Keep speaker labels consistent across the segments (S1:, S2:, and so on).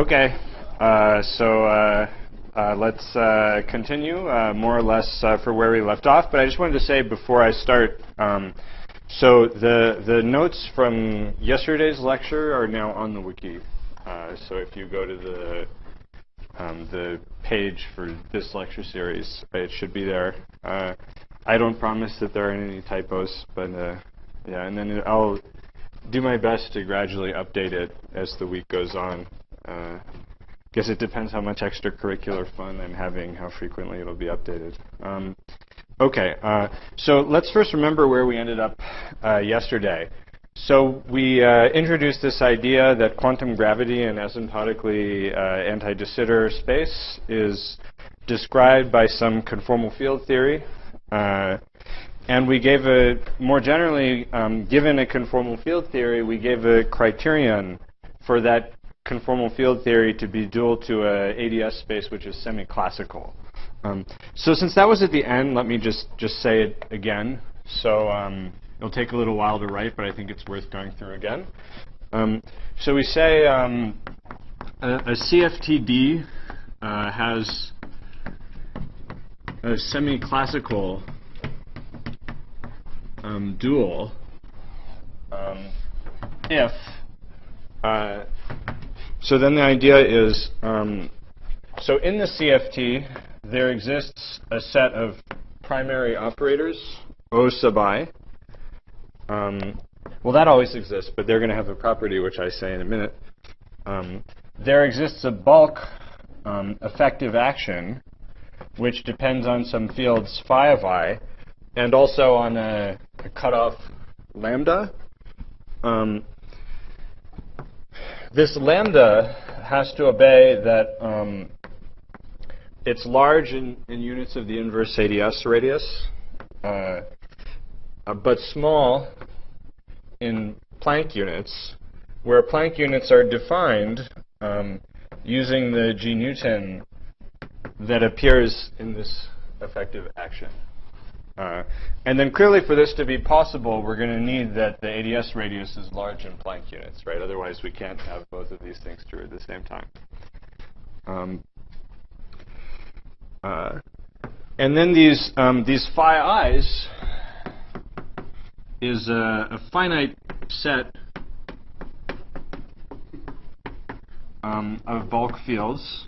S1: Okay, uh, so uh, uh, let's uh, continue uh, more or less uh, for where we left off. But I just wanted to say before I start, um, so the the notes from yesterday's lecture are now on the wiki. so if you go to the um, the page for this lecture series, it should be there. I don't promise that there aren't any typos, but yeah, and then I'll do my best to gradually update it as the week goes on. Uh, guess it depends how much extracurricular fun I'm having, how frequently it'll be updated. Um, okay, uh, so let's first remember where we ended up uh, yesterday. So we uh, introduced this idea that quantum gravity in asymptotically uh, anti-de Sitter space is described by some conformal field theory. Uh, and we gave a, more generally, um, given a conformal field theory, we gave a criterion for that conformal field theory to be dual to a ADS space which is semi-classical. Um, so since that was at the end, let me just, just say it again. So um, it'll take a little while to write, but I think it's worth going through again. Um, so we say um, a, a, CFTD uh, has a semi-classical um, dual um, if uh, so then the idea is, um, so in the CFT, there exists a set of primary operators, O sub i. Um, well, that always exists, but they're going to have a property, which I say in a minute. Um, there exists a bulk um, effective action, which depends on some fields phi of i, and also on a, a cutoff lambda. Um, this lambda has to obey that um, it's large in, in, units of the inverse ADS radius, uh, but small in Planck units, where Planck units are defined um, using the G Newton that appears in this effective action. Uh, and then clearly for this to be possible, we're going to need that the ADS radius is large in Planck units, right? Otherwise, we can't have both of these things true at the same time. Um, uh, and then these, um, these phi i's is a, a finite set um, of bulk fields.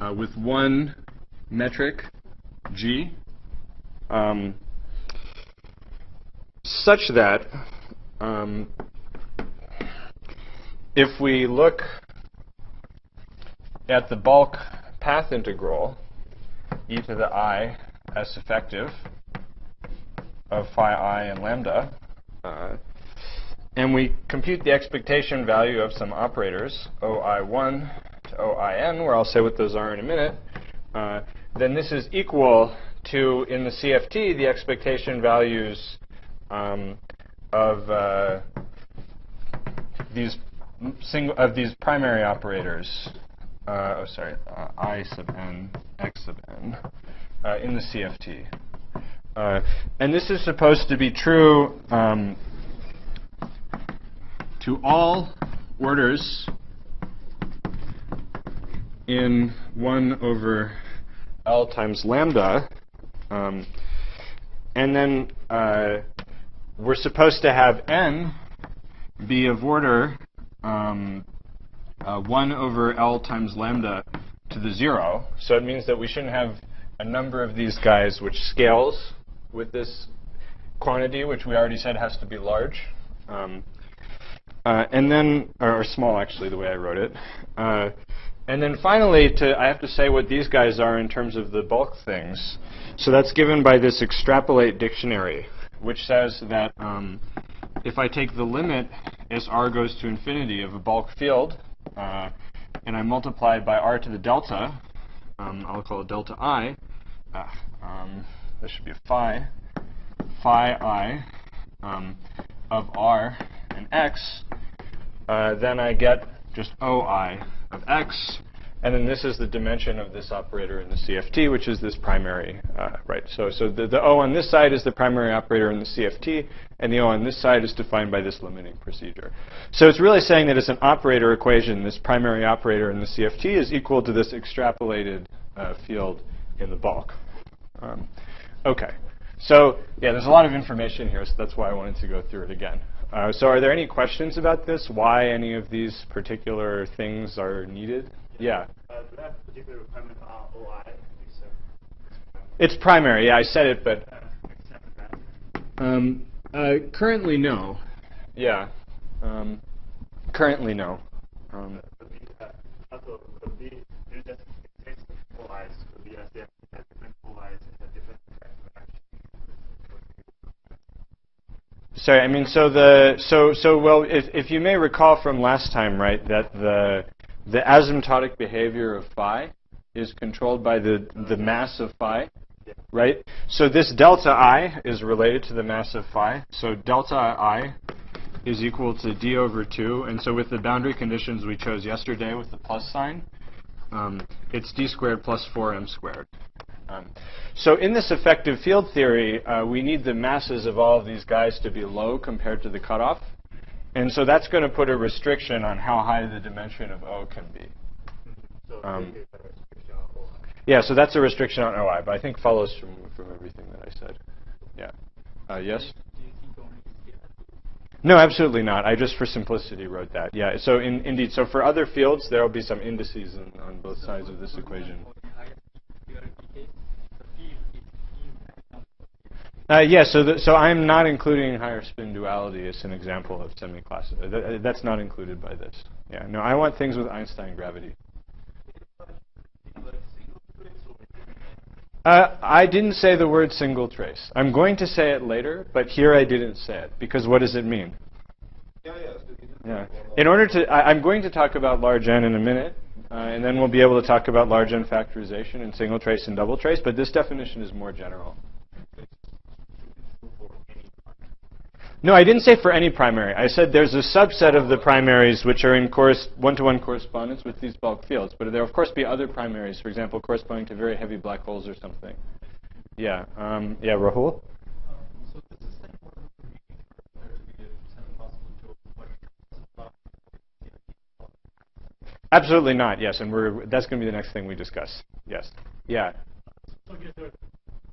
S1: Uh, with one metric, g, um, such that um, if we look at the bulk path integral, e to the i s effective of phi i and lambda, uh, and we compute the expectation value of some operators, oi1 to OIN, where I'll say what those are in a minute, uh, then this is equal to, in the CFT, the expectation values um, of uh, these single of these primary operators. Uh, oh, sorry, uh, I sub n, x sub n, uh, in the CFT. Uh, and this is supposed to be true um, to all orders in 1 over L times lambda. Um, and then uh, we're supposed to have n be of order um, uh, 1 over L times lambda to the 0. So it means that we shouldn't have a number of these guys which scales with this quantity, which we already said has to be large. Um, uh, and then, or, or, small actually, the way I wrote it. And then finally, to, I have to say what these guys are in terms of the bulk things. So that's given by this extrapolate dictionary, which says that um, if I take the limit as r goes to infinity of a bulk field, uh, and I multiply by r to the delta, um, I'll call it delta i, uh, um, this should be phi, phi i um, of r and x, uh, then I get just oi of x, And then this is the dimension of this operator in the CFT, which is this primary, uh, right? So, so the, the O on this side is the primary operator in the CFT, and the O on this side is defined by this limiting procedure. So it's really saying that it's an operator equation. This primary operator in the CFT is equal to this extrapolated uh, field in the bulk. Um, okay. So yeah, there's a lot of information here, so that's why I wanted to go through it again. Uh, so are there any questions about this? Why any of these particular things are needed? Yeah.
S2: Uh, do have particular requirement on OI?
S1: It's primary. Yeah, I said it, but um, uh, currently no. Yeah. Um, currently no. Um,
S2: Could be, also could be, you just take OIs, could be as they have different OIs and have different
S1: Sorry, I mean, so the so so well, if if you may recall from last time, right, that the the asymptotic behavior of phi is controlled by the, the mass of phi, right? So this delta i is related to the mass of phi. So delta i is equal to d over 2. And so with the boundary conditions we chose yesterday with the plus sign, um, it's d squared plus 4m squared. Um, so in this effective field theory, uh, we need the masses of all of these guys to be low compared to the cutoff. And so that's going to put a restriction on how high the dimension of O can be.
S2: So
S1: Um,
S2: take a restriction on OI.
S1: Yeah, so that's a restriction on OI, but I think follows from, from everything that I said. Yeah. Uh, yes? No, absolutely not. I just for simplicity wrote that. Yeah, so in, indeed, so for other fields, there will be some indices in, on both sides of this equation. Uh, yeah, so the, so I'm not including higher spin duality as an example of semi-class. Th- that's not included by this. Yeah, no, I want things with Einstein gravity. Uh, I didn't say the word single trace. I'm going to say it later, but here I didn't say it because what does it mean? Yeah. In order to, I, I'm going to talk about large n in a minute, uh, and then we'll be able to talk about large n factorization and single trace and double trace. But this definition is more general. No, I didn't say for any primary. I said there's a subset of the primaries which are in one-to-one correspondence with these bulk fields. But there will, of course, be other primaries, for example, corresponding to very heavy black holes or something. Yeah. Um, yeah, Rahul? Absolutely not. Yes, and we're that's going to be the next thing we discuss. Yes. Yeah.
S2: So I guess there are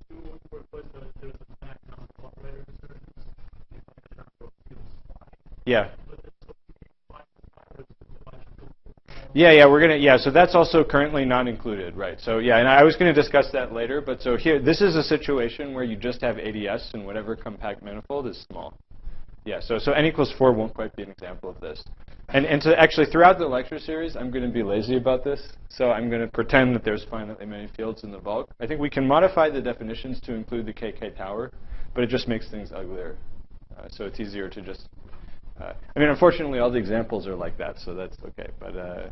S2: two for first, uh, there's a finite number of operators, there's a finite number of fields.
S1: Yeah.
S2: But there's so many finite numbers, there's a bunch of
S1: Yeah, yeah, we're gonna yeah. So that's also currently not included, right? So yeah, and I was going to discuss that later. But so here, this is a situation where you just have ADS and whatever compact manifold is small. Yeah. So so n equals four won't quite be an example of this. And and so actually throughout the lecture series, I'm going to be lazy about this. So I'm going to pretend that there's finitely many fields in the bulk. I think we can modify the definitions to include the KK tower, but it just makes things uglier. Uh, so it's easier to just. Uh, I mean, unfortunately, all the examples are like that, so that's okay. But uh,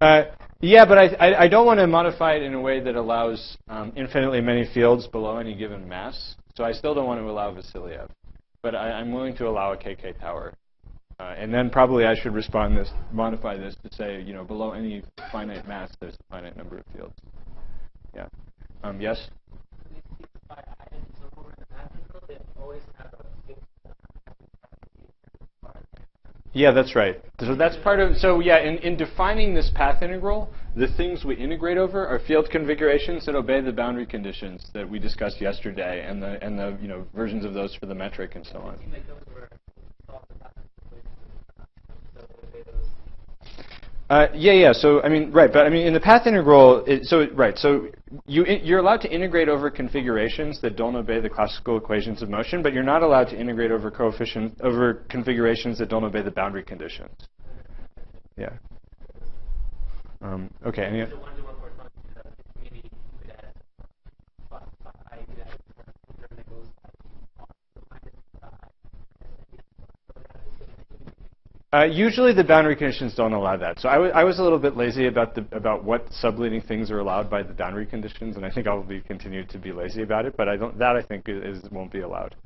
S1: uh, yeah, but I, I, I don't want to modify it in a way that allows um, infinitely many fields below any given mass. So I still don't want to allow Vasiliev, but I, I'm willing to allow a KK tower. Uh, and then probably I should respond this, modify this to say, you know, below any finite mass, there's a finite number of fields. Yeah. Um, yes. Yeah, that's right. So that's part of, so yeah, in, in defining this path integral, the things we integrate over are field configurations that obey the boundary conditions that we discussed yesterday and the, and the, you know, versions of those for the metric and so on. Uh, yeah, yeah. So I mean, right. But I mean, in the path integral, it, so right. So you you're allowed to integrate over configurations that don't obey the classical equations of motion, but you're not allowed to integrate over coefficient over configurations that don't obey the boundary conditions. Yeah. Um, okay. Uh, usually the boundary conditions don't allow that. So I, I was a little bit lazy about the about what subleading things are allowed by the boundary conditions, and I think I'll be continued to be lazy about it. But I don't that I think is, won't be allowed.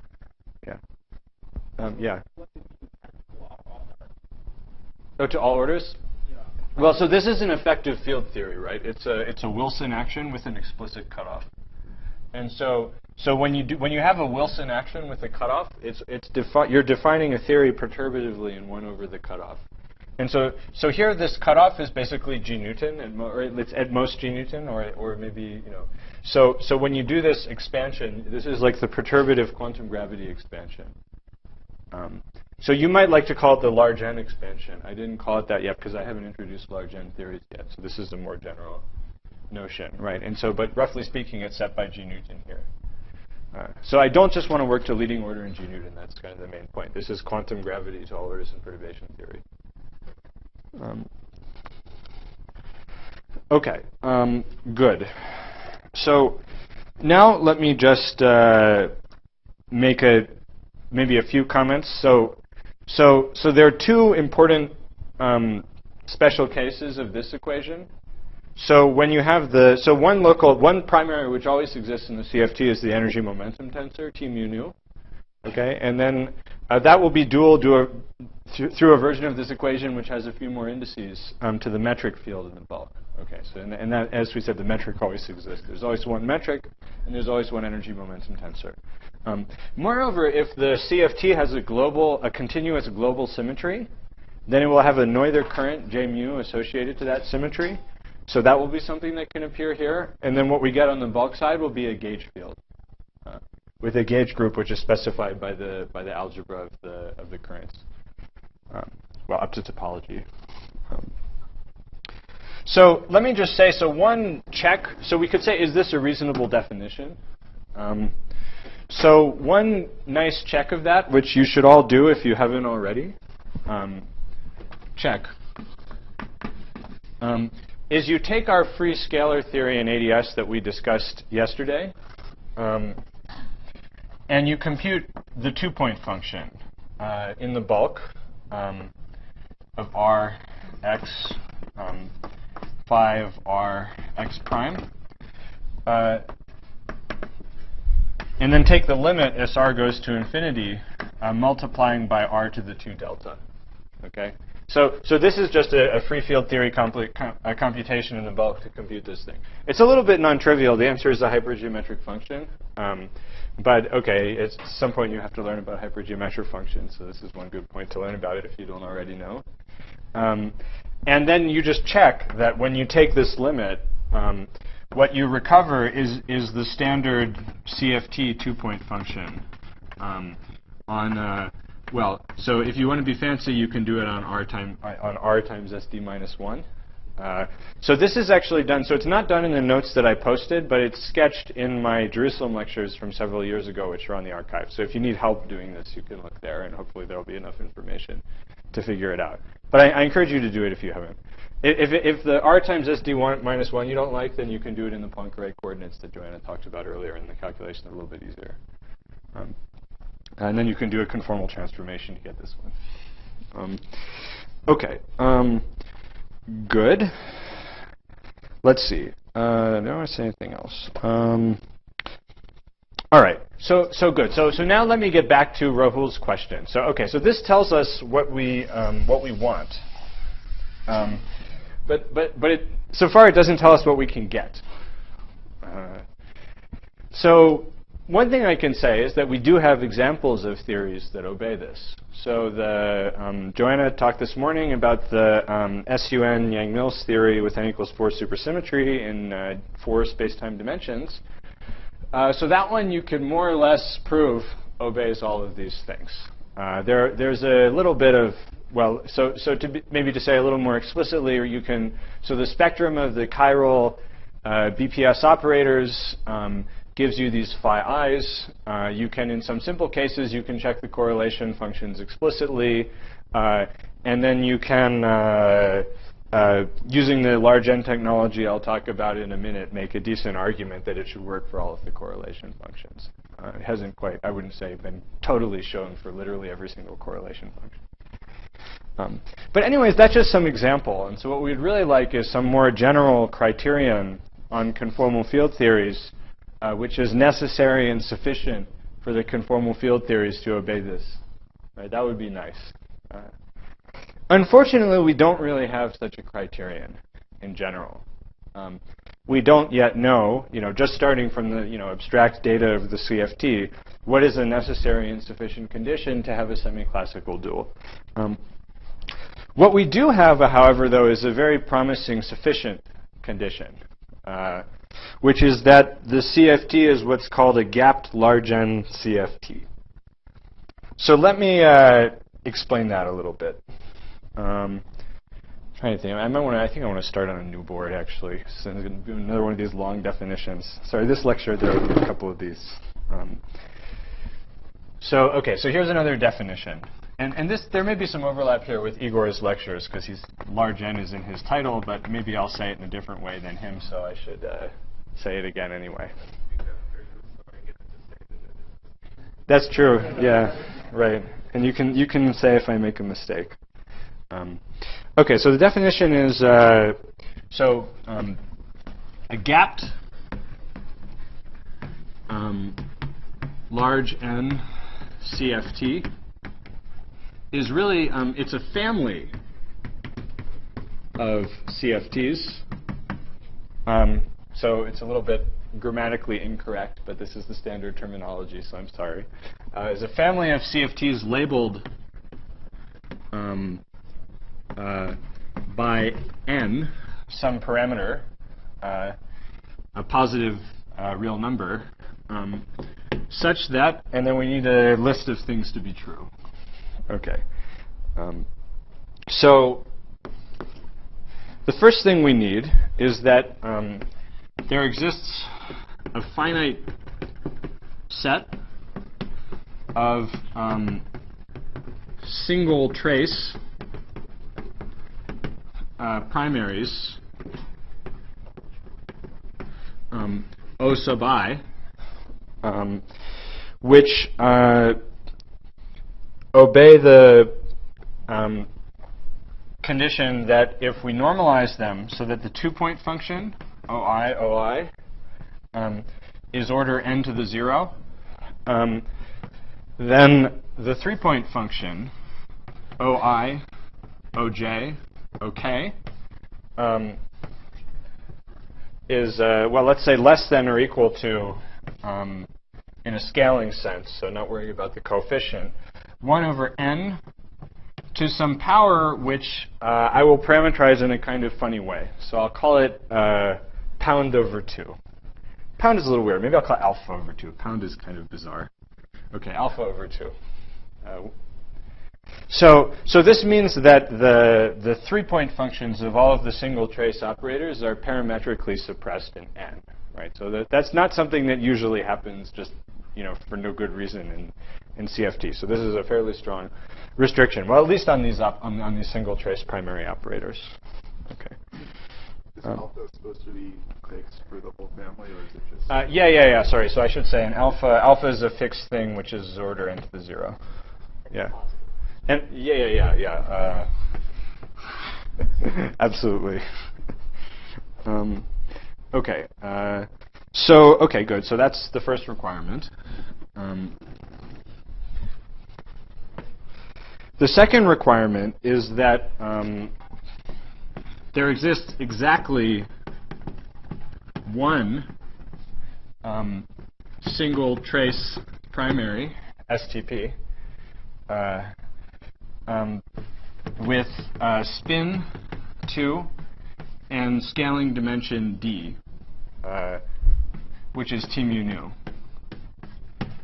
S1: Yeah. Um, yeah. Oh, to all orders? Well, so this is an effective field theory, right? It's a it's a Wilson action with an explicit cutoff. And so so when you do when you have a Wilson action with a cutoff, it's it's defi you're defining a theory perturbatively in one over the cutoff. And so so here this cutoff is basically g Newton, at or it's at most g Newton, or or maybe you know. So so when you do this expansion, this is like the perturbative quantum gravity expansion. Um, so you might like to call it the large N expansion. I didn't call it that yet because I haven't introduced large N theories yet. So this is a more general notion, right? And so, but roughly speaking, it's set by G Newton here. Uh, so I don't just want to work to leading order in G Newton. That's kind of the main point. This is quantum gravity to all orders in perturbation theory. Um, okay, um, good. So now let me just uh, make a maybe a few comments. So so, so there are two important um, special cases of this equation. So when you have the, so one local, one primary which always exists in the CFT is the energy momentum tensor, T mu nu. Okay, and then uh, that will be dual th through a version of this equation which has a few more indices um, to the metric field in the bulk. Okay, so and, and that, as we said, the metric always exists. There's always one metric, and there's always one energy momentum tensor. Um, moreover, if the CFT has a global, a continuous global symmetry, then it will have a Noether current, J mu, associated to that symmetry. So that will be something that can appear here. And then what we get on the bulk side will be a gauge field uh, with a gauge group which is specified by the, by the algebra of the, of the currents. Um, well, up to topology. Um, so let me just say, so one check, so we could say, is this a reasonable definition? Um, so one nice check of that, which you should all do if you haven't already, um, check, um, is you take our free scalar theory in ADS that we discussed yesterday, um, and you compute the two-point function uh, in the bulk um, of r x um, phi r x prime. Uh, and then take the limit as r goes to infinity, uh, multiplying by r to the 2 delta. Okay? So, so this is just a, a free field theory com a computation in the bulk to compute this thing. It's a little bit non-trivial. The answer is a hypergeometric function. Um, but OK, at some point you have to learn about hypergeometric functions. So this is one good point to learn about it if you don't already know. Um, and then you just check that when you take this limit, um, what you recover is, is the standard CFT two-point function um, on, uh, well, so if you want to be fancy, you can do it on r, time, on r times SD minus 1. Uh, so this is actually done, so it's not done in the notes that I posted, but it's sketched in my Jerusalem lectures from several years ago, which are on the arXiv. So if you need help doing this, you can look there, and hopefully there will be enough information to figure it out. But I, I encourage you to do it if you haven't. If, if the r times SD1 minus 1 you don't like, then you can do it in the Poincare coordinates that Joanna talked about earlier, and the calculation a little bit easier. Um, and then you can do a conformal transformation to get this one. Um, OK. Um, good. Let's see. Uh, don't want to say anything else. Um, all right. So so good. So so now let me get back to Rahul's question. So okay. So this tells us what we um, what we want. Um, but but but it, so far it doesn't tell us what we can get. Uh, so one thing I can say is that we do have examples of theories that obey this. So the um, Joanna talked this morning about the um, SUN Yang-Mills theory with n equals 4 supersymmetry in uh, four space-time dimensions. Uh, so that one you can more or less prove obeys all of these things. Uh, there, there's a little bit of well, so, so to be, maybe to say a little more explicitly, or you can, so the spectrum of the chiral uh, BPS operators um, gives you these phi i's. Uh, you can, in some simple cases, you can check the correlation functions explicitly, uh, and then you can, uh, uh, using the large N technology I'll talk about in a minute, make a decent argument that it should work for all of the correlation functions. Uh, it hasn't quite, I wouldn't say, been totally shown for literally every single correlation function. Um, but anyways, that's just some example. And so what we'd really like is some more general criterion on conformal field theories, uh, which is necessary and sufficient for the conformal field theories to obey this. Right? That would be nice. Uh, unfortunately, we don't really have such a criterion in general. Um, we don't yet know, you know, just starting from the, you know, abstract data of the CFT, what is a necessary and sufficient condition to have a semi-classical dual. Um, what we do have, however, though, is a very promising sufficient condition, uh, which is that the CFT is what's called a gapped large N CFT. So let me uh, explain that a little bit. Um, trying to think. I might want to. I think I want to start on a new board actually. So another one of these long definitions. Sorry, this lecture there are a couple of these. Um, so okay, so here's another definition. And, and this, there may be some overlap here with Igor's lectures because he's large N is in his title, but maybe I'll say it in a different way than him, so I should uh, say it again anyway. That's true. Yeah, right. And you can you can say if I make a mistake. Um, okay, so the definition is uh, so um, a gapped um, large N CFT is really um, it's a family of CFTs. Um, so it's a little bit grammatically incorrect, but this is the standard terminology, so I'm sorry. Uh, is a family of CFTs labeled um, uh, by n, some parameter, uh, a positive uh, real number, um, such that, and then we need a list of things to be true. Okay. Um, so the first thing we need is that um, there exists a finite set of um, single trace uh, primaries um, O sub i, um, which uh, obey the um, condition that if we normalize them so that the two-point function, OI, OI, um, is order n to the 0, um, then the three-point function, OI, OJ, OK, um, is, uh, well, let's say less than or equal to, um, in a scaling sense, so not worrying about the coefficient, 1 over n to some power which uh, I will parameterize in a kind of funny way. So I'll call it uh, pound over 2. Pound is a little weird. Maybe I'll call it alpha over 2. Pound is kind of bizarre. Okay, alpha over 2. Uh, so, so this means that the, the three-point functions of all of the single trace operators are parametrically suppressed in n. Right? So that, that's not something that usually happens just you know, for no good reason in, in CFT. So this is a fairly strong restriction. Well, at least on these on, on, these single trace primary operators. Okay.
S3: Is um, alpha supposed to be fixed for the whole family, or is it just?
S1: Uh, yeah, yeah, yeah. Sorry. So I should say an alpha. Alpha is a fixed thing, which is order n to the zero. Yeah. And yeah, yeah, yeah, yeah. Uh, absolutely. um, okay. Uh, so okay, good. So that's the first requirement. Um, The second requirement is that um, there exists exactly one um, single trace primary, STP, uh, um, with uh, spin 2 and scaling dimension d, uh, which is T mu nu,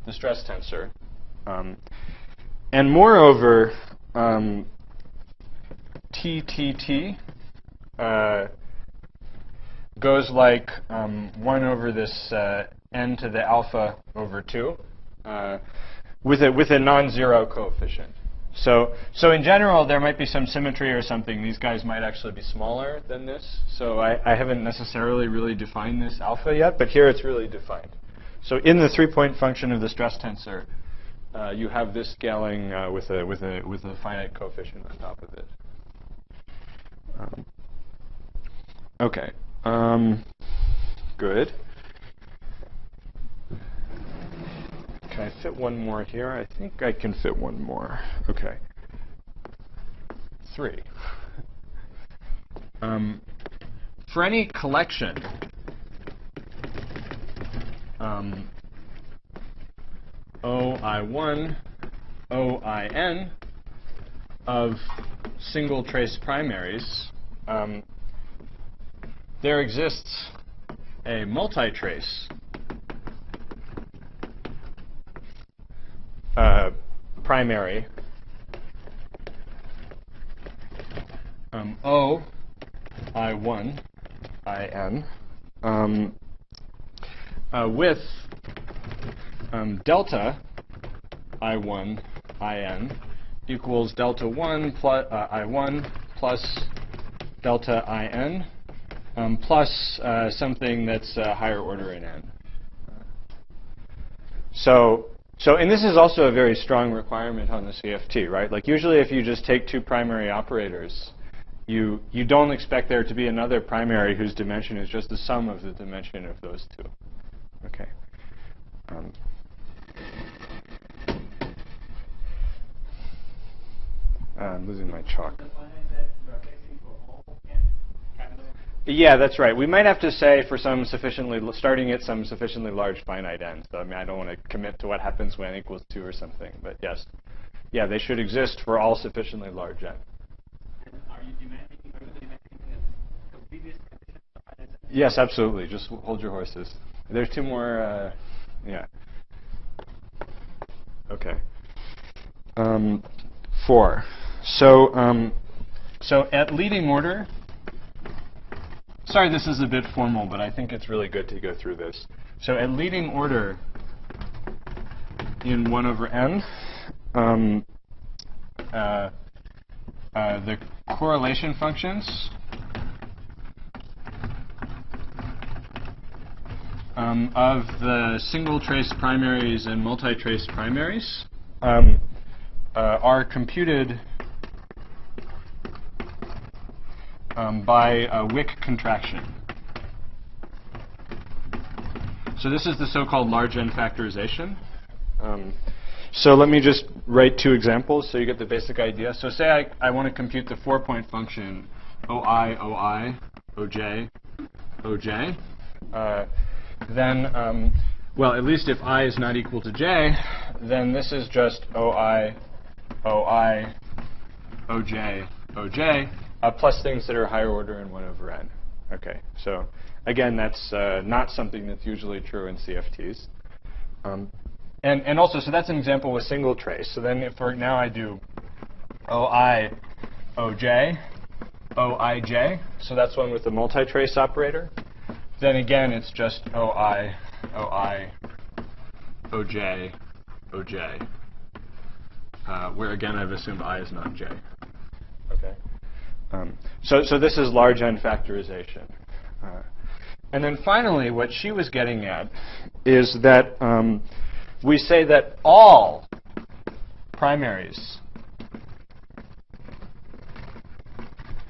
S1: the stress tensor. Um, and moreover, um, TTT uh, goes like um, 1 over this uh, n to the alpha over 2 uh, with a, with a non-zero coefficient. So, so in general, there might be some symmetry or something. These guys might actually be smaller than this. So I, I haven't necessarily really defined this alpha yet, but here it's really defined. So in the three-point function of the stress tensor, uh, you have this scaling uh, with a with a with a finite coefficient on top of it. Um, okay. Um, good. Can I fit one more here? I think I can fit one more. Okay. 3. Um, for any collection, um, OI1, OIN of single trace primaries, um, there exists a multi-trace uh, primary. Um, O I1 IN um, uh, with um, delta I1 IN equals delta 1 plus uh, I1 plus delta IN um, plus uh, something that's uh, higher order in n. So, so, and this is also a very strong requirement on the CFT, right? Like usually if you just take two primary operators, you, you don't expect there to be another primary whose dimension is just the sum of the dimension of those two. Okay. Um, I'm losing my chalk. Yeah, that's right. We might have to say for some sufficiently, starting at some sufficiently large finite n. So I mean, I don't want to commit to what happens when n equals 2 or something. But yes, yeah, they should exist for all sufficiently large n. Yes, absolutely. Just hold your horses. There's two more, uh, yeah. Okay. Um, four. So, um, so at leading order, sorry this is a bit formal, but I think it's really good to go through this. So at leading order in 1 over n, um, uh, uh, the correlation functions um, of the single trace primaries and multi-trace primaries um, uh, are computed um, by a Wick contraction. So this is the so-called large N factorization. Um, so let me just write two examples so you get the basic idea. So say I, I want to compute the four-point function OI, OI, OJ, OJ. Uh, then, um, well, at least if i is not equal to j, then this is just oi, oi, oj, oj, uh, plus things that are higher order in 1 over n. Okay, so again, that's uh, not something that's usually true in CFTs. Um, and, and also, so that's an example with single trace. So then if for now I do OI, OJ, OIJ, so that's one with the multi-trace operator. Then again, it's just OI, OI, OJ, OJ, uh, where again I've assumed I is not J. Okay. Um, so, so this is large N factorization. Uh, and then finally, what she was getting at is that um, we say that all primaries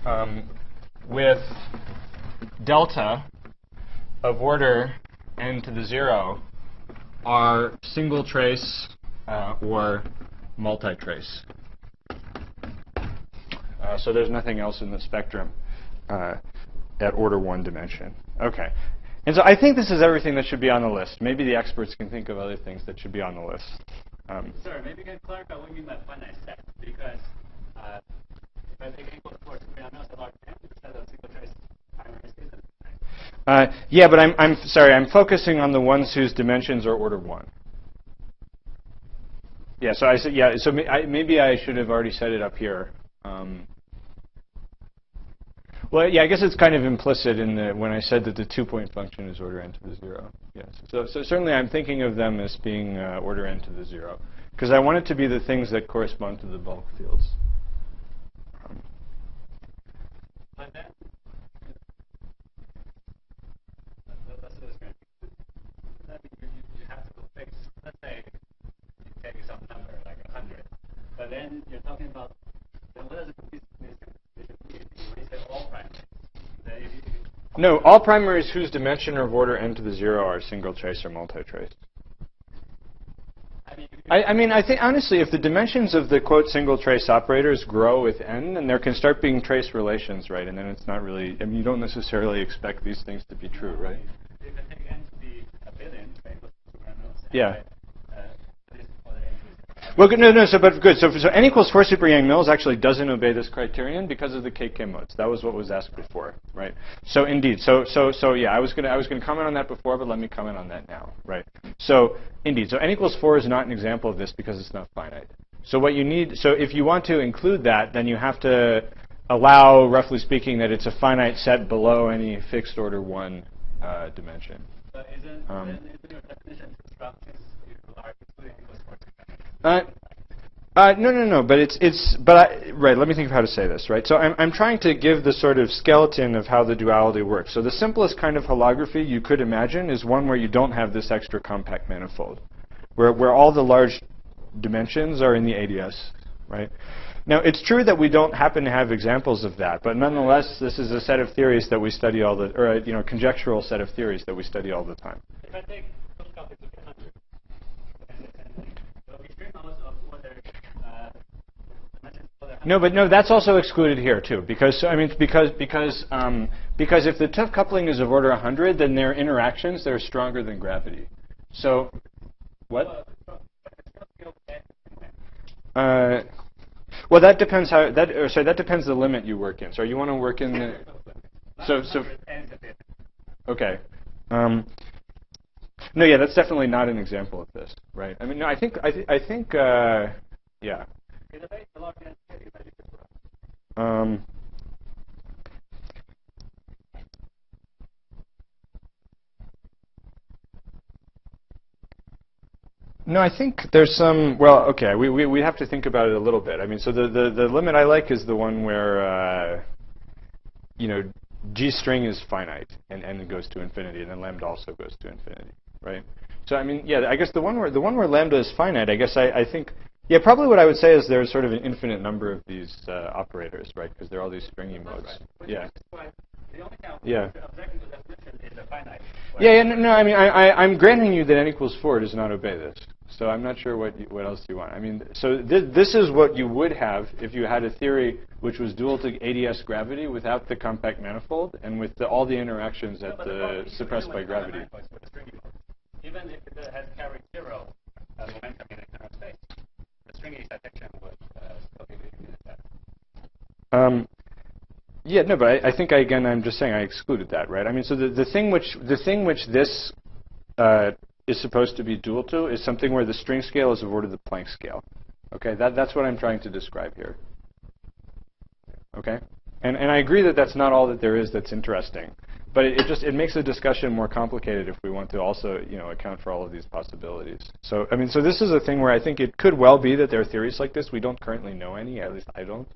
S1: um, with delta of order n to the 0 are single trace uh, or multi-trace. Uh, so there's nothing else in the spectrum uh, at order 1 dimension. Okay. And so I think this is everything that should be on the list. Maybe the experts can think of other things that should be on the list. Um,
S2: Sorry, maybe you can clarify what you mean by finite set, because uh, if I take equal to 4, I know it's a large n, instead of single primary isn't.
S1: uh, yeah, but I'm, I'm sorry, I'm focusing on the ones whose dimensions are order 1. Yeah, so I said, yeah, so may, I, maybe I should have already set it up here. Um, well, yeah, I guess it's kind of implicit in the, when I said that the two-point function is order n to the 0. Yes. So, so certainly I'm thinking of them as being uh, order n to the 0. Because I want it to be the things that correspond to the bulk fields. Um,
S2: But then, let- let's do this again. That means you, you- you have to fix, let's say, you take some number, like 100, but then you're talking about, then what does it mean? When you say all primaries, then if you,
S1: no, all primaries whose dimension of order n to the 0 are single trace or multi-trace.
S2: I I mean,
S1: I, I mean, I think honestly, if the dimensions of the quote single trace operators grow with n, then there can start being trace relations, right? And then it's not really. I mean, you don't necessarily expect these things to be true, right?
S2: You
S1: Well, no, no. So, but good. So, so n equals four super Yang Mills actually doesn't obey this criterion because of the KK modes. That was what was asked before, right? So, indeed. So, so, so, yeah. I was gonna, I was gonna comment on that before, but let me comment on that now, right? So, indeed. So, n equals four is not an example of this because it's not finite. So, what you need. So, if you want to include that, then you have to allow, roughly speaking, that it's a finite set below any fixed order one uh, dimension.
S2: Isn't,
S1: Um,
S2: isn't your definition too strong you are equals four dimensions?
S1: Uh, uh, no, no, no. But it's it's. But I, right. Let me think of how to say this. Right. So I'm I'm trying to give the sort of skeleton of how the duality works. So the simplest kind of holography you could imagine is one where you don't have this extra compact manifold, where where all the large dimensions are in the ADS. Right. Now it's true that we don't happen to have examples of that, but nonetheless, this is a set of theories that we study all the, or a, you know, conjectural set of theories that we study all the time.
S2: If I take those copies of 100, and, and the extreme modes of order, uh, dimensions of order
S1: No, but no, that's also excluded here too, because I mean, because because um, because if the 't Hooft coupling is of order 100, then their interactions that are stronger than gravity. So, what? Uh, well, that depends how that. Or sorry, that depends the limit you work in. So, you want to work in the. So so okay. Um, no, yeah, that's definitely not an example of this, right? I mean, no, I think I, th- I think uh, yeah. Um, no, I think there's some. Well, okay, we, we we have to think about it a little bit. I mean, so the the, the limit I like is the one where uh, you know g string is finite and n goes to infinity, and then lambda also goes to infinity, right? So I mean, yeah, I guess the one where the one where lambda is finite, I guess I, I think. Yeah, probably what I would say is there's sort of an infinite number of these uh, operators, right? Because there are all these stringy modes. Yeah. Yeah. Yeah, yeah, no, no, I mean, I, I, I'm granting you that n equals 4 does not obey this. So I'm not sure what, you, what else you want. I mean, so th- this is what you would have if you had a theory which was dual to ADS gravity without the compact manifold and with the, all the interactions at the suppressed by gravity.
S2: Even if it has carried zero uh, momentum in internal space, the uh, still.
S1: Um, yeah, no, but I, I think I, again I'm just saying I excluded that, right? I mean, so the, the thing which the thing which this uh, is supposed to be dual to is something where the string scale is of order the Planck scale. Okay, that, that's what I'm trying to describe here. Okay, and and I agree that that's not all that there is that's interesting, but it, it just it makes the discussion more complicated if we want to also you know account for all of these possibilities. So I mean, so this is a thing where I think it could well be that there are theories like this. We don't currently know any, at least I don't.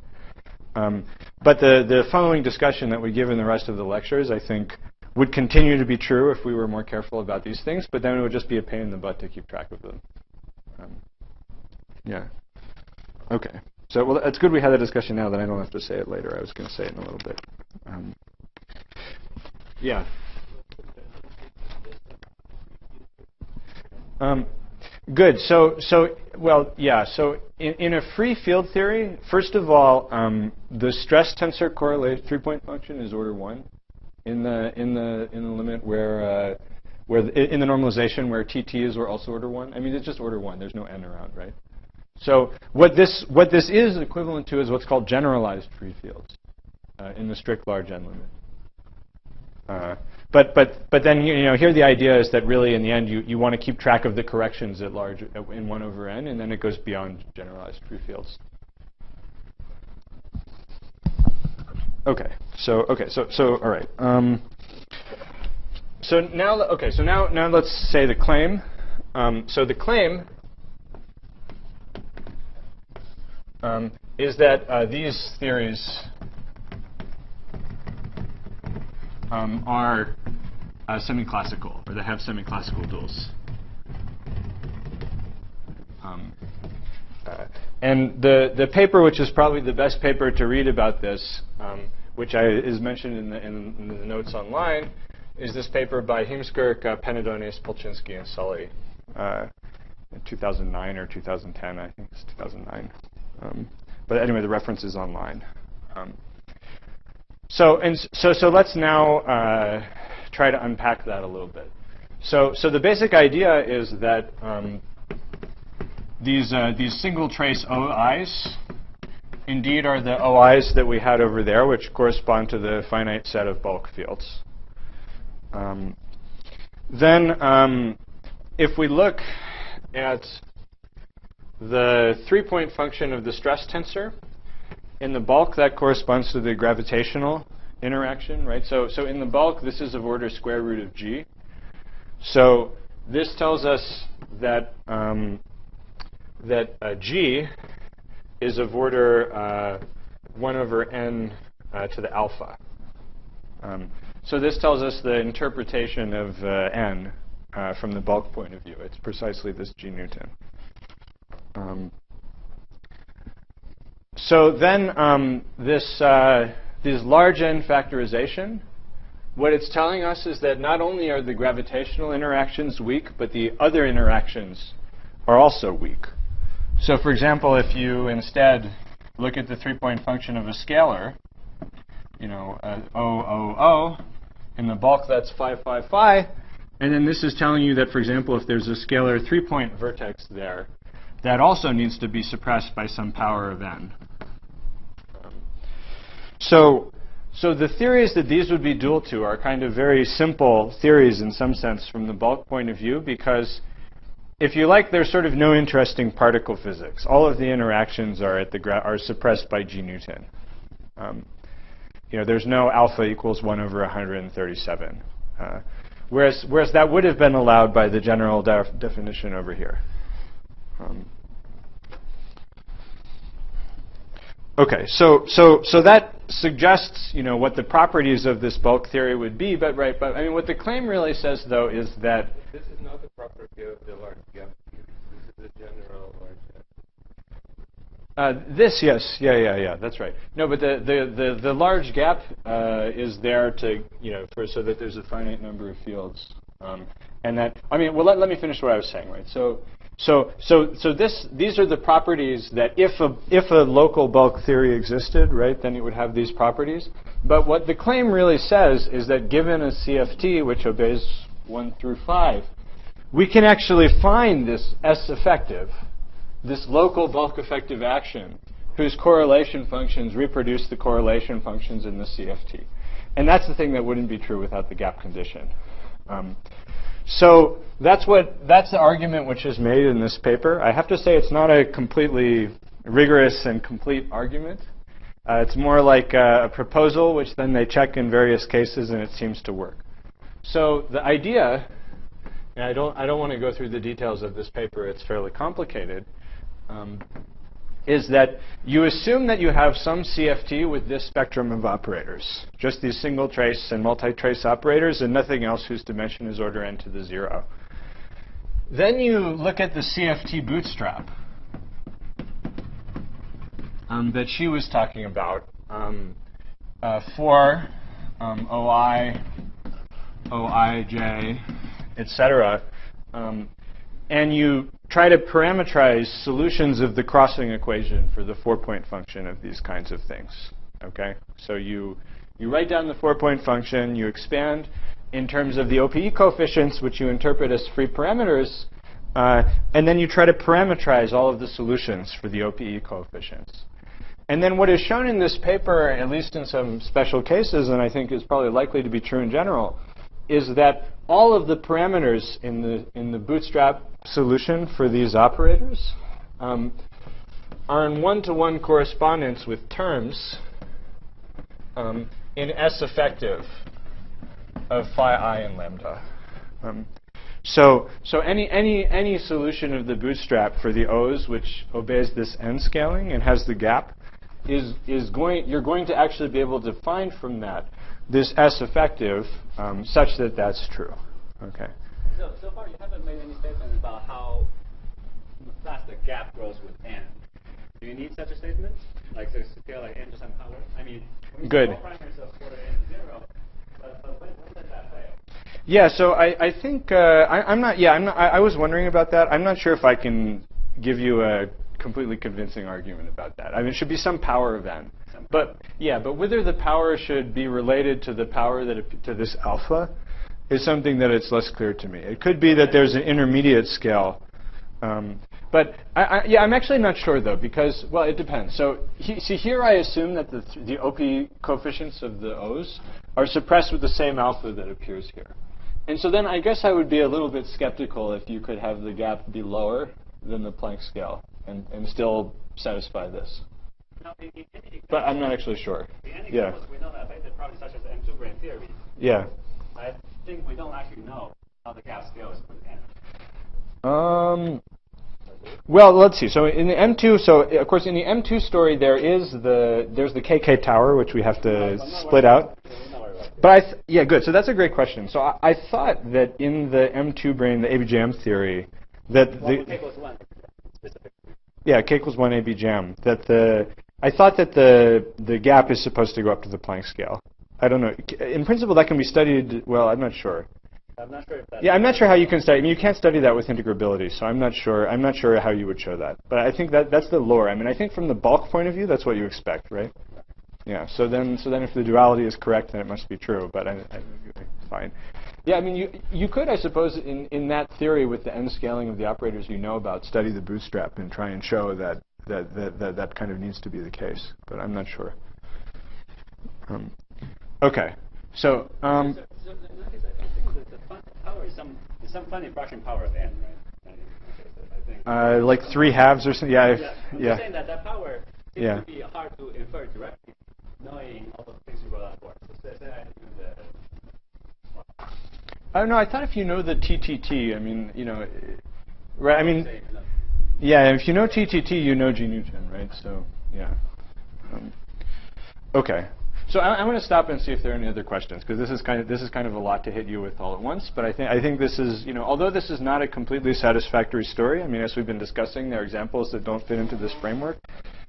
S1: Um, but the, the following discussion that we give in the rest of the lectures, I think, would continue to be true if we were more careful about these things, but then it would just be a pain in the butt to keep track of them. Um, yeah. Okay. So, well, it's good we had the discussion now, then I don't have to say it later. I was going to say it in a little bit. Um, yeah. Um, Good. So, so well, yeah. So, in, in a free field theory, first of all, um, the stress tensor correlate three-point function is order one in the in the in the limit where uh, where the, in the normalization where TT is also order one. I mean, it's just order one. There's no n around, right? So, what this what this is equivalent to is what's called generalized free fields uh, in the strict large n limit. Uh, but but but then you know here the idea is that really in the end you, you want to keep track of the corrections at large uh, in one over n, and then it goes beyond generalized free fields. Okay. So okay. So so all right. Um, so now okay. So now now let's say the claim. Um, so the claim um, is that uh, these theories um, are uh, semi-classical, or they have semi-classical duals. Um, uh, and the, the paper, which is probably the best paper to read about this, um, which I, is mentioned in the, in, in the, notes online, is this paper by Heemskerk, uh, Polchinski, and Sully. Uh, in 2009 or 2010, I think it's 2009. Um, but anyway, the reference is online. So, and so, so let's now uh, try to unpack that a little bit. So, so the basic idea is that um, these, uh, these single trace OIs indeed are the OIs that we had over there, which correspond to the finite set of bulk fields. Um, then, um, if we look at the three-point function of the stress tensor, in the bulk, that corresponds to the gravitational interaction, right? So, so in the bulk, this is of order square root of g. So this tells us that um, that uh, g is of order uh, 1 over n uh, to the alpha. Um, so this tells us the interpretation of uh, n uh, from the bulk point of view. It's precisely this g Newton. Um, so then um, this, uh, this large n factorization, what it's telling us is that not only are the gravitational interactions weak, but the other interactions are also weak. So for example, if you instead look at the three-point function of a scalar, you know, uh, O, O, O, in the bulk that's phi, phi, phi, and then this is telling you that, for example, if there's a scalar three-point vertex there, that also needs to be suppressed by some power of n. So, so the theories that these would be dual to are kind of very simple theories in some sense from the bulk point of view because if you like, there's sort of no interesting particle physics. All of the interactions are, at the are suppressed by G Newton. Um, you know, there's no alpha equals 1 over 137. Uh, whereas, whereas that would have been allowed by the general def definition over here. Um, Okay, so so so that suggests you know what the properties of this bulk theory would be, but right, but I mean what the claim really says though is that
S4: this is not the property of the large gap. This is the general large gap.
S1: Uh, this, yes, yeah, yeah, yeah, that's right. No, but the the the, the large gap uh, is there to you know for so that there's a finite number of fields, um, and that I mean, well, let, let me finish what I was saying, right? So so, so, so this, these are the properties that if a, if a local bulk theory existed, right, then it would have these properties. But what the claim really says is that given a CFT, which obeys 1 through 5, we can actually find this S effective, this local bulk effective action, whose correlation functions reproduce the correlation functions in the CFT. And that's the thing that wouldn't be true without the gap condition. Um, so that's what that's the argument which is made in this paper. I have to say it's not a completely rigorous and complete argument. Uh, it's more like a, a proposal which then they check in various cases and it seems to work. So the idea, and I don't I don't want to go through the details of this paper. It's fairly complicated. Um, is that you assume that you have some CFT with this spectrum of operators, just these single trace and multi-trace operators and nothing else whose dimension is order n to the zero. Then you look at the CFT bootstrap um, that she was talking about um, uh, for um, OI, OIJ, etc. Um, and you try to parameterize solutions of the crossing equation for the four-point function of these kinds of things. Okay, so you you write down the four-point function, you expand in terms of the OPE coefficients, which you interpret as free parameters, uh, and then you try to parameterize all of the solutions for the OPE coefficients. And then what is shown in this paper, at least in some special cases, and I think is probably likely to be true in general, is that all of the parameters in the in the bootstrap solution for these operators um, are in one-to-one correspondence with terms um, in S effective of phi i and lambda. Um, so, so any, any, any solution of the bootstrap for the O's which obeys this n scaling and has the gap is, is going, you're going to actually be able to find from that this S effective um, such that that's true. Okay.
S2: So, so far you haven't made any statement about how fast the gap grows with n. Do you need such a statement? Like to scale like n to some power? I mean,
S1: Good.
S2: All parameters of n zero, but, but when, when does that fail?
S1: Yeah, so I, I think uh, I, I'm not. Yeah, I'm not, I, I was wondering about that. I'm not sure if I can give you a completely convincing argument about that. I mean, it should be some power event, but yeah, but whether the power should be related to the power that to this alpha is something that it's less clear to me. It could be that there's an intermediate scale. Um, but I, I, yeah, I'm actually not sure though because well, it depends. So he, see here, I assume that the th- the OPE coefficients of the O's are suppressed with the same alpha that appears here. And so then I guess I would be a little bit skeptical if you could have the gap be lower than the Planck scale and, and still satisfy this.
S2: Now, in, in any
S1: But I'm not actually sure. Yeah.
S2: we know that properties such as M2 brane theory.
S1: Yeah.
S2: I think we don't actually know how the gap scales with N.
S1: Um, well, let's see. So in the M2, so of course in the M2 story there is the there's the KK tower which we have to split out. But I th- yeah, good. So that's a great question. So I, I thought that in the M2 brane, the ABJM theory, that
S2: Well,
S1: the
S2: K equals one
S1: yeah, K equals one ABJM. That the I thought that the the gap is supposed to go up to the Planck scale. I don't know. In principle, that can be studied. Well, I'm not sure.
S2: I'm not sure if that's
S1: Yeah, I'm not sure how you can study. I mean, you can't study that with integrability, so I'm not sure. I'm not sure how you would show that. But I think that that's the lore. I mean, I think from the bulk point of view, that's what you expect, right? Yeah. So then, so then, if the duality is correct, then it must be true. But I, I, fine. Yeah. I mean, you you could, I suppose, in in that theory with the n scaling of the operators you know about, study the bootstrap and try and show that that that that, that kind of needs to be the case. But I'm not sure. Um, okay. So. Um,
S2: So, so in that case, I I think that the fun power is some some funny fraction power of n, right? I think- okay, so I think.
S1: uh, like three halves or something. Yeah.
S2: yeah, I'm
S1: yeah.
S2: saying that that power seems
S1: Yeah.
S2: to be hard to infer directly, knowing all the things you wrote out for. So I do the.
S1: I don't know. I thought if you know the TTT, I mean, you know, right? I mean. Yeah. If you know TTT, you know G Newton, right? So, yeah. Um, okay. So I, I'm going to stop and see if there are any other questions because this is kind of this is kind of a lot to hit you with all at once. But I think I think this is you know although this is not a completely satisfactory story. I mean, as we've been discussing, there are examples that don't fit into this framework.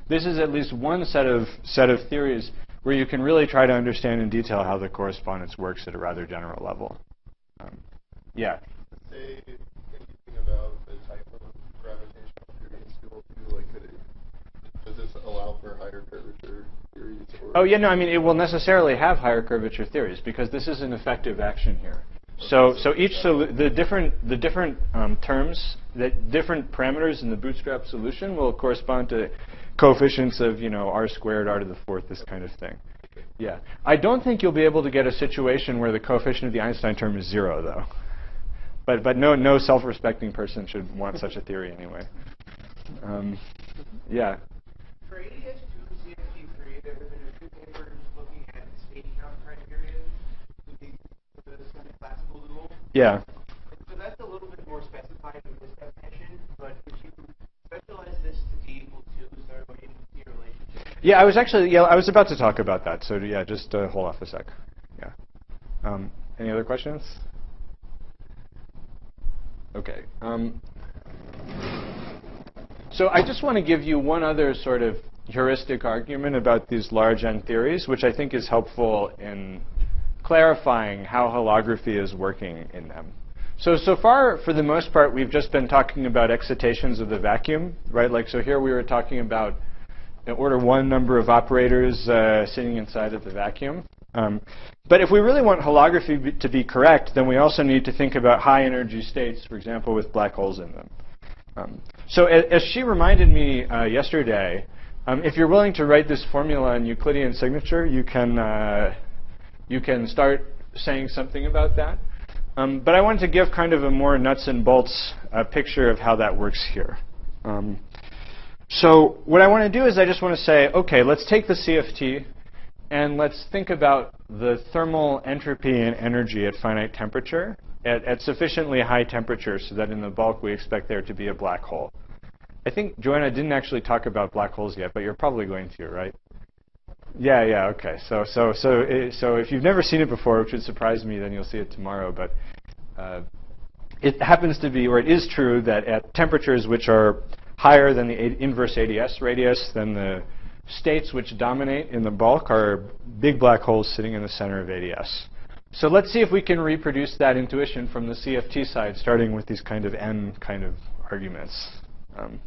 S1: This is at least one set of set of theories where you can really try to understand in detail how the correspondence works at a rather general level. Um, yeah.
S3: Say anything about the type of gravitational theory in school too, like could it, does this allow for higher curvature theories or?
S1: Oh yeah, no. I mean, it will necessarily have higher curvature theories because this is an effective action here. So, so each solu- the different the different um, terms, the different parameters in the bootstrap solution will correspond to coefficients of you know r squared, r to the fourth, this kind of thing. Yeah, I don't think you'll be able to get a situation where the coefficient of the Einstein term is zero, though. But but no no self-respecting person should want such a theory anyway. Um, yeah.
S5: For ADS2 CFT3, there have been a few papers looking at state count criteria including the semi-classical dual.
S1: Yeah.
S5: So that's a little bit more specified in this definition, but if you specialize this to be equal to, so everybody can see a relationship.
S1: Yeah, I was actually yeah I was about to talk about that. So yeah, just uh, hold off a sec. Yeah. Um, any other questions? Okay. Um, so I just want to give you one other sort of heuristic argument about these large N theories, which I think is helpful in clarifying how holography is working in them. So, so far, for the most part, we've just been talking about excitations of the vacuum, right? Like, so here we were talking about an order one number of operators uh, sitting inside of the vacuum. Um, but if we really want holography to be correct, then we also need to think about high energy states, for example, with black holes in them. Um, so a- as she reminded me uh, yesterday, um, if you're willing to write this formula in Euclidean signature, you can uh, you can start saying something about that. Um, but I wanted to give kind of a more nuts and bolts uh, picture of how that works here. Um, so what I want to do is I just want to say, okay, let's take the CFT and let's think about the thermal entropy and energy at finite temperature at, at sufficiently high temperature so that in the bulk we expect there to be a black hole. I think Joanna didn't actually talk about black holes yet, but you're probably going to, right? Yeah, yeah, okay. So, so, so, i so if you've never seen it before, which would surprise me, then you'll see it tomorrow. But uh, it happens to be, or it is true, that at temperatures which are higher than the inverse ADS radius, then the states which dominate in the bulk are big black holes sitting in the center of ADS. so let's see if we can reproduce that intuition from the CFT side, starting with these kind of n kind of arguments. Um,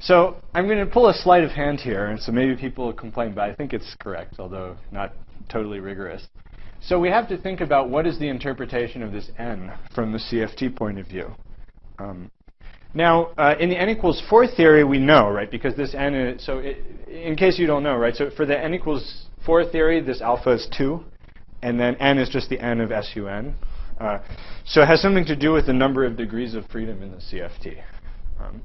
S1: so I'm going to pull a sleight of hand here, and so maybe people will complain, but I think it's correct, although not totally rigorous. So we have to think about what is the interpretation of this n from the CFT point of view. Um, now, uh, in the n equals 4 theory, we know, right, because this n is, so it, in case you don't know, right, so for the n equals 4 theory, this alpha is 2, and then n is just the n of SUN. Uh, so it has something to do with the number of degrees of freedom in the CFT. Um,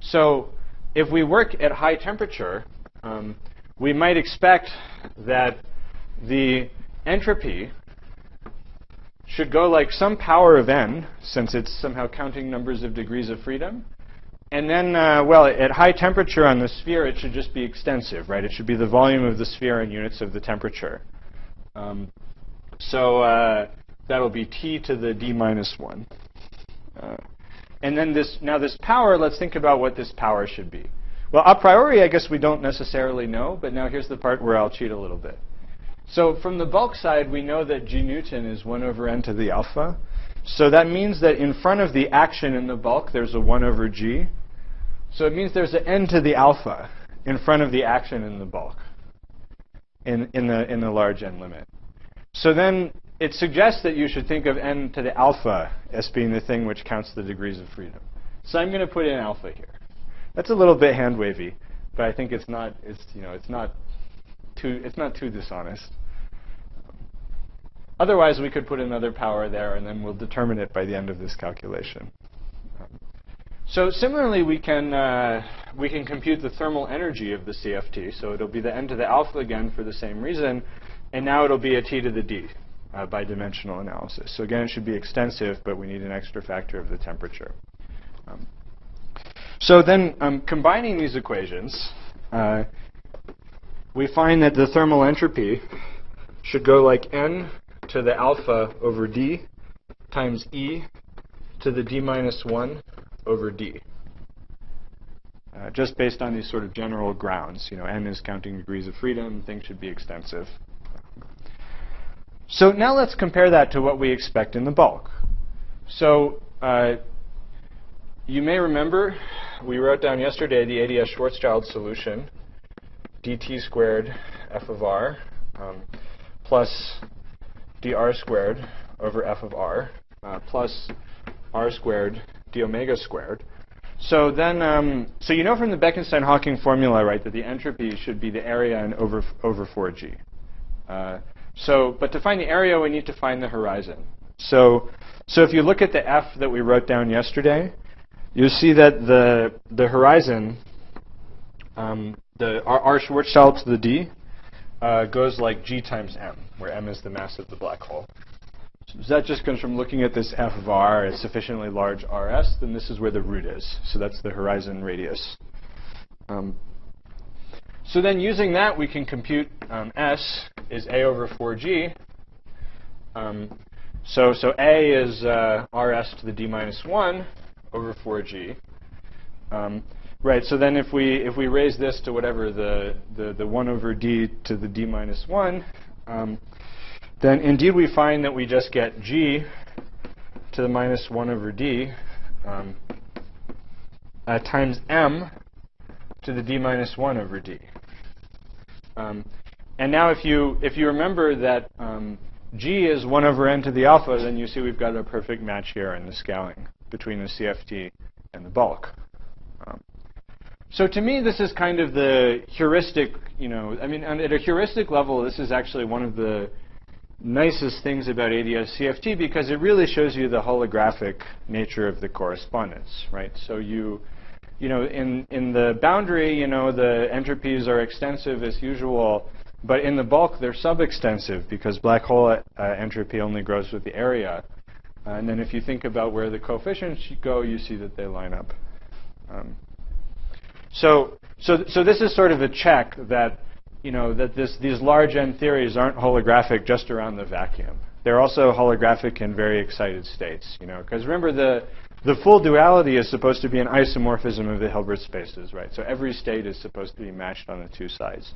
S1: so if we work at high temperature, um, we might expect that the entropy should go like some power of n, since it's somehow counting numbers of degrees of freedom. And then, uh, well, at high temperature on the sphere, it should just be extensive, right? It should be the volume of the sphere in units of the temperature. Um, so uh, that'll be t to the d minus 1. Uh, and then this, now this power, let's think about what this power should be. Well, a priori, I guess we don't necessarily know, but now here's the part where I'll cheat a little bit. So from the bulk side, we know that g Newton is 1 over n to the alpha. So that means that in front of the action in the bulk, there's a 1 over g. So it means there's an n to the alpha in front of the action in the bulk, in, in, the, in the large n limit. So then it suggests that you should think of n to the alpha as being the thing which counts the degrees of freedom. So I'm going to put in alpha here. That's a little bit hand wavy, but I think it's not, it's, you know, it's not too, it's not too dishonest. Otherwise, we could put another power there, and then we'll determine it by the end of this calculation. So similarly, we can, uh, we can compute the thermal energy of the CFT. So it'll be the n to the alpha again for the same reason. And now it'll be a t to the d uh, by dimensional analysis. So again, it should be extensive, but we need an extra factor of the temperature. Um, so then um, combining these equations, uh, we find that the thermal entropy should go like n to the alpha over d times e to the d minus 1 over d. Uh, just based on these sort of general grounds. You know, n is counting degrees of freedom, things should be extensive. So now let's compare that to what we expect in the bulk. So uh, you may remember we wrote down yesterday the ADS-Schwarzschild solution, dt squared f of r um, plus dr squared over f of r uh, plus r squared d omega squared. So then, um, so you know from the Bekenstein-Hawking formula, right, that the entropy should be the area in over over 4g. Uh, so, but to find the area, we need to find the horizon. So, so if you look at the f that we wrote down yesterday, you see that the the horizon, um, the r, r Schwarzschild to the d, uh, goes like g times m, where m is the mass of the black hole. So that just comes from looking at this f of r as sufficiently large rs, then this is where the root is. So that's the horizon radius. Um, so then using that, we can compute um, s is a over 4g. Um, so, so a is uh, rs to the d minus 1 over 4g. Um, Right. So then, if we if we raise this to whatever the the, the one over d to the d minus one, um, then indeed we find that we just get g to the minus one over d um, uh, times m to the d minus one over d. Um, and now, if you if you remember that um, g is one over n to the alpha, then you see we've got a perfect match here in the scaling between the CFT and the bulk. Um, so to me, this is kind of the heuristic, you know, I mean, at a heuristic level, this is actually one of the nicest things about ADS CFT because it really shows you the holographic nature of the correspondence, right? So you, you know, in, in the boundary, you know, the entropies are extensive as usual, but in the bulk, they're subextensive because black hole uh, entropy only grows with the area. Uh, and then if you think about where the coefficients go, you see that they line up. Um, so, so, so this is sort of a check that, you know, that this, these large N theories aren't holographic just around the vacuum. They're also holographic in very excited states, you know, because remember the, the full duality is supposed to be an isomorphism of the Hilbert spaces, right? So every state is supposed to be matched on the two sides.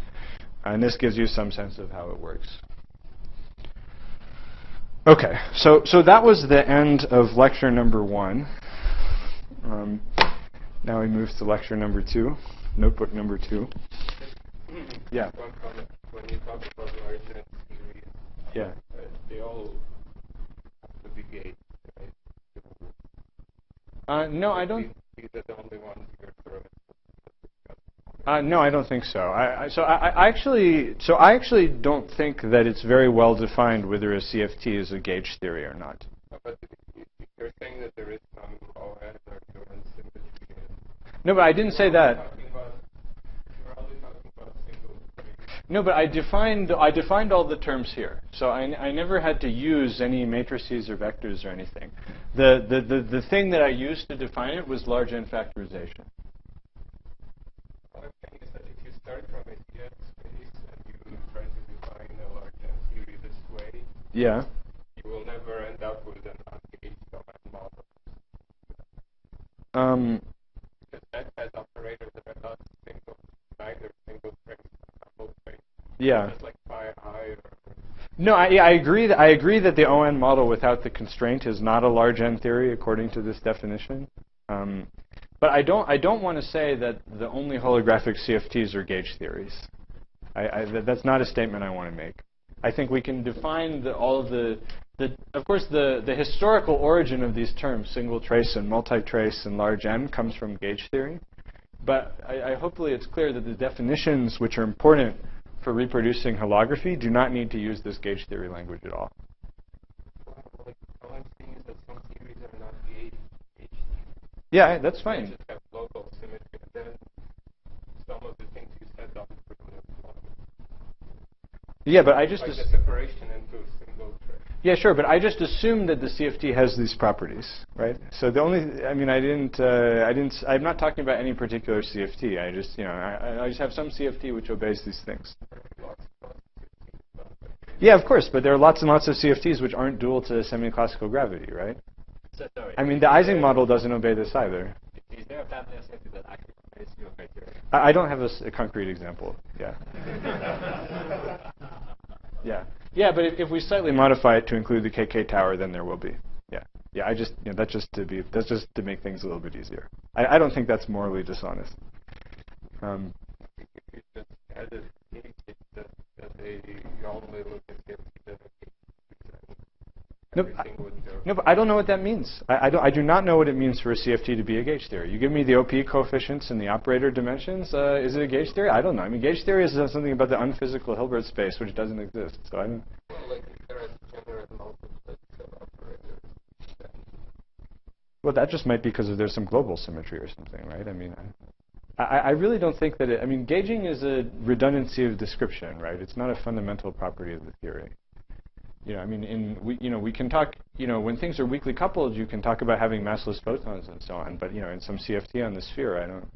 S1: And this gives you some sense of how it works. Okay, so so that was the end of lecture number one. Um, now we move to lecture number two, notebook number two. Yeah.
S4: One comment, when you talk about large N series,
S1: Yeah.
S4: uh, they all have to be?
S1: Uh, no, I don't.
S4: These the only ones you're sort of.
S1: Uh, no, I don't think so. I, I, so I, I actually, so I actually don't think that it's very well defined whether a CFT is a gauge theory or not.
S4: But you- you're saying that there is some or Jordan symmetry. and-
S1: No, but I didn't say that.
S4: talking about- You're only talking about single trace.
S1: No, but I defined I defined all the terms here, so I, n- I never had to use any matrices or vectors or anything. The, the the the thing that I used to define it was large n factorization.
S4: What I'm saying is that if you start from a CF space and you try to define a large N series this way,
S1: Yeah.
S4: you will never end up with an ungauged ON model.
S1: Um,
S4: Because that has operators that are not single, neither single trace.
S1: Yeah.
S4: Like
S1: No, I, I agree. That, I agree that the ON model without the constraint is not a large n theory according to this definition. Um, but I don't. I don't want to say that the only holographic CFTs are gauge theories. I, I, that, that's not a statement I want to make. I think we can define the, all of the, the, of course, the, the historical origin of these terms, single trace and multi-trace and large n, comes from gauge theory. But I, I hopefully it's clear that the definitions which are important for reproducing holography do not need to use this gauge theory language at all. Yeah, that's fine. Yeah, but I just
S4: like
S1: as-
S4: the separation into single trace.
S1: Yeah, sure, but I just assumed that the CFT has these properties, right? So the only, I mean, I didn't, uh, I didn't, I'm not talking about any particular CFT. I just, you know, I, I just have some CFT which obeys these things.
S4: Lots, lots of things, but-
S1: Yeah, of course, but there are lots and lots of CFTs which aren't dual to semi-classical gravity, right?
S2: So, sorry.
S1: I mean, the Ising model doesn't obey this either.
S2: Is there a family of CFT that actually obeys your criteria?
S1: I, I don't have a concrete example. Yeah. Yeah. Yeah, but if, if we slightly modify it to include the KK tower, then there will be. Yeah. Yeah, I just, you know, that's just to be, that's just to make things a little bit easier. I, I don't think that's morally dishonest. Um,
S4: that, they only look at the that
S1: Nope,
S4: everything would go.
S1: no, but I don't know what that means. I, I, don't, I do not know what it means for a CFT to be a gauge theory. You give me the OPE coefficients and the operator dimensions. Uh, is it a gauge theory? I don't know. I mean, gauge theory is something about the unphysical Hilbert space, which doesn't exist. So I don't.
S4: Well, like if there are generate multiplets of operators, then
S1: Well, that just might be because there's some global symmetry or something, right? I mean, I, I, I really don't think that it, I mean, gauging is a redundancy of description, right? It's not a fundamental property of the theory. You know, I mean, in we, you know, we can talk, you know, when things are weakly coupled, you can talk about having massless photons and so on. But you know, in some CFT on the sphere, I don't.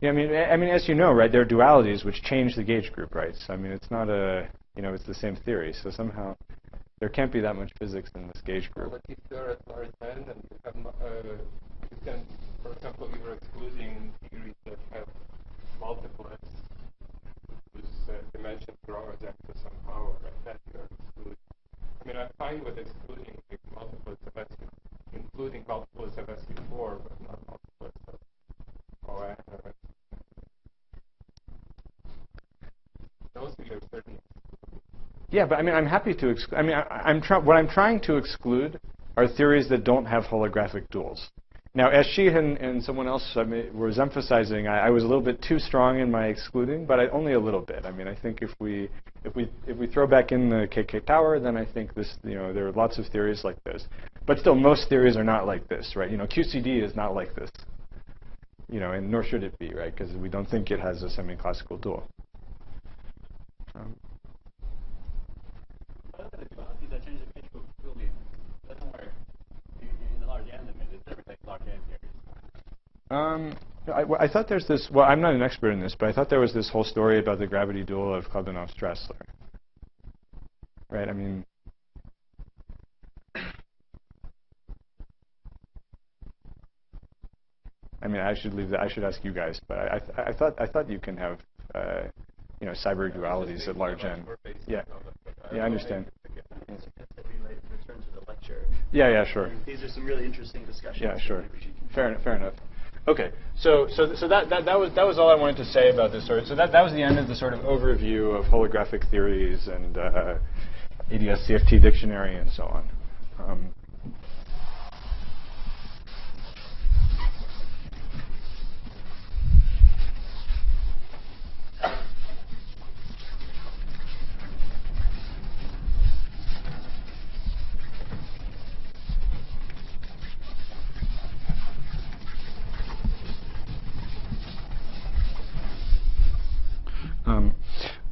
S1: Yeah, I mean, I mean, as you know, right, there are dualities which change the gauge group, right? So I mean, it's not a, you know, it's the same theory. So somehow, there can't be that much physics in this gauge group.
S4: like if you're at large n and you have, uh, you can, for example, you're excluding theories that have multiplets whose uh, dimensions grow as n to some power, right? That you're excluding. I mean, I'm fine with excluding like, multiplets of including multiplets of SQ4, but not multiplets of ON those are certainly
S1: Yeah, but I mean, I'm happy to exclude. I mean, I, I'm try- what I'm trying to exclude are theories that don't have holographic duals. Now, as she and, someone else I mean, was emphasizing, I, I was a little bit too strong in my excluding, but I, only a little bit. I mean, I think if we if we if we throw back in the KK tower, then I think this you know there are lots of theories like this. But still, most theories are not like this, right? You know, QCD is not like this. You know, and nor should it be, right? Because we don't think it has a semi-classical dual. Um,
S2: What are the dualities that change the gauge group fully? Doesn't work. You, you, in the large n limit, it's never like large n theories.
S1: Um, I, I thought there's this. Well, I'm not an expert in this, but I thought there was this whole story about the gravity dual of Klebanov-Strassler. Right. I mean. I mean, I should leave that. I should ask you guys, but I, I, I thought I thought you can have, uh, you know, Seiberg dualities at large n. Yeah. Yeah, I understand. Yeah, yeah, sure.
S6: These are some really interesting discussions.
S1: Yeah, sure.
S6: Maybe we should-
S1: Fair enough. Fair enough. Okay, so so so that, that that was that was all I wanted to say about this sort. So that that was the end of the sort of overview of holographic theories and uh, ADS CFT dictionary and so on. Um,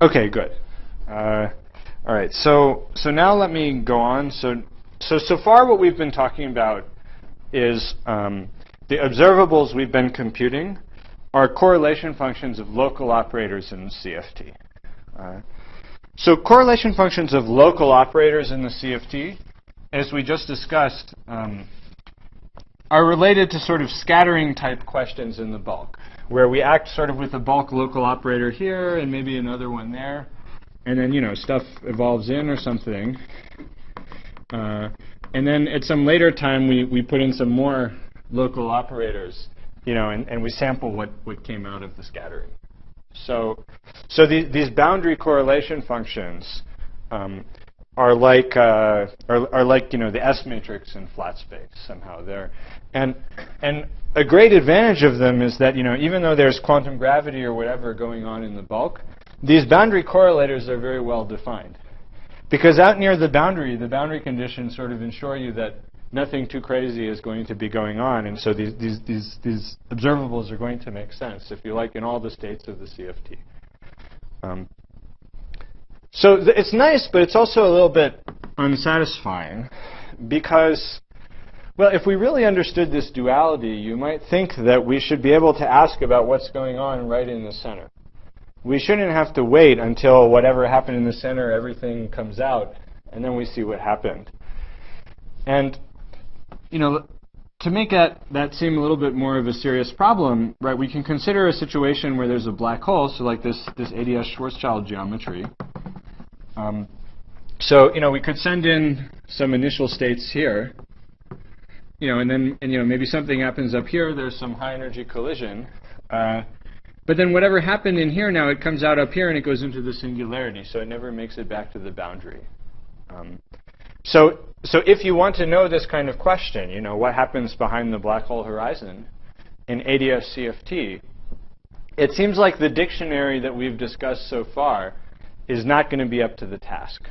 S1: okay, good. Uh, all right, so so now let me go on. So so so far, what we've been talking about is um, the observables we've been computing are correlation functions of local operators in the CFT. Uh, so correlation functions of local operators in the CFT, as we just discussed, um, are related to sort of scattering type questions in the bulk, where we act sort of with a bulk local operator here and maybe another one there, and then you know stuff evolves in or something, uh, and then at some later time we, we put in some more local operators, you know, and, and we sample what, what came out of the scattering. So, so the, these boundary correlation functions um, are like uh, are, are like you know the S matrix in flat space somehow. They're and and a great advantage of them is that you know even though there's quantum gravity or whatever going on in the bulk, these boundary correlators are very well defined. Because out near the boundary, the boundary conditions sort of ensure you that nothing too crazy is going to be going on, and so these, these, these, these observables are going to make sense, if you like, in all the states of the CFT. Um, so it's nice, but it's also a little bit unsatisfying because, well, if we really understood this duality, you might think that we should be able to ask about what's going on right in the center. We shouldn't have to wait until whatever happened in the center, everything comes out, and then we see what happened. And, you know, to make that, that seem a little bit more of a serious problem, right, we can consider a situation where there's a black hole, so like this, this ADS Schwarzschild geometry. Um, so, you know, we could send in some initial states here, you know, and then, and, you know, maybe something happens up here, there's some high energy collision. Uh, but then whatever happened in here now, it comes out up here and it goes into the singularity, so it never makes it back to the boundary. Um, so, so if you want to know this kind of question, you know, what happens behind the black hole horizon in ADS CFT, it seems like the dictionary that we've discussed so far is not going to be up to the task.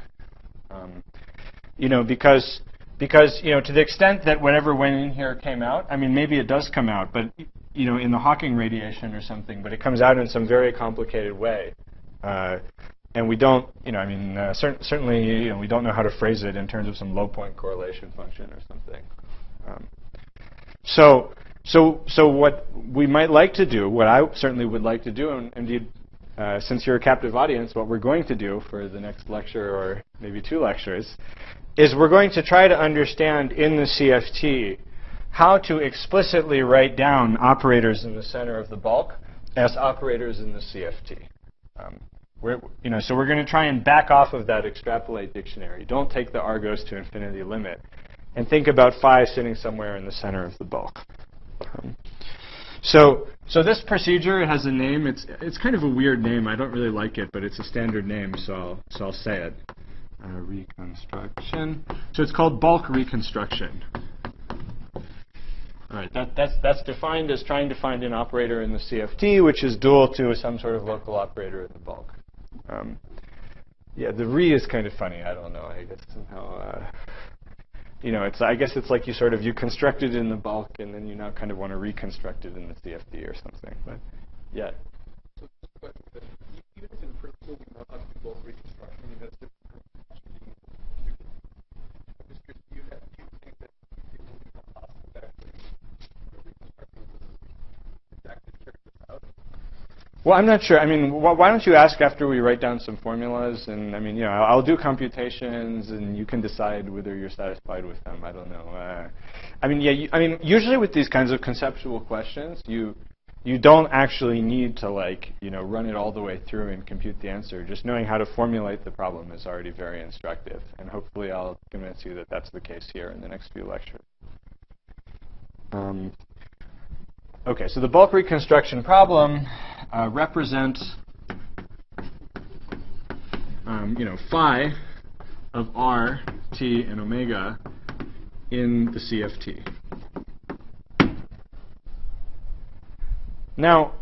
S1: Um, you know, because because you know to the extent that whatever went in here came out, I mean maybe it does come out, but you know in the Hawking radiation or something, but it comes out in some very complicated way. Uh, and we don't, you know, I mean, uh, cer- certainly, you know, we don't know how to phrase it in terms of some low point correlation function or something. Um, so, so, so what we might like to do, what I certainly would like to do, and indeed, uh, since you're a captive audience, what we're going to do for the next lecture or maybe two lectures, is we're going to try to understand in the CFT how to explicitly write down operators in the center of the bulk as operators in the CFT. Um, you know, so we're going to try and back off of that extrapolate dictionary. Don't take the r goes to infinity limit. And think about phi sitting somewhere in the center of the bulk. Um, so, so this procedure has a name. It's, it's kind of a weird name. I don't really like it, but it's a standard name, so I'll, so I'll say it. Uh, reconstruction. So it's called bulk reconstruction. All right, that, that's, that's defined as trying to find an operator in the CFT, which is dual to some sort of local operator in the bulk. Um, yeah, the re is kind of funny. I don't know. I guess somehow, uh, you know, it's. I guess it's like you sort of you construct it in the bulk, and then you now kind of want to reconstruct it in the CFT or something. But yeah.
S3: So, but, but even if in principle we know how to do bulk reconstruction, I mean, that's different from actually being able to do it. I'm just curious, do you, have, do you think that it will become possible to actually you know, reconstructing the exactly carry this out?
S1: Well, I'm not sure. I mean, wh- why don't you ask after we write down some formulas? And I mean, you know, I'll, I'll do computations, and you can decide whether you're satisfied with them. I don't know. Uh, I mean, yeah. I mean, usually with these kinds of conceptual questions, you you don't actually need to like you know run it all the way through and compute the answer. Just knowing how to formulate the problem is already very instructive, and hopefully I'll convince you that that's the case here in the next few lectures. Um, okay, so the bulk reconstruction problem uh, represents um, you know phi of r, t, and omega in the CFT. Now,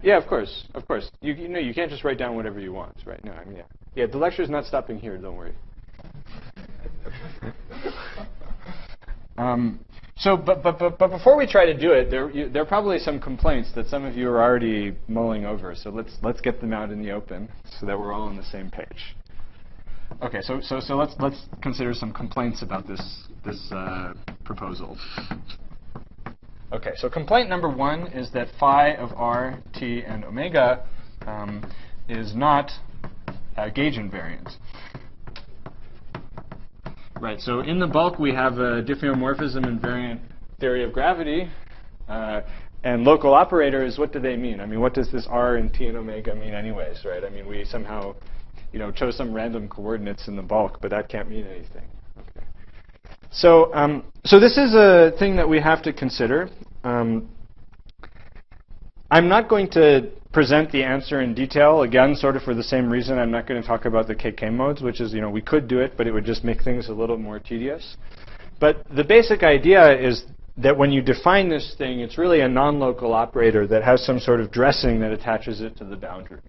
S1: yeah, of course, of course. You, you know, you can't just write down whatever you want, right? No, I mean, yeah, yeah. The lecture's not stopping here. Don't worry. Um, so, but, but, but, but before we try to do it, there, you, there are probably some complaints that some of you are already mulling over. So let's let's get them out in the open so that we're all on the same page. Okay, so so so let's let's consider some complaints about this this uh, proposal. Okay, so complaint number one is that phi of r, t, and omega um, is not uh, gauge invariant. Right, so in the bulk we have a diffeomorphism invariant theory of gravity. Uh, and local operators, what do they mean? I mean, what does this r and t and omega mean anyways, right? I mean, we somehow, you know, chose some random coordinates in the bulk, but that can't mean anything. Okay. So, um, so this is a thing that we have to consider. Um, I'm not going to present the answer in detail, again, sort of for the same reason I'm not going to talk about the KK modes, which is, you know, we could do it, but it would just make things a little more tedious. But the basic idea is that when you define this thing, it's really a non-local operator that has some sort of dressing that attaches it to the boundary.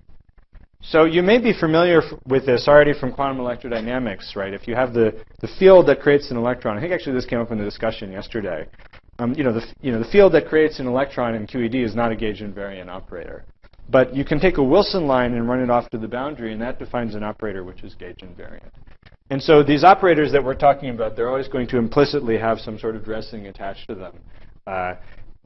S1: So you may be familiar with this already from quantum electrodynamics, right? If you have the, the field that creates an electron, I think actually this came up in the discussion yesterday. Um, you, know, the, you know, the field that creates an electron in QED is not a gauge invariant operator. But you can take a Wilson line and run it off to the boundary, and that defines an operator which is gauge invariant. And so these operators that we're talking about, they're always going to implicitly have some sort of dressing attached to them. Uh,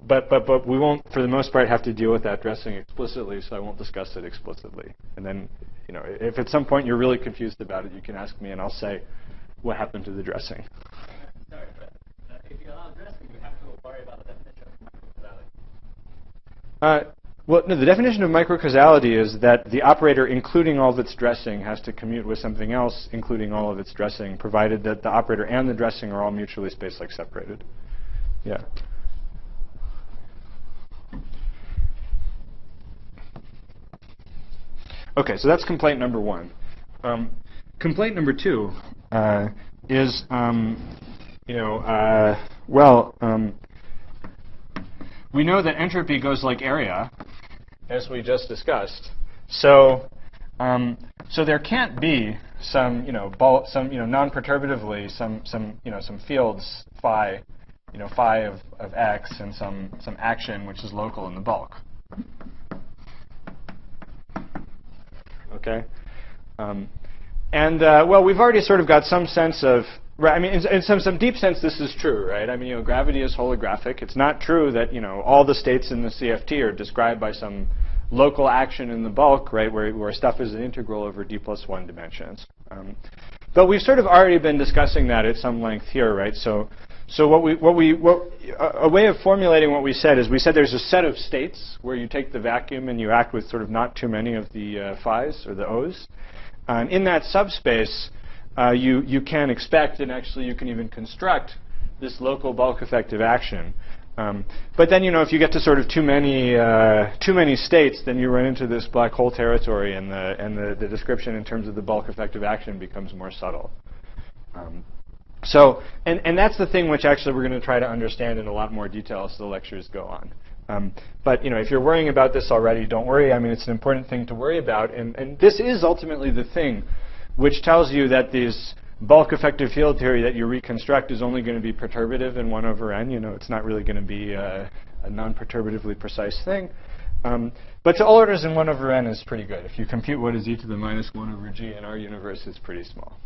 S1: but, but, but we won't, for the most part, have to deal with that dressing explicitly, so I won't discuss it explicitly. And then, you know, if at some point you're really confused about it, you can ask me, and I'll say what happened to the dressing.
S2: Sorry, but uh, if you allow dressing, you have to worry about the definition of microcausality.
S1: Uh, well, no, the definition of microcausality is that the operator, including all of its dressing, has to commute with something else, including all of its dressing, provided that the operator and the dressing are all mutually space-like separated. Yeah. Okay, so that's complaint number one. Um, complaint number two uh, is, um, you know, uh, well, um, we know that entropy goes like area, as we just discussed. So, um, so there can't be some, you know, bul- some, you know, non-perturbatively some, some, you know, some fields phi, you know, phi of, of x and some, some action which is local in the bulk. Okay. Um, and uh, well, we've already sort of got some sense of Right. I mean, in, in, some some deep sense, this is true, right? I mean, you know, gravity is holographic. It's not true that you know all the states in the CFT are described by some local action in the bulk, right, where where stuff is an integral over d plus one dimensions. Um, but we've sort of already been discussing that at some length here, right? So, so what we what we what, a, way of formulating what we said is we said there's a set of states where you take the vacuum and you act with sort of not too many of the uh, phi's or the o's, and in that subspace uh, you, you can expect, and actually you can even construct, this local bulk effective action. Um, but then, you know, if you get to sort of too many, uh, too many states, then you run into this black hole territory, and the, and the, the description in terms of the bulk effective action becomes more subtle. Um, so, and, and that's the thing which actually we're going to try to understand in a lot more detail as the lectures go on. Um, but you know, if you're worrying about this already, don't worry. I mean, it's an important thing to worry about, and, and this is ultimately the thing which tells you that this bulk effective field theory that you reconstruct is only going to be perturbative in 1 over n. You know, it's not really going to be a, a non-perturbatively precise thing. Um, but to all orders in 1 over n is pretty good. If you compute what is e to the minus 1 over g in our universe, it's pretty small.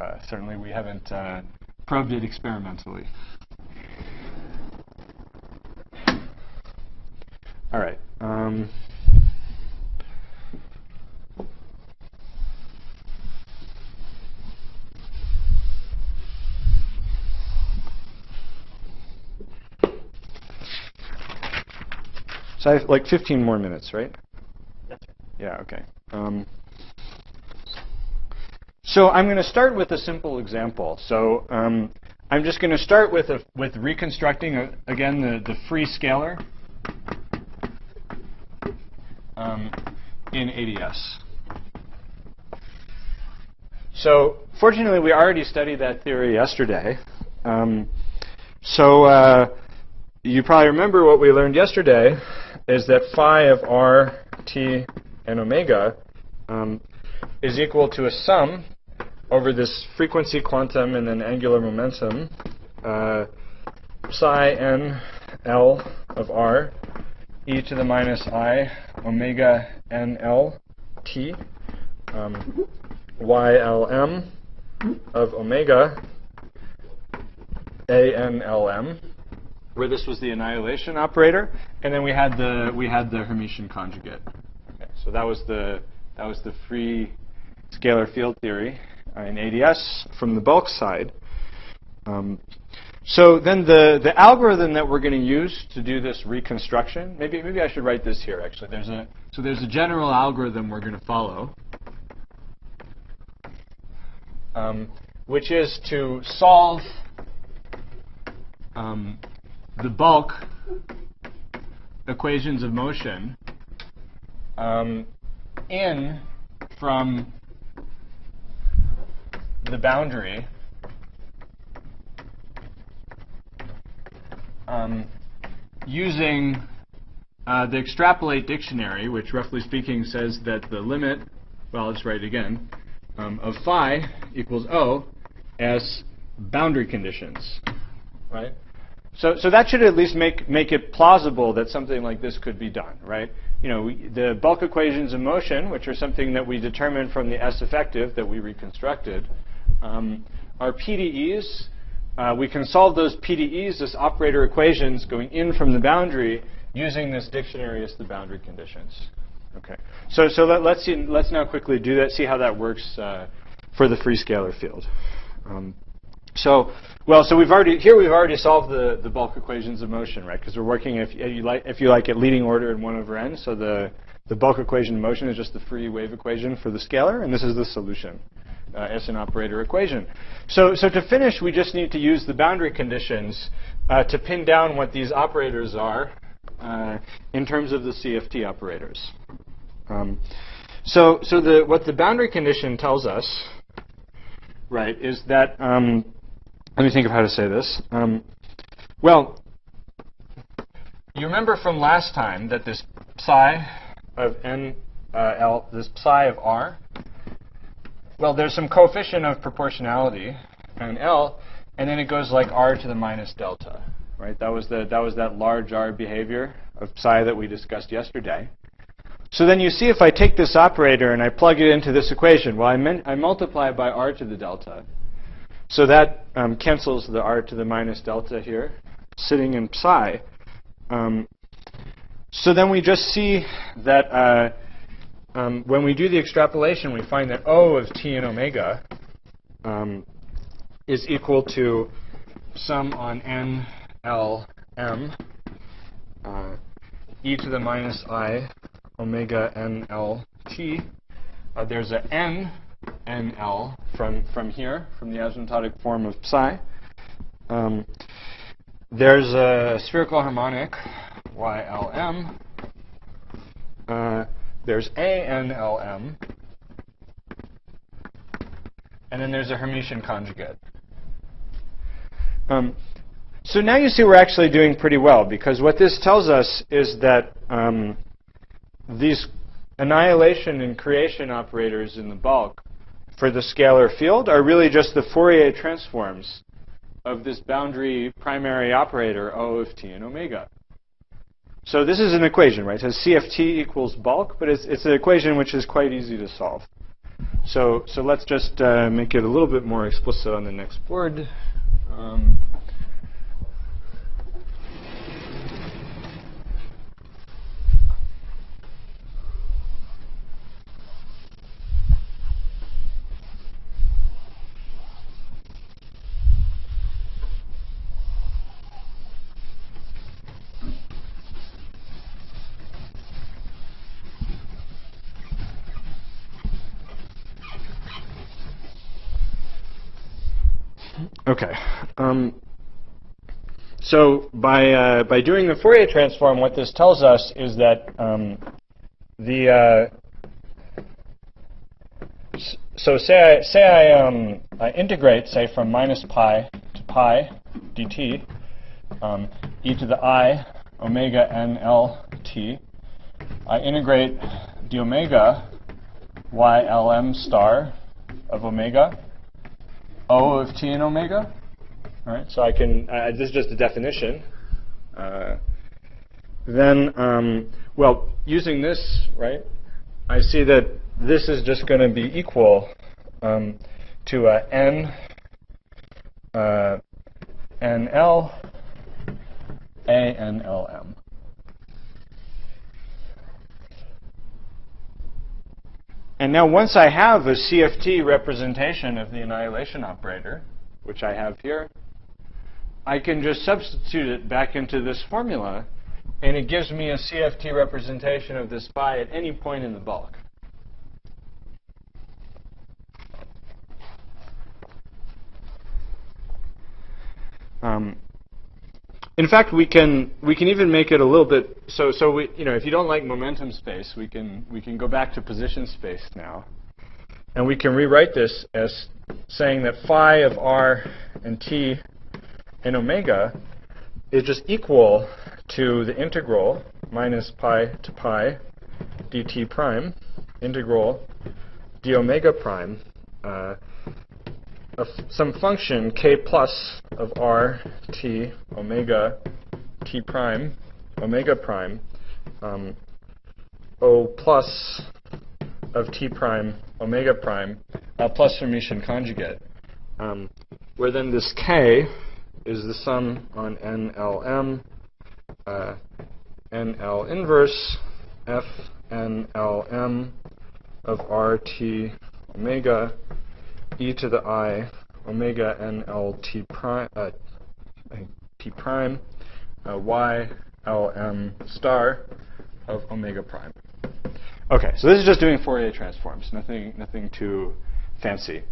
S1: Uh, certainly we haven't uh, probed it experimentally. All right. Um, So I have like 15 more minutes, right?
S2: Right.
S1: Yeah, okay. Um, so I'm going to start with a simple example. So um, I'm just going to start with a, with reconstructing a, again the, the free scalar um, in ADS. So fortunately, we already studied that theory yesterday. Um, so uh, you probably remember what we learned yesterday is that phi of r, t, and omega um, is equal to a sum over this frequency quantum and then angular momentum uh, psi n l of r e to the minus i omega n l t um, y l m of omega a n l m where this was the annihilation operator, and then we had the we had the Hermitian conjugate. Okay, so that was the that was the free scalar field theory uh, in ADS from the bulk side. Um, so then the, the algorithm that we're going to use to do this reconstruction, maybe maybe I should write this here actually. There's a so there's a general algorithm we're going to follow, um, which is to solve um, the bulk equations of motion um, in from the boundary um, using uh, the extrapolate dictionary, which roughly speaking says that the limit, well, just write it again, um, of phi equals O as boundary conditions, right? So, so that should at least make, make it plausible that something like this could be done, right? You know, we, the bulk equations of motion, which are something that we determined from the S effective that we reconstructed, um, are PDEs. Uh, we can solve those PDEs, this operator equations, going in from the boundary using this dictionary as the boundary conditions. Okay. So, so let, us see, let's now quickly do that, see how that works uh, for the free scalar field. Um, so, well, so we've already here we've already solved the, the bulk equations of motion, right? Because we're working if, if you like if you like at leading order in one over n. So the the bulk equation of motion is just the free wave equation for the scalar, and this is the solution uh, as an operator equation. So so to finish, we just need to use the boundary conditions uh, to pin down what these operators are uh, in terms of the CFT operators. Um, so so the what the boundary condition tells us, right, is that um, let me think of how to say this. Um, well, you remember from last time that this psi of n uh, l, this psi of r, well, there's some coefficient of proportionality and l, and then it goes like r to the minus delta, right? That was the that was that large r behavior of psi that we discussed yesterday. So then you see if I take this operator and I plug it into this equation, well, I, I multiply by r to the delta. So that um, cancels the r to the minus delta here, sitting in psi. Um, so then we just see that uh, um, when we do the extrapolation, we find that O of t and omega um, is equal to sum on n l m uh, e to the minus i omega n l t. Uh, there's a n NL from, from here, from the asymptotic form of psi. Um, there's a spherical harmonic, YLM. Uh, there's ANLM. And then there's a Hermitian conjugate. Um, so now you see we're actually doing pretty well because what this tells us is that um, these annihilation and creation operators in the bulk for the scalar field are really just the Fourier transforms of this boundary primary operator O of t and omega. So this is an equation, right? It says CFT equals bulk, but it's, it's an equation which is quite easy to solve. So, so let's just uh, make it a little bit more explicit on the next board. Um, Okay. Um, so by uh, by doing the Fourier transform, what this tells us is that um, the uh, so say I say I, um, I integrate say from minus pi to pi dt um, e to the i omega n l t. I integrate the omega y l m star of omega O of t and omega. All right, so I can, uh, this is just a definition. Uh, then, um, well, using this, right, I see that this is just going to be equal um, to uh, n, uh, nl, a, n, l, And now once I have a CFT representation of the annihilation operator, which I have here, I can just substitute it back into this formula, and it gives me a CFT representation of this phi at any point in the bulk. Um, in fact, we can we can even make it a little bit so so we you know if you don't like momentum space, we can we can go back to position space now, and we can rewrite this as saying that phi of r and t and omega is just equal to the integral minus pi to pi dt prime integral d omega prime uh, some function k plus of r t omega t prime omega prime um, o plus of t prime omega prime plus Hermitian conjugate, um, where then this k is the sum on NLM, uh, NL inverse f NLM of RT omega e to the i omega NLT prime, uh, t prime, uh, y lm star of omega prime. Okay, so this is just doing Fourier transforms, nothing, nothing too fancy.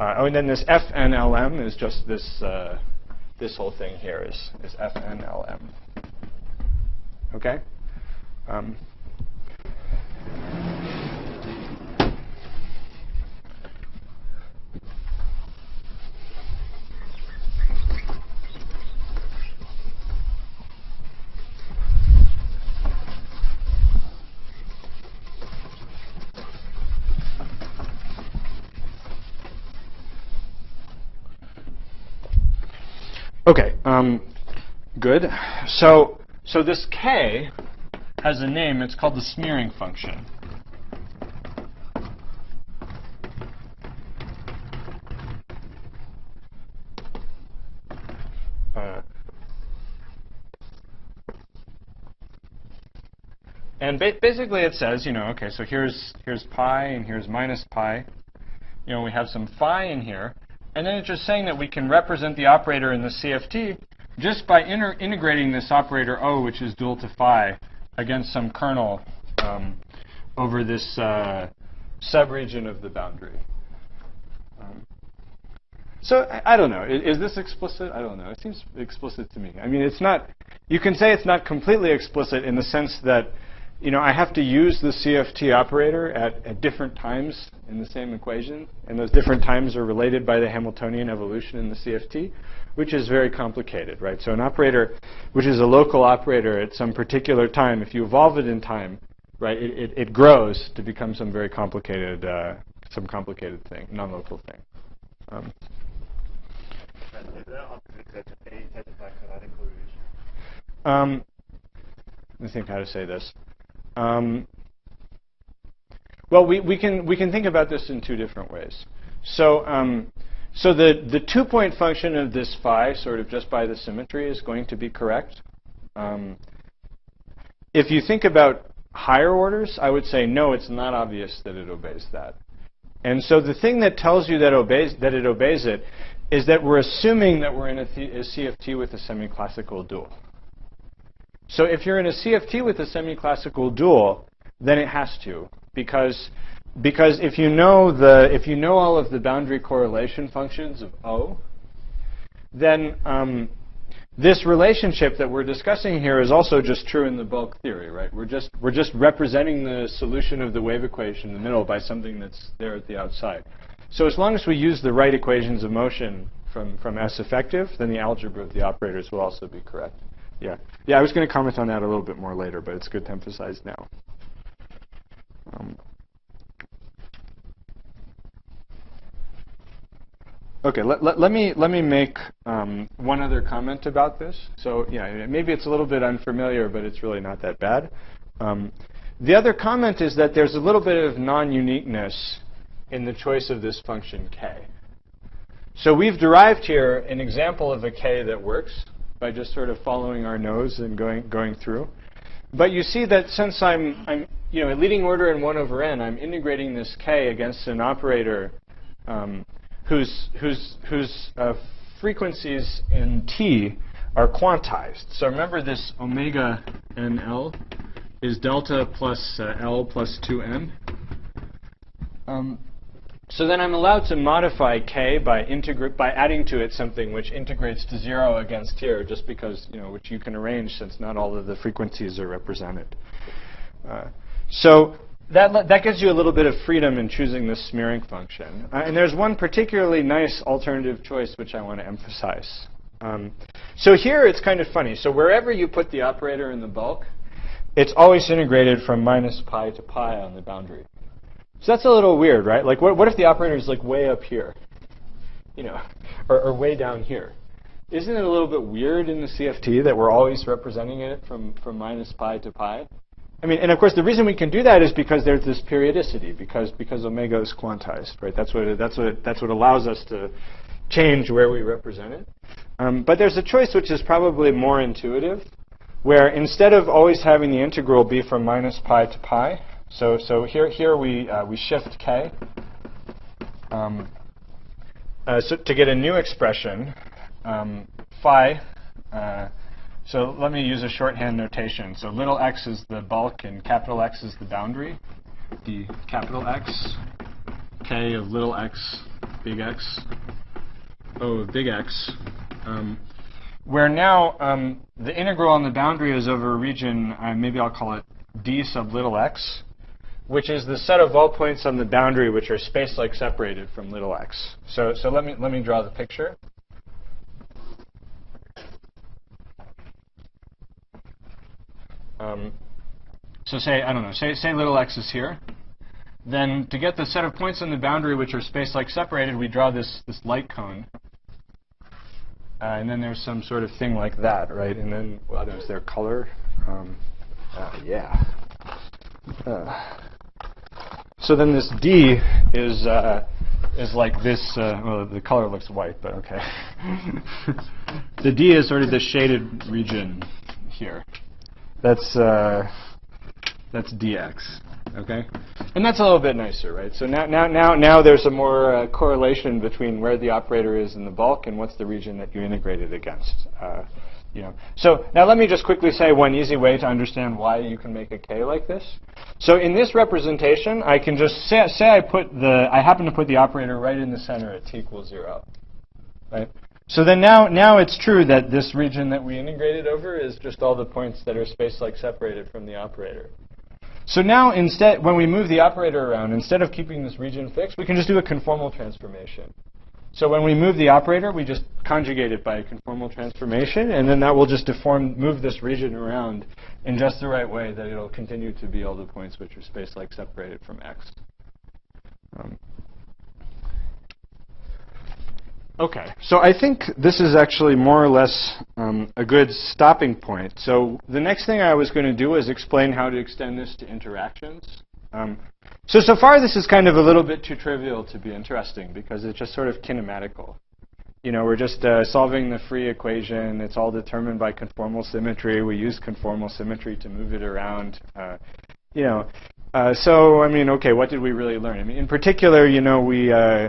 S1: Uh, oh, and then this FNLM is just this, uh, this whole thing here is, is FNLM. Okay? Um, Okay, um, good. So, so this k has a name. It's called the smearing function. Uh, and ba basically, it says, you know, okay, so here's here's pi and here's minus pi. You know, we have some phi in here. And then it's just saying that we can represent the operator in the CFT just by integrating this operator O, which is dual to phi, against some kernel um, over this uh, subregion of the boundary. Um, so I, I, don't know. Is, is, this explicit? I don't know. It seems explicit to me. I mean, it's not. You can say it's not completely explicit in the sense that you know, I have to use the CFT operator at, at different times in the same equation, and those different times are related by the Hamiltonian evolution in the CFT, which is very complicated, right? So an operator, which is a local operator at some particular time, if you evolve it in time, right, it, it, it grows to become some very complicated, uh, some complicated thing, non-local thing. Um, um, let me think how to say this. Um, well, we, we, can, we can think about this in two different ways. So, um, so the, the two-point function of this phi, sort of just by the symmetry, is going to be correct. Um, if you think about higher orders, I would say no, it's not obvious that it obeys that. And so the thing that tells you that, obeys, that it obeys it is that we're assuming that we're in a, a CFT with a semi-classical dual. So if you're in a CFT with a semi-classical dual, then it has to, because because if you know the if you know all of the boundary correlation functions of O, then um, this relationship that we're discussing here is also just true in the bulk theory, right? We're just, we're just representing the solution of the wave equation in the middle by something that's there at the outside. So as long as we use the right equations of motion from, from S effective, then the algebra of the operators will also be correct. Yeah, yeah. I was going to comment on that a little bit more later, but it's good to emphasize now. Um, Okay, let, let, let, me, let me make um, one other comment about this. So, yeah, maybe it's a little bit unfamiliar, but it's really not that bad. Um, the other comment is that there's a little bit of non-uniqueness in the choice of this function k. So we've derived here an example of a k that works by just sort of following our nose and going, going through. But you see that since I'm, I'm you know, a leading order in 1 over n, I'm integrating this k against an operator um, whose, whose, whose uh, frequencies in t are quantized. So remember this omega nl is delta plus uh, L plus 2n. Um, so then I'm allowed to modify k by by adding to it something which integrates to zero against here, just because you know which you can arrange since not all of the frequencies are represented. Uh, so that that gives you a little bit of freedom in choosing this smearing function. Uh, and there's one particularly nice alternative choice which I want to emphasize. Um, so here it's kind of funny. So wherever you put the operator in the bulk, it's always integrated from minus pi to pi on the boundary. So that's a little weird, right? Like, what, what if the operator is like way up here, you know, or, or way down here? Isn't it a little bit weird in the CFT that we're always representing it from, from minus pi to pi? I mean, and of course, the reason we can do that is because there's this periodicity, because because omega is quantized, right? That's what it, that's what it, that's what allows us to change where we represent it. Um, but there's a choice which is probably more intuitive, where instead of always having the integral be from minus pi to pi, so, so here, here we, uh, we shift k um, uh, so to get a new expression, um, phi. Uh, so let me use a shorthand notation. So little x is the bulk and capital X is the boundary. The capital X, k of little x, big X, O of big X. Um, where now um, the integral on the boundary is over a region, uh, maybe I'll call it d sub little x, which is the set of all points on the boundary which are space-like separated from little x. So, so let me let me draw the picture. Um, so say I don't know, say say little x is here. Then to get the set of points on the boundary which are space-like separated, we draw this this light cone. Uh, and then there's some sort of thing like that, right? And then well, there's their color. Um, uh, yeah. Uh, so then this D is uh, is like this. Uh, well, the color looks white, but okay. the D is sort of the shaded region here. That's uh, that's dx. Okay, and that's a little bit nicer, right? So now now now now there's a more uh, correlation between where the operator is in the bulk and what's the region that you integrated against. So now let me just quickly say one easy way to understand why you can make a k like this. So in this representation, I can just say, say I put the I happen to put the operator right in the center at t equals zero, right? So then now now it's true that this region that we integrated over is just all the points that are space-like separated from the operator. So now instead, when we move the operator around, instead of keeping this region fixed, we can just do a conformal transformation. So when we move the operator, we just conjugate it by a conformal transformation, and then that will just deform, move this region around in just the right way that it'll continue to be all the points which are space-like separated from x. Um, okay, so I think this is actually more or less um, a good stopping point. So the next thing I was going to do is explain how to extend this to interactions. Um, so, so far this is kind of a little bit too trivial to be interesting because it's just sort of kinematical. You know, we're just uh, solving the free equation. It's all determined by conformal symmetry. We use conformal symmetry to move it around. Uh, you know, uh, so I mean, okay, what did we really learn? I mean, in particular, you know, we uh,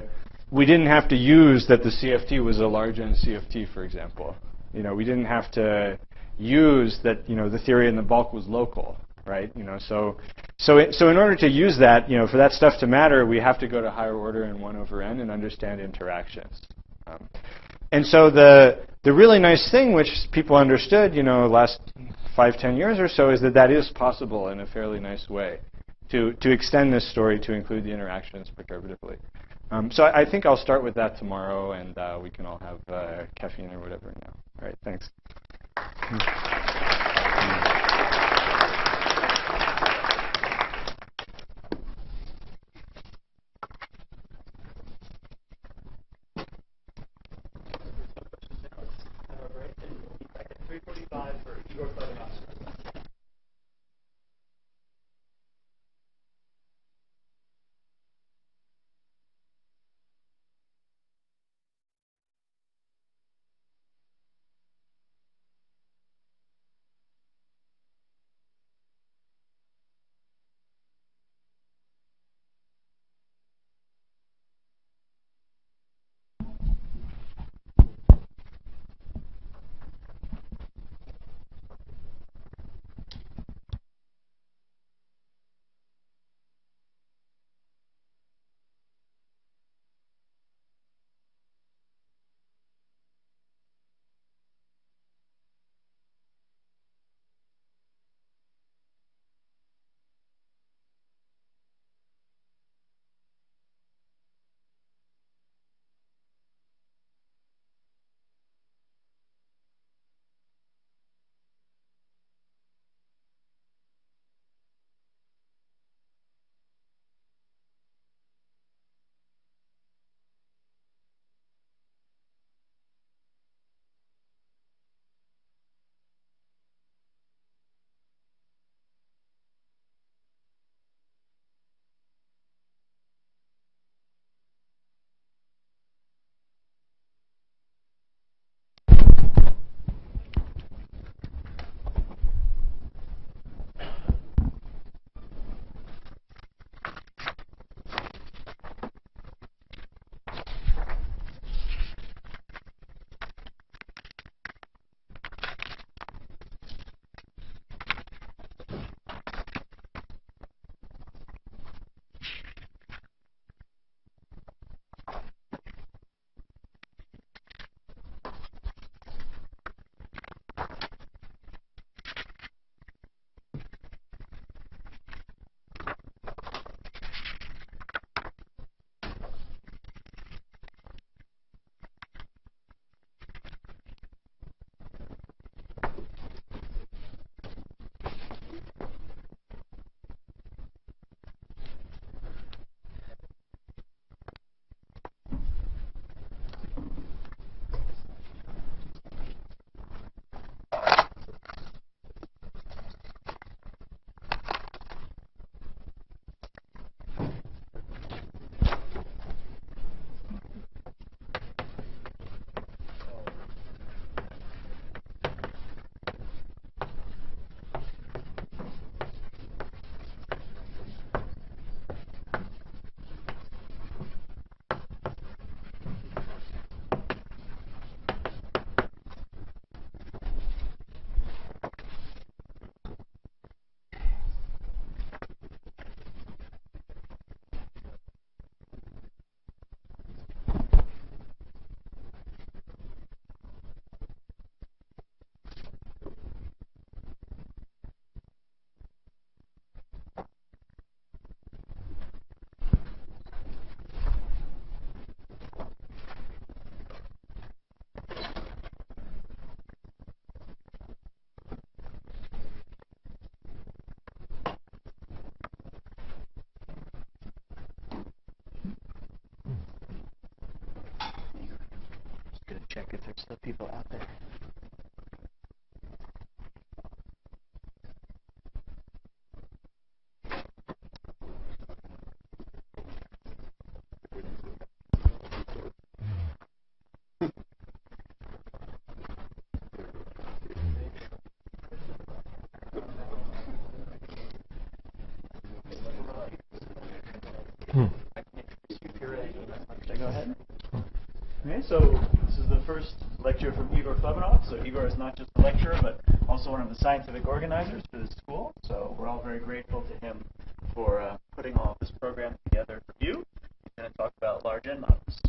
S1: we didn't have to use that the CFT was a large N CFT, for example. You know, we didn't have to use that you know the theory in the bulk was local right? You know, so so it, so in order to use that, you know, for that stuff to matter, we have to go to higher order and one over n and understand interactions. Um, and so the the really nice thing, which people understood, you know, last five, ten years or so, is that that is possible in a fairly nice way to to extend this story to include the interactions perturbatively. Um, so I, I think I'll start with that tomorrow, and uh, we can all have uh, caffeine or whatever now. All right, thanks.
S6: Check if there's still people out there. Should I go ahead? Okay, so this is the first lecture from Igor Klebanov. So Igor is not just a lecturer, but also one of the scientific organizers for this school. So we're all very grateful to him for uh, putting all of this program together for you. He's going to talk about large N models.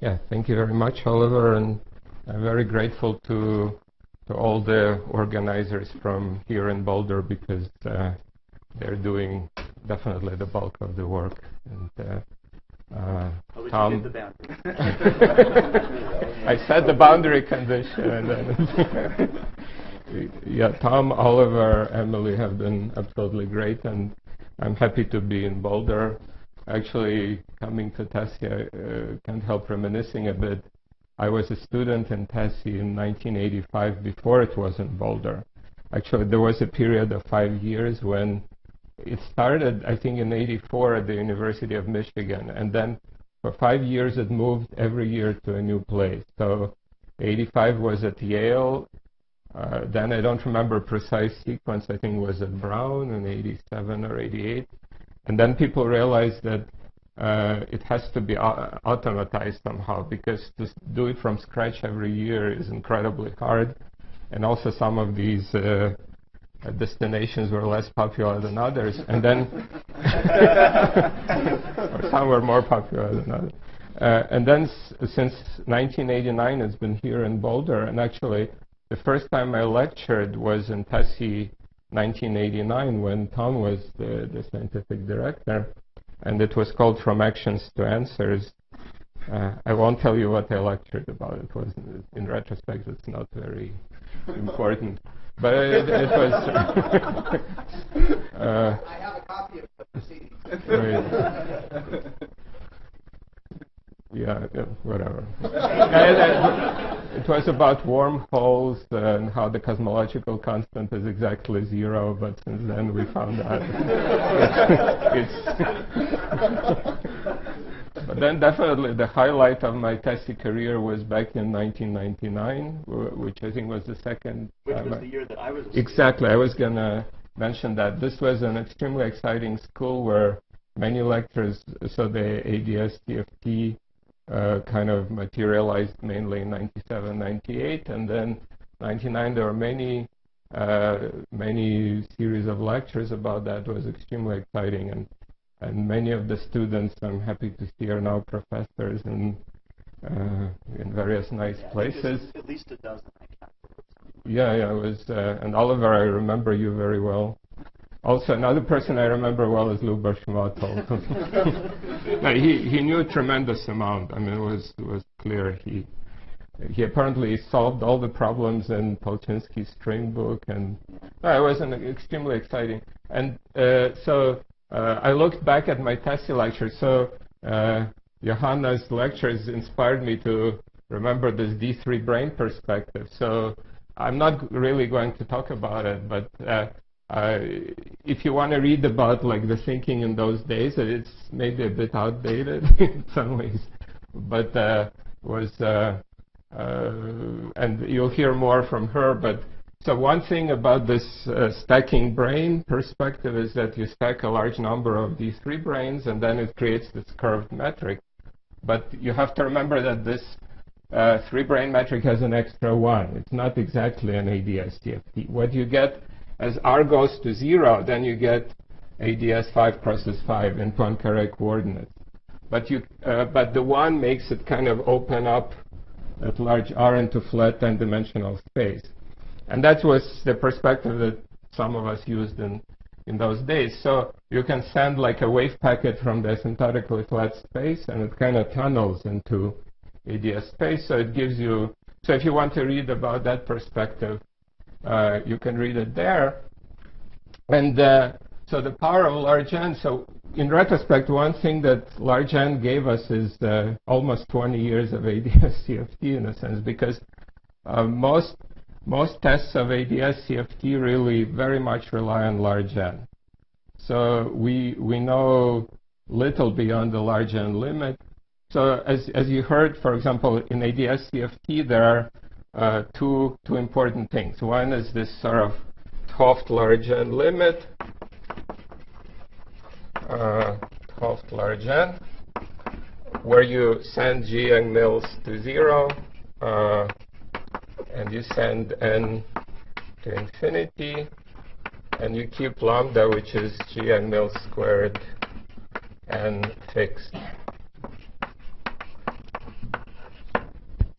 S7: Yeah, thank
S4: Thank you very much, Oliver, and I'm very grateful to to all the organizers from here in Boulder because uh, they're doing definitely the bulk of the work. And uh, uh,
S6: I'll
S4: Tom,
S6: the boundary.
S4: I set the boundary condition. And then yeah, Tom, Oliver, Emily have been absolutely great, and I'm happy to be in Boulder. Actually, coming to TASI, I uh, can't help reminiscing a bit. I was a student in TASI in 1985 before it was in Boulder. Actually, there was a period of five years when it started, I think, in 84 at the University of Michigan, and then for five years it moved every year to a new place. So 85 was at Yale. Uh, then I don't remember precise sequence. I think was at Brown in 87 or 88. And then people realized that uh, it has to be au- automatized somehow because to do it from scratch every year is incredibly hard. And also some of these uh, uh, destinations were less popular than others, and then or some were more popular than others. Uh, and then s- since 1989, it's been here in Boulder, and actually the first time I lectured was in TASI 1989 when Tom was the, the scientific director, and it was called From Actions to Answers. Uh, I won't tell you what I lectured about. It was, in retrospect, it's not very important, but it, it was. uh,
S5: I have a copy of the proceedings.
S4: Right. yeah, yeah, whatever. And, uh, it was about wormholes and how the cosmological constant is exactly zero, but since then we found out it's. But then definitely the highlight of my TASI career was back in 1999, which I think was the second.
S6: Which was the year that I was.
S4: Exactly. I was going to mention that this was an extremely exciting school where many lectures, so the ADS CFT uh, kind of materialized mainly in 97, 98, and then 99 there were many, uh, many series of lectures about that. It was extremely exciting, and and many of the students I'm happy to see are now professors in uh, in various nice
S6: Yeah, I think there's
S4: places.
S6: At least a dozen, I.
S4: Yeah, yeah, it was, uh, and Oliver, I remember you very well. Also, another person I remember well is Lubos Motl. no, he, he knew a tremendous amount. I mean, it was, it was clear. He, he apparently solved all the problems in Polchinski's string book, and no, it was an extremely exciting. And uh, so uh, I looked back at my TASI lecture. So uh, Johanna's lectures inspired me to remember this D3 brane perspective. So I'm not really going to talk about it, but uh, uh, if you want to read about like the thinking in those days, it's maybe a bit outdated in some ways, but uh, was uh, uh, and you'll hear more from her. But so one thing about this uh, stacking brane perspective is that you stack a large number of these three branes, and then it creates this curved metric. But you have to remember that this uh, three brane metric has an extra one. It's not exactly an ADS CFT. What you get as R goes to zero, then you get ADS 5 cross S5 in Poincare coordinates. But, you, uh, but the one makes it kind of open up at large R into flat 10 dimensional space. And that was the perspective that some of us used in, in those days. So you can send like a wave packet from the asymptotically flat space, and it kind of tunnels into ADS space. So it gives you, so if you want to read about that perspective, uh, you can read it there. And uh, so the power of large N, so in retrospect, one thing that large N gave us is uh, almost 20 years of ADS CFT in a sense, because uh, most, most tests of ADS CFT really very much rely on large N. So we, we know little beyond the large N limit. So as, as you heard, for example, in ADS CFT, there are uh, two, two important things. One is this sort of 't large N limit, uh, 't large N, where you send G Yang-Mills to zero, uh, and you send N to infinity, and you keep lambda, which is G Yang-Mills squared, and fixed.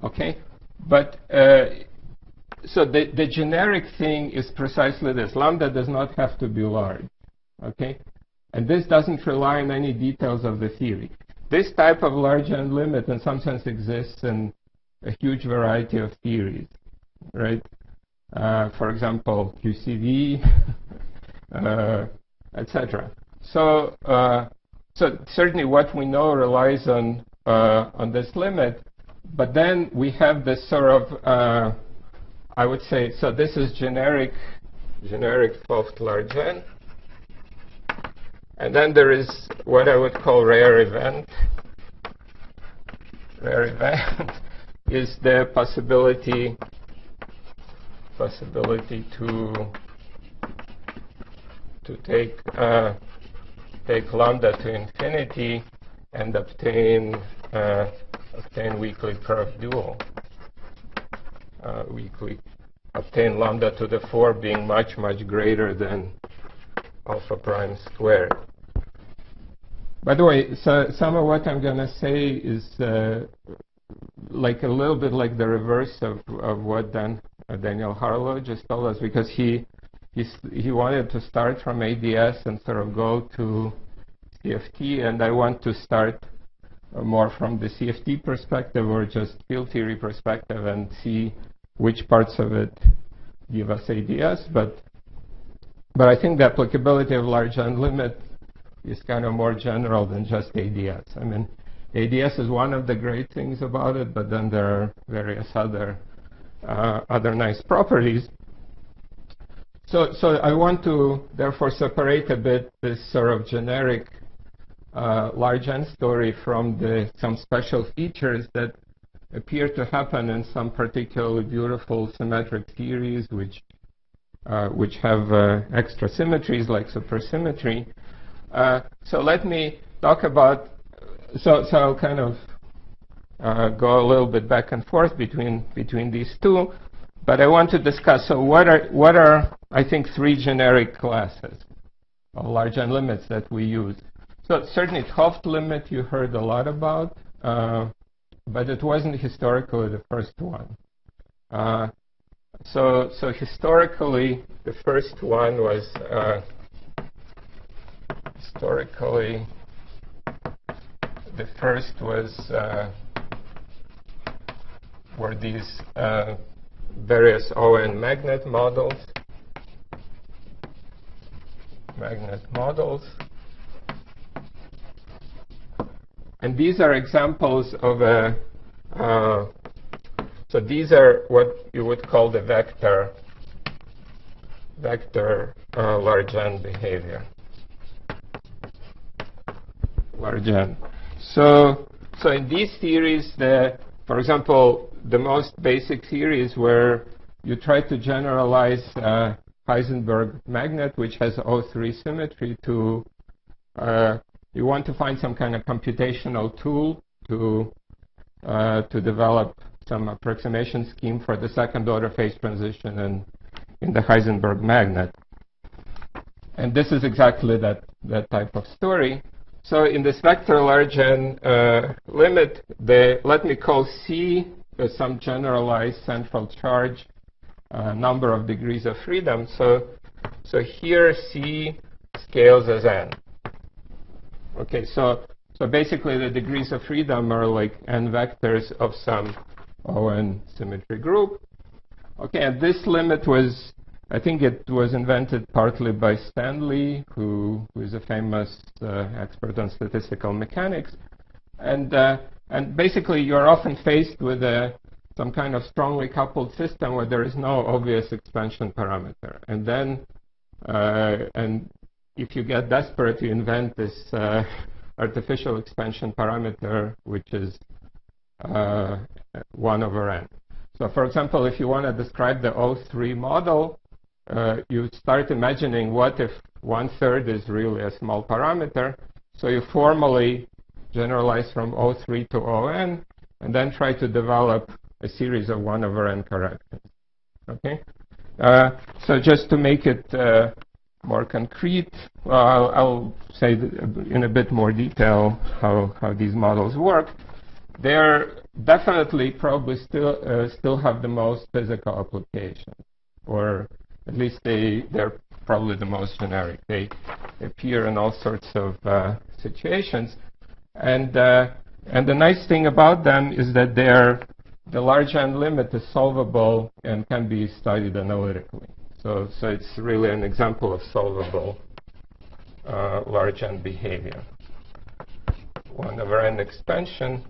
S4: Okay, but uh, so the, the generic thing is precisely this. Lambda does not have to be large. Okay? And this doesn't rely on any details of the theory. This type of large n limit in some sense exists in a huge variety of theories, right? Uh, for example, QCD, uh, etc. So, uh, so certainly what we know relies on uh, on this limit, but then we have this sort of, uh, I would say, so this is generic, generic 't Hooft large n. And then there is what I would call rare event. Rare event is the possibility possibility to to take uh, take lambda to infinity and obtain uh, obtain weakly curved dual. Uh, weakly obtain lambda to the 4 being much much greater than alpha prime squared. By the way, so some of what I'm going to say is uh, like a little bit like the reverse of, of what Dan, uh, Daniel Harlow just told us because he he wanted to start from ADS and sort of go to CFT, and I want to start uh, more from the CFT perspective or just field theory perspective and see which parts of it give us ADS. But but I think the applicability of large N limit is kind of more general than just ADS. I mean, ADS is one of the great things about it, but then there are various other other nice properties. So, so I want to therefore separate a bit this sort of generic uh, large n story from the some special features that appear to happen in some particularly beautiful symmetric theories, which uh, which have uh, extra symmetries like supersymmetry. Uh, so let me talk about, so, so I'll kind of uh, go a little bit back and forth between, between these two, but I want to discuss, so what are, what are, I think, three generic classes of large n limits that we use? So certainly 't Hooft limit you heard a lot about, uh, but it wasn't historically the first one. Uh, so, so historically, the first one was uh, historically, the first was uh, were these uh, various ON magnet models, magnet models. And these are examples of a, uh, so these are what you would call the vector, vector uh, large n behavior large n. So, so in these theories, the, for example, the most basic theory is where you try to generalize uh, Heisenberg magnet, which has O3 symmetry, to uh, you want to find some kind of computational tool to uh, to develop some approximation scheme for the second order phase transition in, in the Heisenberg magnet. And this is exactly that, that type of story. So in this vector large n uh, limit, the, let me call C some generalized central charge uh, number of degrees of freedom. So, so here C scales as n. Okay, so so basically the degrees of freedom are like n vectors of some ON symmetry group. Okay, and this limit was I think it was invented partly by Stanley, who, who is a famous uh, expert on statistical mechanics. And, uh, and basically, you're often faced with a, some kind of strongly coupled system where there is no obvious expansion parameter. And then, uh, and if you get desperate, you invent this uh, artificial expansion parameter, which is uh, 1 over n. So for example, if you want to describe the O3 model, uh, you start imagining what if one third is really a small parameter. So you formally generalize from O3 to ON, and then try to develop a series of 1 over n characters. Okay? Uh, so just to make it uh, more concrete, well, I'll, I'll, say in a bit more detail how, how these models work. They're definitely probably still uh, still have the most physical application, or at least they they're probably the most generic. They appear in all sorts of uh, situations, and uh, and the nice thing about them is that they're the large n limit is solvable and can be studied analytically. So so it's really an example of solvable uh, large n behavior. 1 over n expansion.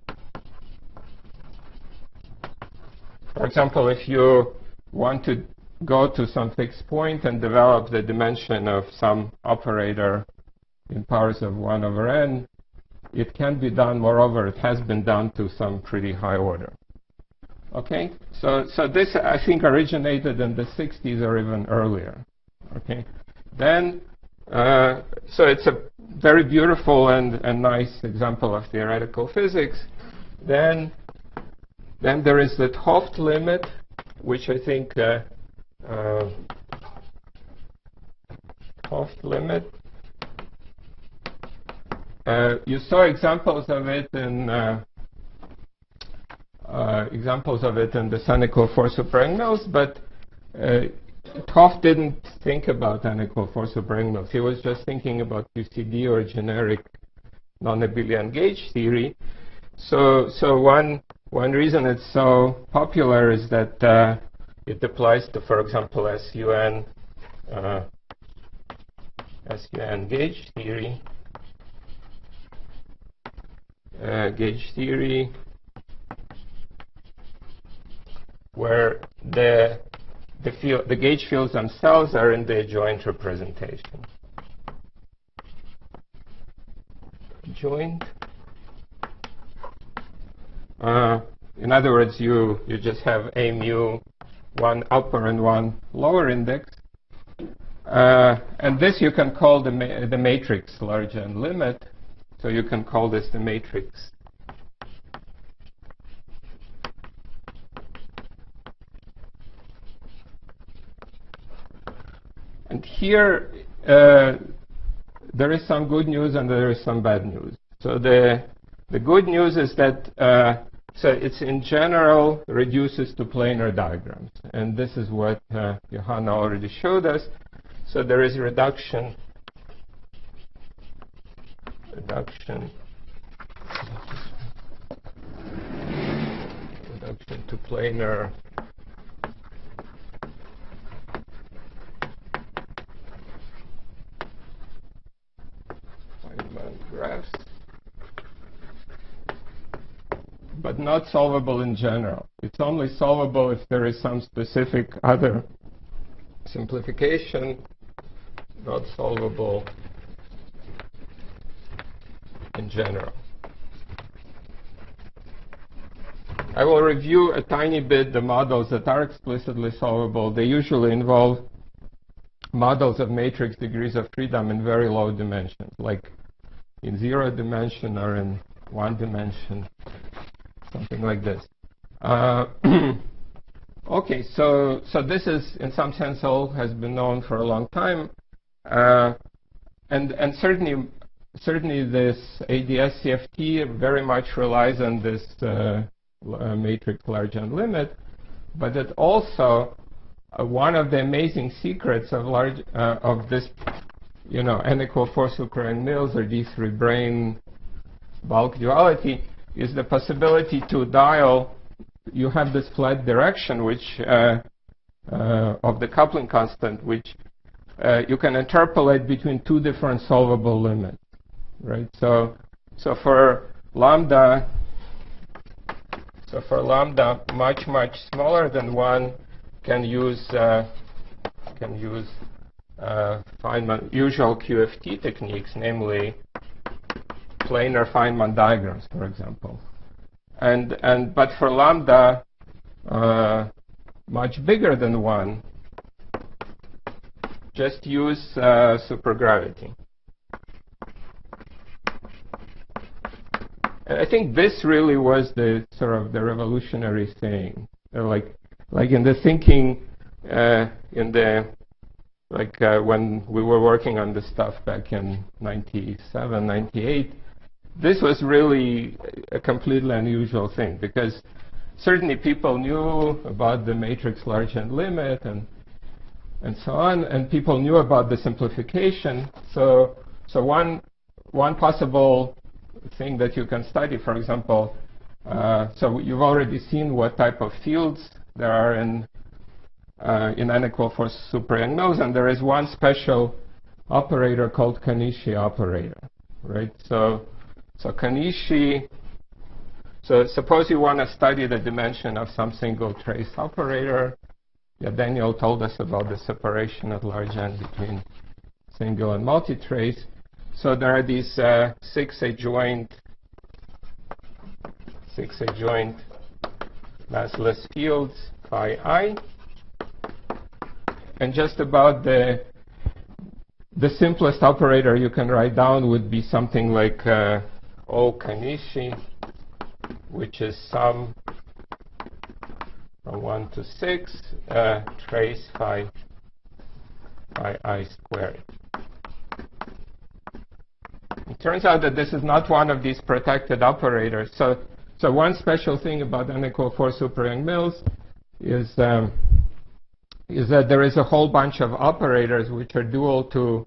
S4: For example, if you want to go to some fixed point and develop the dimension of some operator in powers of 1 over n, it can be done. Moreover, it has been done to some pretty high order. Okay, so so this I think originated in the 60s or even earlier. Okay, then uh, so it's a very beautiful and, and nice example of theoretical physics. Then then there is the 't Hooft limit, which I think uh, uh, limit. Uh, you saw examples of it in uh, uh, examples of it in the Sun-equal four super Yang-Mills, but uh, 't Hooft didn't think about unequal four super Yang-Mills. He was just thinking about QCD or generic non-abelian gauge theory. So, so one one reason it's so popular is that uh, it applies to, for example, SUN uh, SUN gauge theory. Uh, gauge theory where the the, field, the gauge fields themselves are in the adjoint representation. Joint. Uh, in other words, you, you just have a mu, one upper and one lower index. Uh, and this you can call the, ma the matrix large n limit. So you can call this the matrix And here, uh, there is some good news and there is some bad news. So the, the good news is that uh, so it's in general reduces to planar diagrams. And this is what uh, Johanna already showed us. So there is reduction, reduction, reduction to planar graphs, but not solvable in general. It's only solvable if there is some specific other simplification, not solvable in general. I will review a tiny bit the models that are explicitly solvable. They usually involve models of matrix degrees of freedom in very low dimensions, like in zero dimension or in one dimension, something like this. Uh, okay, so so this is in some sense all has been known for a long time, uh, and and certainly certainly this ADS CFT very much relies on this uh, uh, matrix large n limit, but it also uh, one of the amazing secrets of large uh, of this you know, n equal 4 super Yang-Mills or D3 brane bulk duality is the possibility to dial, you have this flat direction which uh, uh, of the coupling constant, which you can interpolate between two different solvable limits, right? So, so for lambda, so for lambda much much smaller than one, can use uh, can use uh, Feynman usual QFT techniques, namely planar Feynman diagrams, for example. And and but for lambda uh, much bigger than one, just use uh, supergravity. I think this really was the sort of the revolutionary thing, uh, like like in the thinking uh, in the like uh, when we were working on this stuff back in 97, 98, this was really a completely unusual thing because certainly people knew about the matrix large n limit and and so on, and people knew about the simplification. So, so one one possible thing that you can study, for example, uh, so you've already seen what type of fields there are in uh, in n equal 4 super Yang-Mills, and there is one special operator called Konishi operator, right? So, so Konishi. So suppose you want to study the dimension of some single trace operator. Yeah, Daniel told us about the separation at large n between single and multi-trace. So there are these uh, six adjoint six adjoint massless fields phi i. And just about the the simplest operator you can write down would be something like uh, O Konishi, which is sum from 1 to 6, uh, trace phi, phi i squared. It turns out that this is not one of these protected operators. So, so one special thing about n equal 4 super Yang-Mills is, um, is that there is a whole bunch of operators which are dual to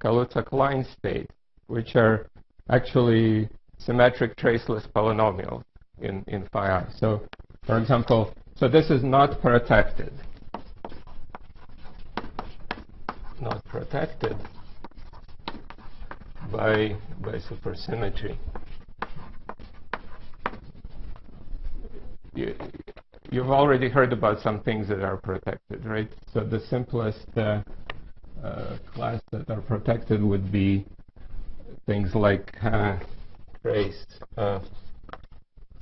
S4: Kaluza-Klein state, which are actually symmetric traceless polynomials in, in phi. So, for example, so this is not protected. Not protected by, by supersymmetry. You, you've already heard about some things that are protected, right? So the simplest uh, uh, class that are protected would be things like uh, trace uh,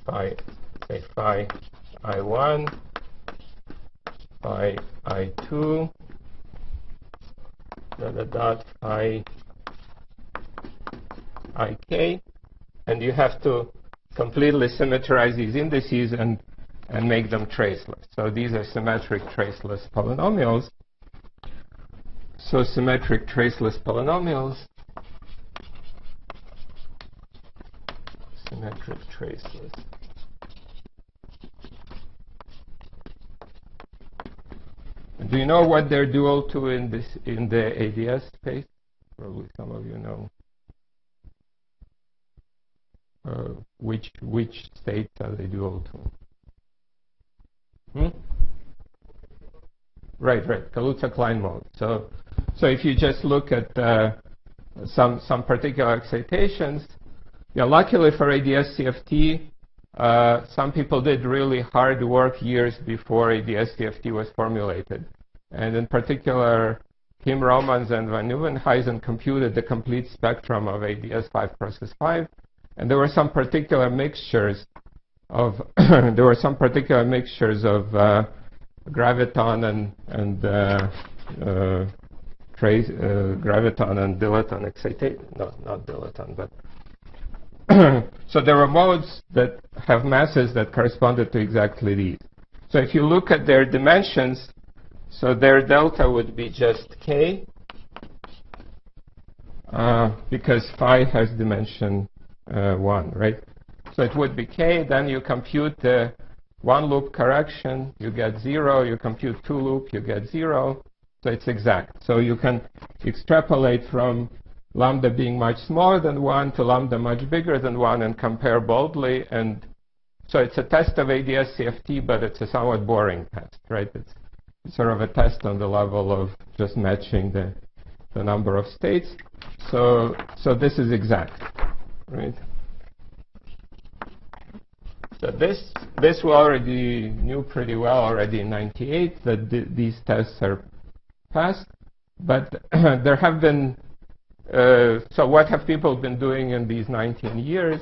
S4: phi, say phi i1, phi i2, dot dot dot phi ik, and you have to completely symmetrize these indices and and make them traceless. So these are symmetric traceless polynomials. So symmetric traceless polynomials, symmetric traceless. Do you know what they're dual to in this in the ADS space? Probably some of you know. Uh, which which states are they dual to? Hmm? Right, right. Kaluza-Klein mode. So, so if you just look at uh, some some particular excitations, yeah. Luckily for ADS CFT, uh, some people did really hard work years before ADS CFT was formulated, and in particular, Kim Romans and Van Nieuwenhuizen computed the complete spectrum of ADS 5 cross S5, and there were some particular mixtures of there were some particular mixtures of uh, graviton and and uh, uh, trace uh, graviton and dilaton excitation. No, not dilaton, but so there were modes that have masses that corresponded to exactly these. So if you look at their dimensions, so their delta would be just k, uh, because phi has dimension Uh, 1, right? So it would be k, then you compute the one loop correction, you get 0, you compute two loop, you get 0, so it's exact. So you can extrapolate from lambda being much smaller than 1 to lambda much bigger than 1 and compare boldly. And so it's a test of ADS CFT, but it's a somewhat boring test, right? It's sort of a test on the level of just matching the, the number of states. So, so this is exact, right? So this, this we already knew pretty well already in 98 that th these tests are passed. But there have been uh, so what have people been doing in these 19 years?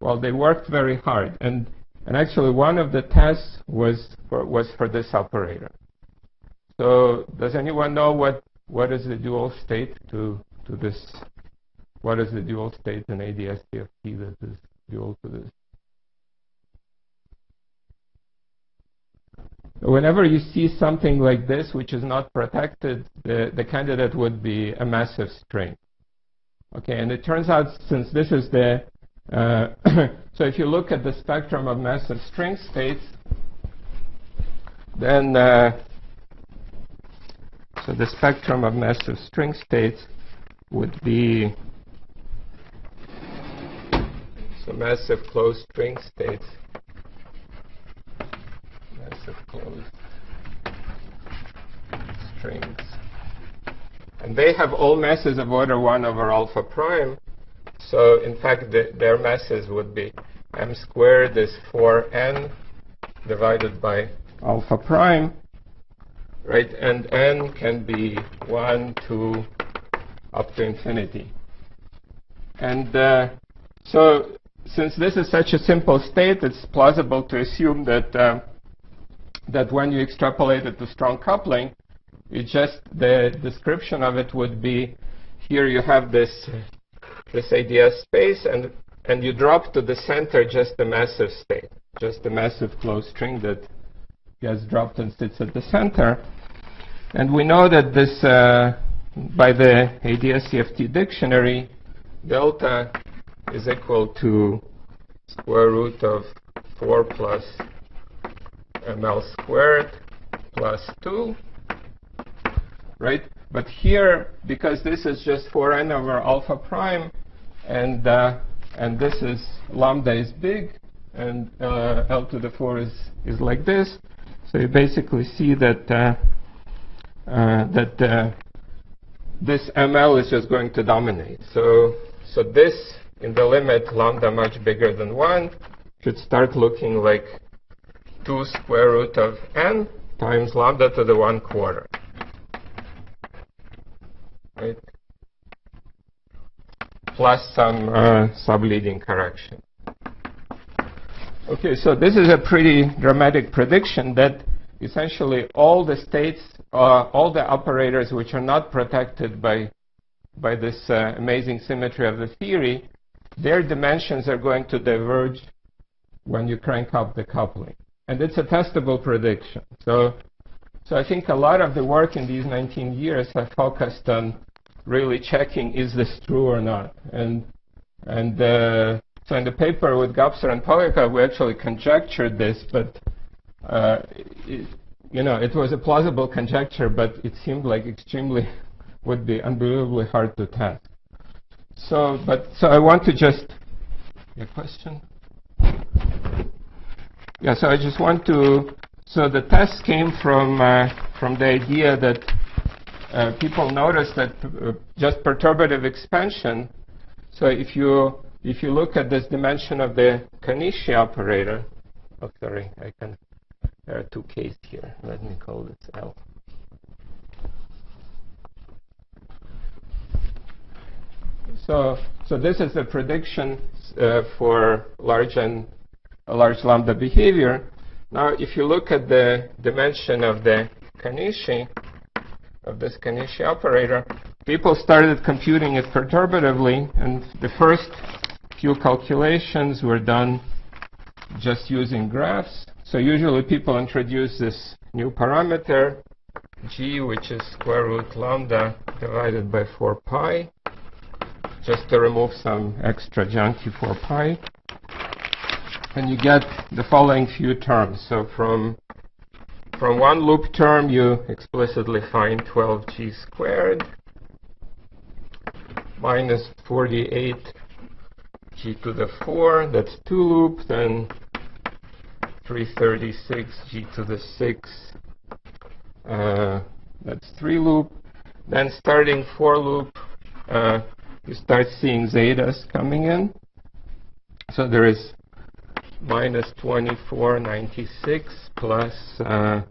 S4: Well, they worked very hard, and and actually one of the tests was for, was for this operator. So does anyone know what what is the dual state to to this? What is the dual state in ADS-CFT that is dual to this? Whenever you see something like this, which is not protected, the, the candidate would be a massive string. Okay, and it turns out since this is the Uh, so if you look at the spectrum of massive string states, then uh, so the spectrum of massive string states would be so massive closed string states massive closed strings and they have all masses of order 1 over alpha prime so in fact the, their masses would be m squared is 4n divided by alpha prime right? And n can be 1, 2, up to infinity. And uh, so since this is such a simple state, it's plausible to assume that uh, that when you extrapolate it to strong coupling, just the description of it would be here you have this this ADS space and and you drop to the center just the massive state, just the massive closed string that gets dropped and sits at the center. And we know that this, uh, by the ADS-CFT dictionary, delta is equal to square root of 4 plus ml squared plus 2, right? But here, because this is just 4n over alpha prime, and uh, and this is lambda is big, and uh, L to the 4 is, is like this, so you basically see that uh, uh, that uh, this ML is just going to dominate. So, so this in the limit lambda much bigger than 1 should start looking like 2 square root of n times lambda to the 1 quarter. Right? Plus some uh, subleading correction. Okay, so this is a pretty dramatic prediction that essentially all the states, uh, all the operators which are not protected by, by this uh, amazing symmetry of the theory, their dimensions are going to diverge when you crank up the coupling. And it's a testable prediction. So, so I think a lot of the work in these 19 years have focused on really checking is this true or not. And, and uh, so in the paper with Gubser and Polyakov, we actually conjectured this, but uh, it, you know, it was a plausible conjecture, but it seemed like extremely would be unbelievably hard to test. So, but so I want to just a question. Yeah, so I just want to. So the test came from uh, from the idea that uh, people noticed that uh, just perturbative expansion. So if you if you look at this dimension of the Konishi operator, oh sorry, I can there are two K's here. Let me call this L. So, so this is the prediction uh, for large and large lambda behavior. Now, if you look at the dimension of the Konishi, of this Konishi operator, people started computing it perturbatively, and the first few calculations were done just using graphs. So usually people introduce this new parameter, g, which is square root lambda divided by 4 pi, just to remove some extra junky for pi. And you get the following few terms. So from from one loop term, you explicitly find 12g squared minus 48 g to the 4. That's two loop. Then 336 g to the 6 uh, that's 3 loop then starting for loop uh, you start seeing zetas coming in so there is minus 2496 plus uh,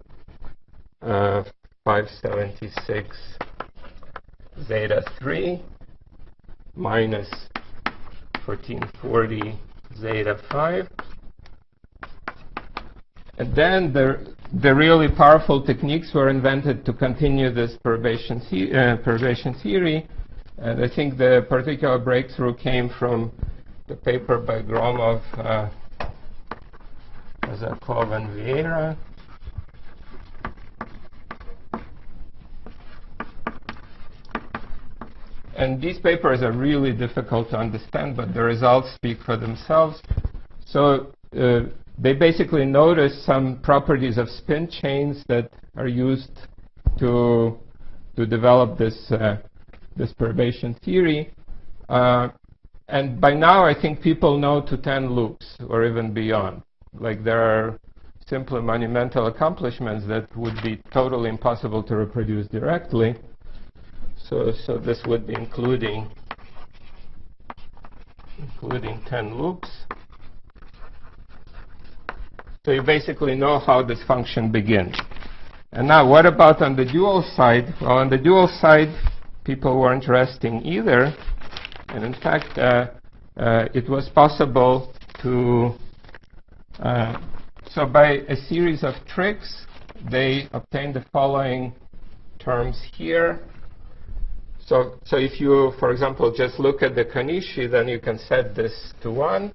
S4: uh 576 zeta 3 minus 1440 zeta 5 and then the, the really powerful techniques were invented to continue this perturbation, uh, perturbation theory. And I think the particular breakthrough came from the paper by Gromov, uh, Kazakov, and Vieira. and these papers are really difficult to understand, but the results speak for themselves. So uh, they basically notice some properties of spin chains that are used to to develop this uh, this perturbation theory. Uh, and by now, I think people know to 10 loops or even beyond. Like there are simply monumental accomplishments that would be totally impossible to reproduce directly. So, so this would be including including 10 loops. So you basically know how this function begins. And now what about on the dual side? Well, on the dual side, people weren't resting either. And in fact, uh, uh, it was possible to, uh, so by a series of tricks, they obtained the following terms here. So, so if you, for example, just look at the Konishi, then you can set this to 1.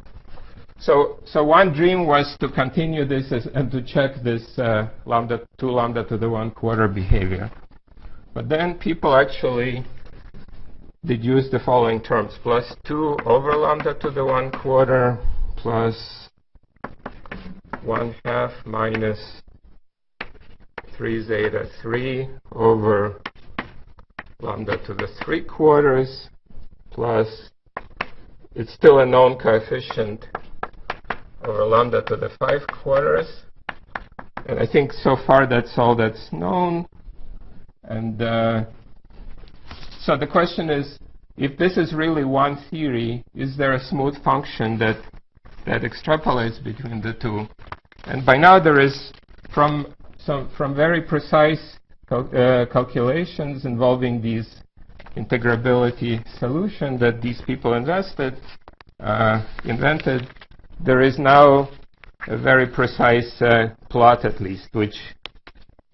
S4: So, so one dream was to continue this and to check this uh, lambda 2 lambda to the 1 quarter behavior. But then people actually deduce the following terms. Plus 2 over lambda to the 1 quarter plus 1 half minus 3 zeta 3 over lambda to the 3 quarters plus it's still a known coefficient over lambda to the 5 quarters. And I think so far that's all that's known. And uh, so the question is, if this is really one theory, is there a smooth function that that extrapolates between the two? And by now there is, from some from very precise cal uh, calculations involving these integrability solution that these people invested, uh, invented, there is now a very precise uh, plot at least, which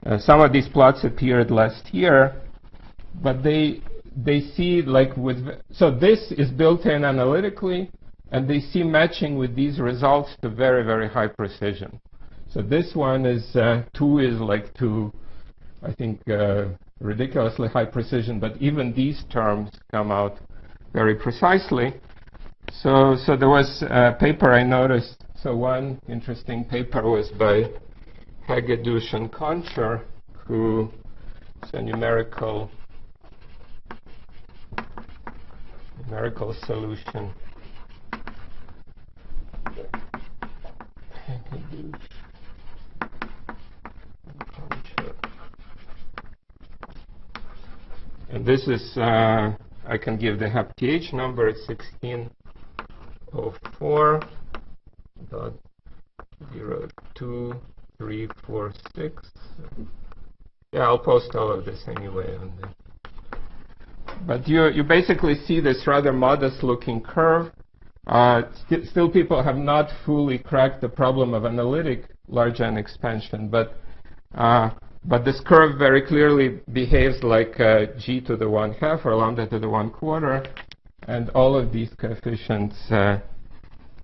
S4: uh, some of these plots appeared last year, but they they see like with so this is built in analytically, and they see matching with these results to very very high precision. So this one is uh, two is like to, I think, uh, ridiculously high precision, but even these terms come out very precisely. So, so there was a paper I noticed. So one interesting paper was by Hagedushan and Konczer, who is a numerical numerical solution. And this is, uh, I can give the hep-th number, it's 1604 dot zero two three four six. Yeah, I'll post all of this anyway but you, you basically see this rather modest looking curve. Uh, st still, people have not fully cracked the problem of analytic large N expansion, but, uh, but this curve very clearly behaves like uh, g to the 1 half or lambda to the 1 quarter, and all of these coefficients uh,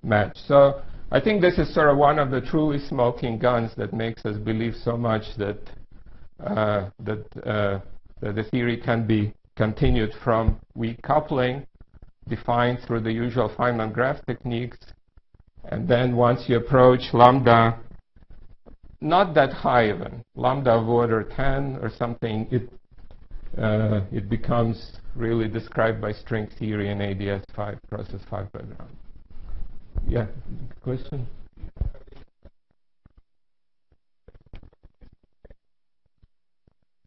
S4: match. So I think this is sort of one of the truly smoking guns that makes us believe so much that, uh, that, uh, that the theory can be continued from weak coupling defined through the usual Feynman graph techniques. And then once you approach lambda, not that high even, lambda of order 10 or something, it, uh, it becomes really described by string theory and ADS5, cross S5 background. Yeah, question?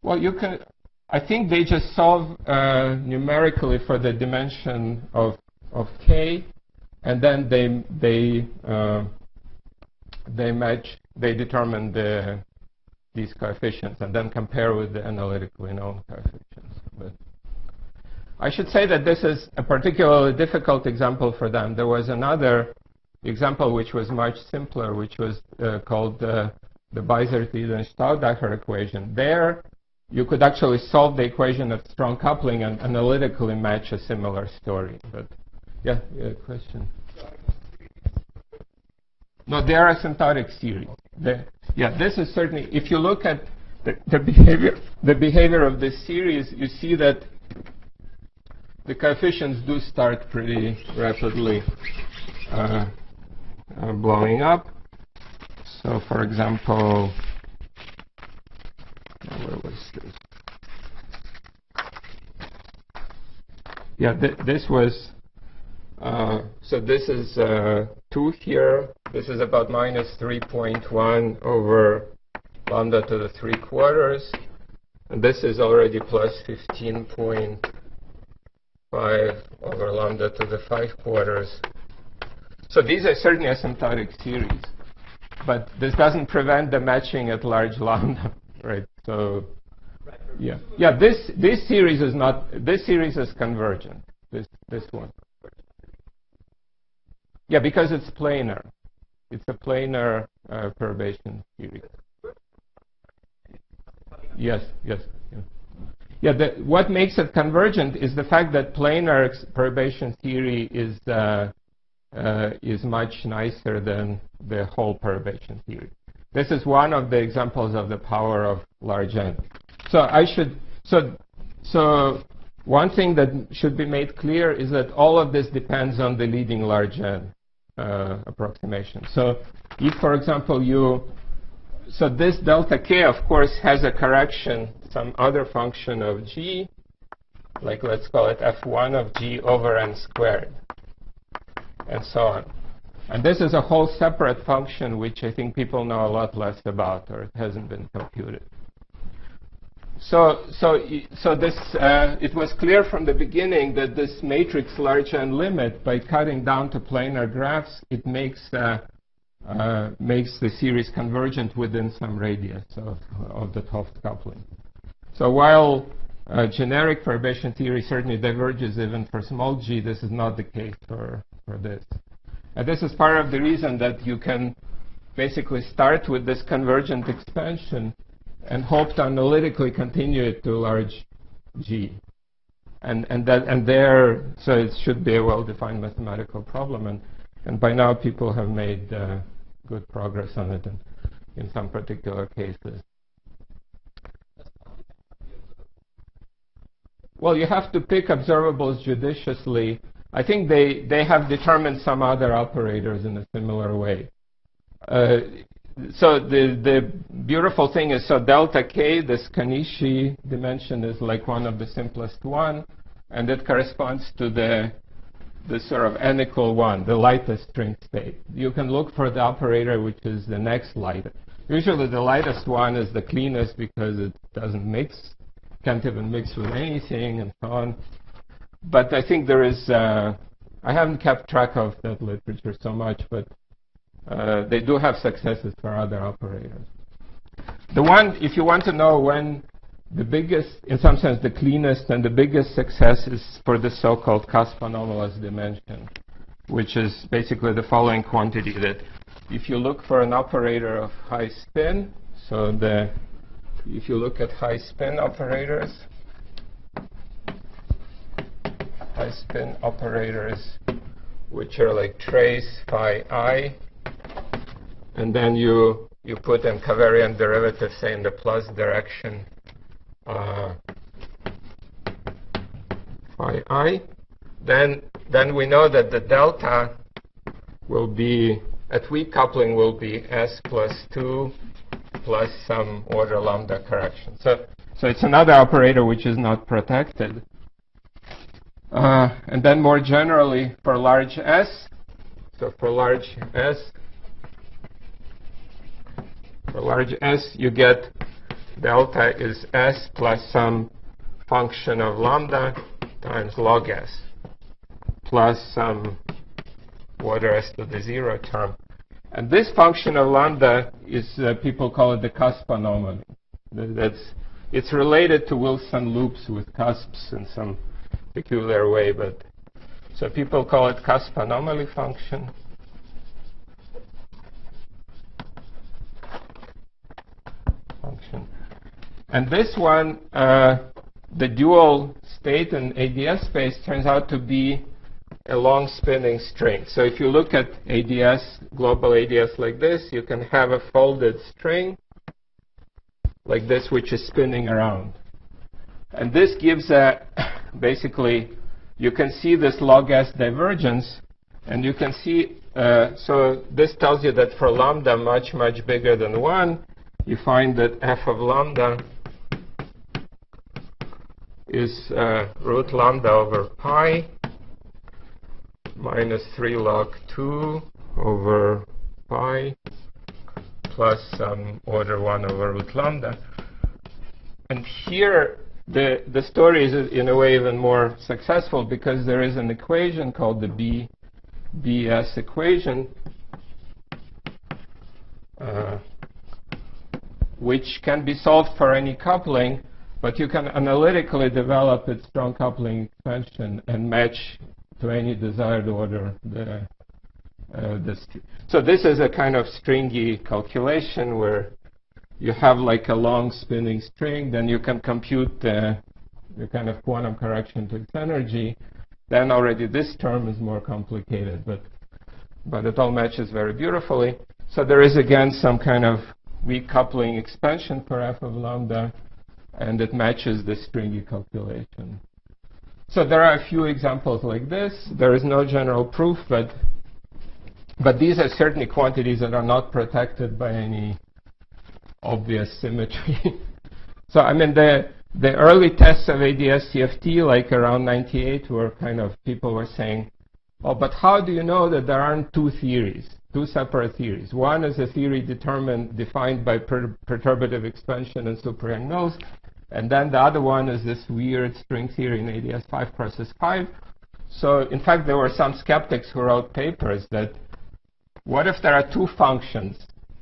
S4: Well, you can, I think they just solve uh, numerically for the dimension of, of k, and then they, they, uh, they match, they determine the, these coefficients and then compare with the analytically known coefficients. But I should say that this is a particularly difficult example for them. There was another example which was much simpler, which was uh, called uh, the Beisert-Eden-Staudacher equation. There, you could actually solve the equation of strong coupling and analytically match a similar story. But yeah, yeah question. No, they are asymptotic series. yeah, this is certainly. If you look at the, the behavior, the behavior of this series, you see that the coefficients do start pretty rapidly uh, uh, blowing up. So, for example, where was this? Yeah, th this was, uh, so this is uh, 2 here. This is about minus 3.1 over lambda to the 3 quarters. And this is already plus 15.5 over lambda to the 5 quarters. So these are certainly asymptotic series. But this doesn't prevent the matching at large lambda, right? So yeah, yeah. This this series is not. This series is convergent. This this one. Yeah, because it's planar. It's a planar uh, perturbation series. Yes, yes. Yeah, the, what makes it convergent is the fact that planar perturbation theory is uh, uh, is much nicer than the whole perturbation theory. This is one of the examples of the power of large n. So I should so so one thing that should be made clear is that all of this depends on the leading large n uh, approximation. So if, for example, you so this delta k, of course, has a correction, some other function of g, like let's call it f1 of g over n squared, and so on. And this is a whole separate function which I think people know a lot less about, or it hasn't been computed. So, so, so this, uh, it was clear from the beginning that this matrix large n limit, by cutting down to planar graphs, it makes, uh, uh, makes the series convergent within some radius of, of the 't coupling. So while uh, generic perturbation theory certainly diverges even for small g, this is not the case for, for this. And this is part of the reason that you can basically start with this convergent expansion and hope to analytically continue it to large G. And, and, that, and there, so it should be a well-defined mathematical problem. And, and by now, people have made uh, good progress on it in, in some particular cases. Well, you have to pick observables judiciously. I think they, they have determined some other operators in a similar way. Uh, so the, the beautiful thing is, so delta k, this Konishi dimension is like one of the simplest one, and it corresponds to the, the sort of n equal 1, the lightest string state. You can look for the operator which is the next lightest. Usually the lightest one is the cleanest because it doesn't mix, can't even mix with anything and so on. But I think there is, uh, I haven't kept track of that literature so much, but uh, they do have successes for other operators. The one, if you want to know when the biggest, in some sense, the cleanest and the biggest success is for the so-called anomalous dimension, which is basically the following quantity that if you look for an operator of high spin, so the if you look at high spin operators, high spin operators, which are like trace phi i and then you you put in covariant derivative, say in the plus direction, uh, phi i, then then we know that the delta will be at weak coupling will be s plus two plus some order lambda correction. So so it's another operator which is not protected. Uh, and then more generally for large s, so for large s, for large S, you get delta is S plus some function of lambda times log S plus some order S to the zero term. And this function of lambda is, uh, people call it the cusp anomaly. That's, it's related to Wilson loops with cusps in some peculiar way, but so people call it cusp anomaly function. function. And this one, uh, the dual state in ADS space turns out to be a long spinning string. So if you look at ADS, global ADS like this, you can have a folded string like this, which is spinning around. And this gives a basically you can see this log s divergence, and you can see, uh, so this tells you that for lambda much, much bigger than 1, you find that f of lambda is uh, root lambda over pi minus 3 log 2 over pi plus some order 1 over root lambda. And here, the, the story is in a way even more successful because there is an equation called the B, BS equation, uh, which can be solved for any coupling, but you can analytically develop its strong coupling expansion and match to any desired order the, uh, so this is a kind of stringy calculation where you have like a long spinning string, then you can compute the, the kind of quantum correction to its energy. Then already this term is more complicated, but but it all matches very beautifully. So there is again some kind of weak coupling expansion for f of lambda, and it matches the stringy calculation. So there are a few examples like this. There is no general proof, but but these are certainly quantities that are not protected by any obvious symmetry. so I mean the the early tests of ADS-CFT, like around 98, were kind of people were saying, "Oh, but how do you know that there aren't two theories, two separate theories? One is a theory determined, defined by per perturbative expansion and super Mills, and then the other one is this weird string theory in ADS5 cross S5. So in fact, there were some skeptics who wrote papers that what if there are two functions,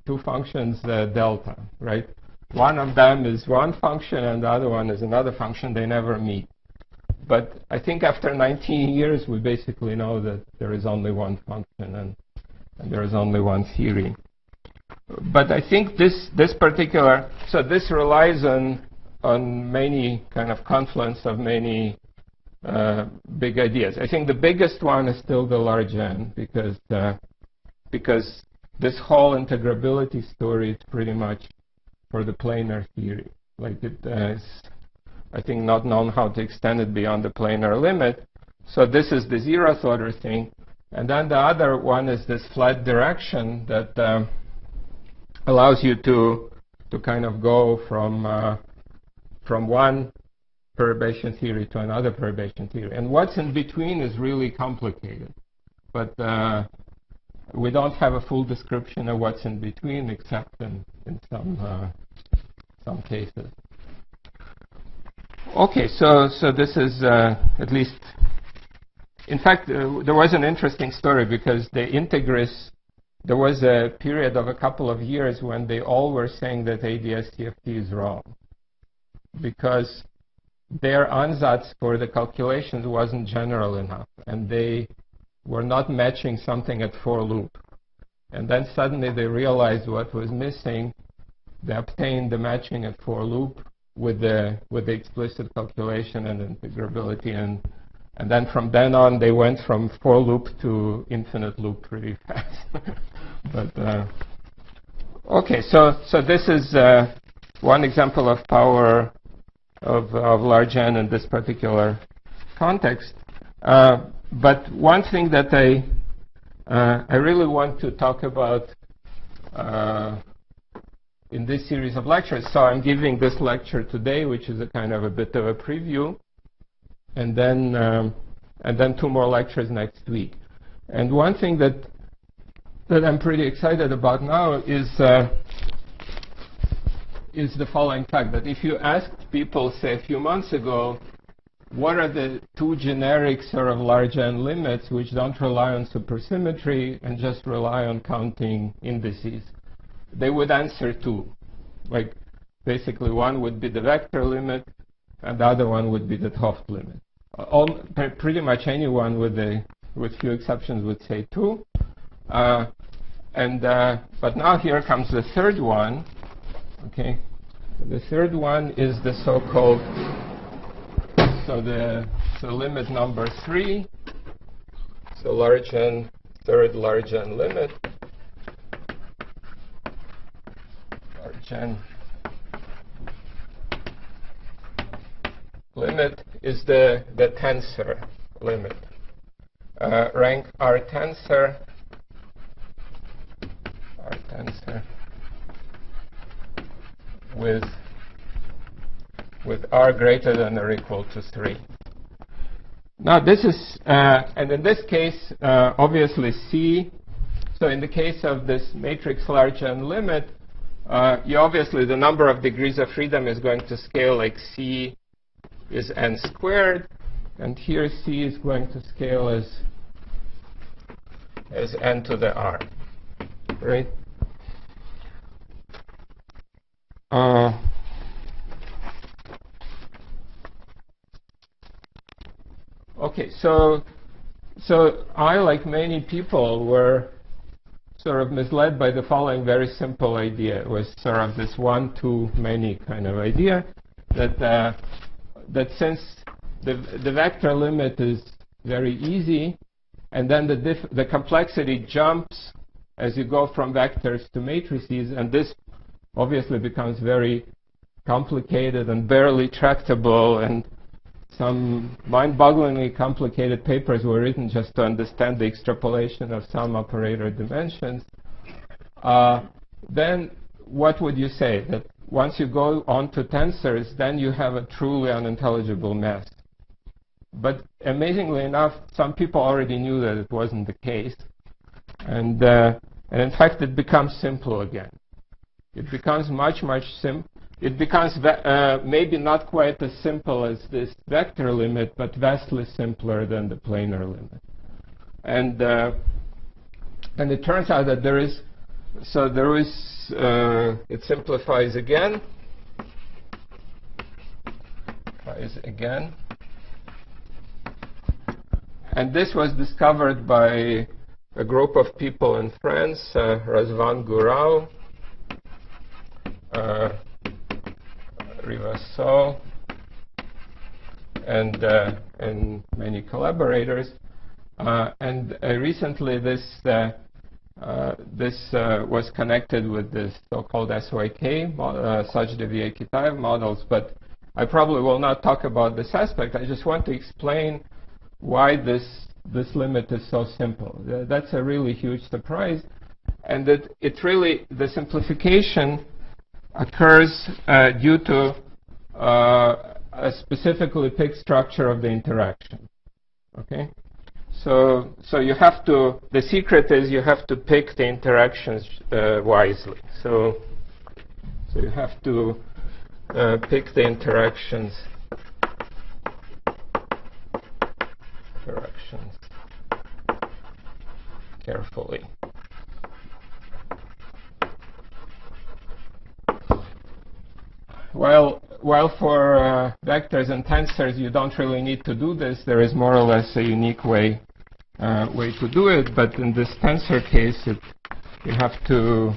S4: two functions uh, delta, right? One of them is one function and the other one is another function. They never meet. But I think after 19 years, we basically know that there is only one function and, and there is only one theory. But I think this, this particular, so this relies on, on many kind of confluence of many uh, big ideas. I think the biggest one is still the large n because uh, because this whole integrability story is pretty much for the planar theory. Like it it is, I think, not known how to extend it beyond the planar limit. So this is the zeroth order thing. And then the other one is this flat direction that um, allows you to to kind of go from uh, from one perturbation theory to another perturbation theory. And what's in between is really complicated. But uh, we don't have a full description of what's in between, except in, in some uh, some cases. Okay, so so this is uh, at least. In fact, uh, there was an interesting story because the integris. There was a period of a couple of years when they all were saying that ADS-CFT is wrong because their ansatz for the calculations wasn't general enough, and they were not matching something at four loop. And then suddenly they realized what was missing. They obtained the matching at four loop with the with the explicit calculation and integrability and and then from then on they went from four loop to infinite loop pretty fast. but uh, okay, so so this is uh, one example of power of, of large n in this particular context. Uh, but one thing that I uh, I really want to talk about uh, in this series of lectures. So I'm giving this lecture today, which is a kind of a bit of a preview, and then um, and then two more lectures next week. And one thing that that I'm pretty excited about now is uh, is the following fact that if you asked people, say, a few months ago, what are the two generic sort of large n limits which don't rely on supersymmetry and just rely on counting indices? They would answer two. Like basically one would be the vector limit and the other one would be the 't Hooft limit. All, pretty much anyone with a with few exceptions would say two. Uh, and uh, but now here comes the third one. Okay, the third one is the so-called so the so limit number three, so large n, third large n limit, large n limit is the, the tensor. limit. Uh, rank R tensor, R tensor with with R greater than or equal to 3. Now this is, uh, and in this case, uh, obviously C. So in the case of this matrix large n limit, uh, you obviously the number of degrees of freedom is going to scale like C is n squared, and here C is going to scale as as n to the r, right? Uh, okay, so so I, like many people, were sort of misled by the following very simple idea. It was sort of this one too many kind of idea that uh, that since the the vector limit is very easy, and then the the complexity jumps as you go from vectors to matrices, and this obviously becomes very complicated and barely tractable and some mind-bogglingly complicated papers were written just to understand the extrapolation of some operator dimensions. Uh, then what would you say? That once you go on to tensors, then you have a truly unintelligible mess. But amazingly enough, some people already knew that it wasn't the case. And, uh, and in fact, it becomes simple again. It becomes much, much sim. It becomes uh, maybe not quite as simple as this vector limit, but vastly simpler than the planar limit. And uh, and it turns out that there is so there is uh, it simplifies again. Simplifies again. And this was discovered by a group of people in France, uh, Razvan Gurau, uh, and, uh, and many collaborators. Uh, and uh, recently this, this was connected with the so-called SYK, uh, Sachdev-Ye-Kitaev models, but I probably will not talk about this aspect. I just want to explain why this, this limit is so simple. that's a really huge surprise. And that it really, the simplification occurs uh, due to uh, a specifically picked structure of the interaction. Okay? So, so you have to, the secret is you have to pick the interactions uh, wisely. So, so you have to uh, pick the interactions interactions carefully. While, while for uh, vectors and tensors you don't really need to do this, there is more or less a unique way, uh, way to do it. But in this tensor case, it, you have to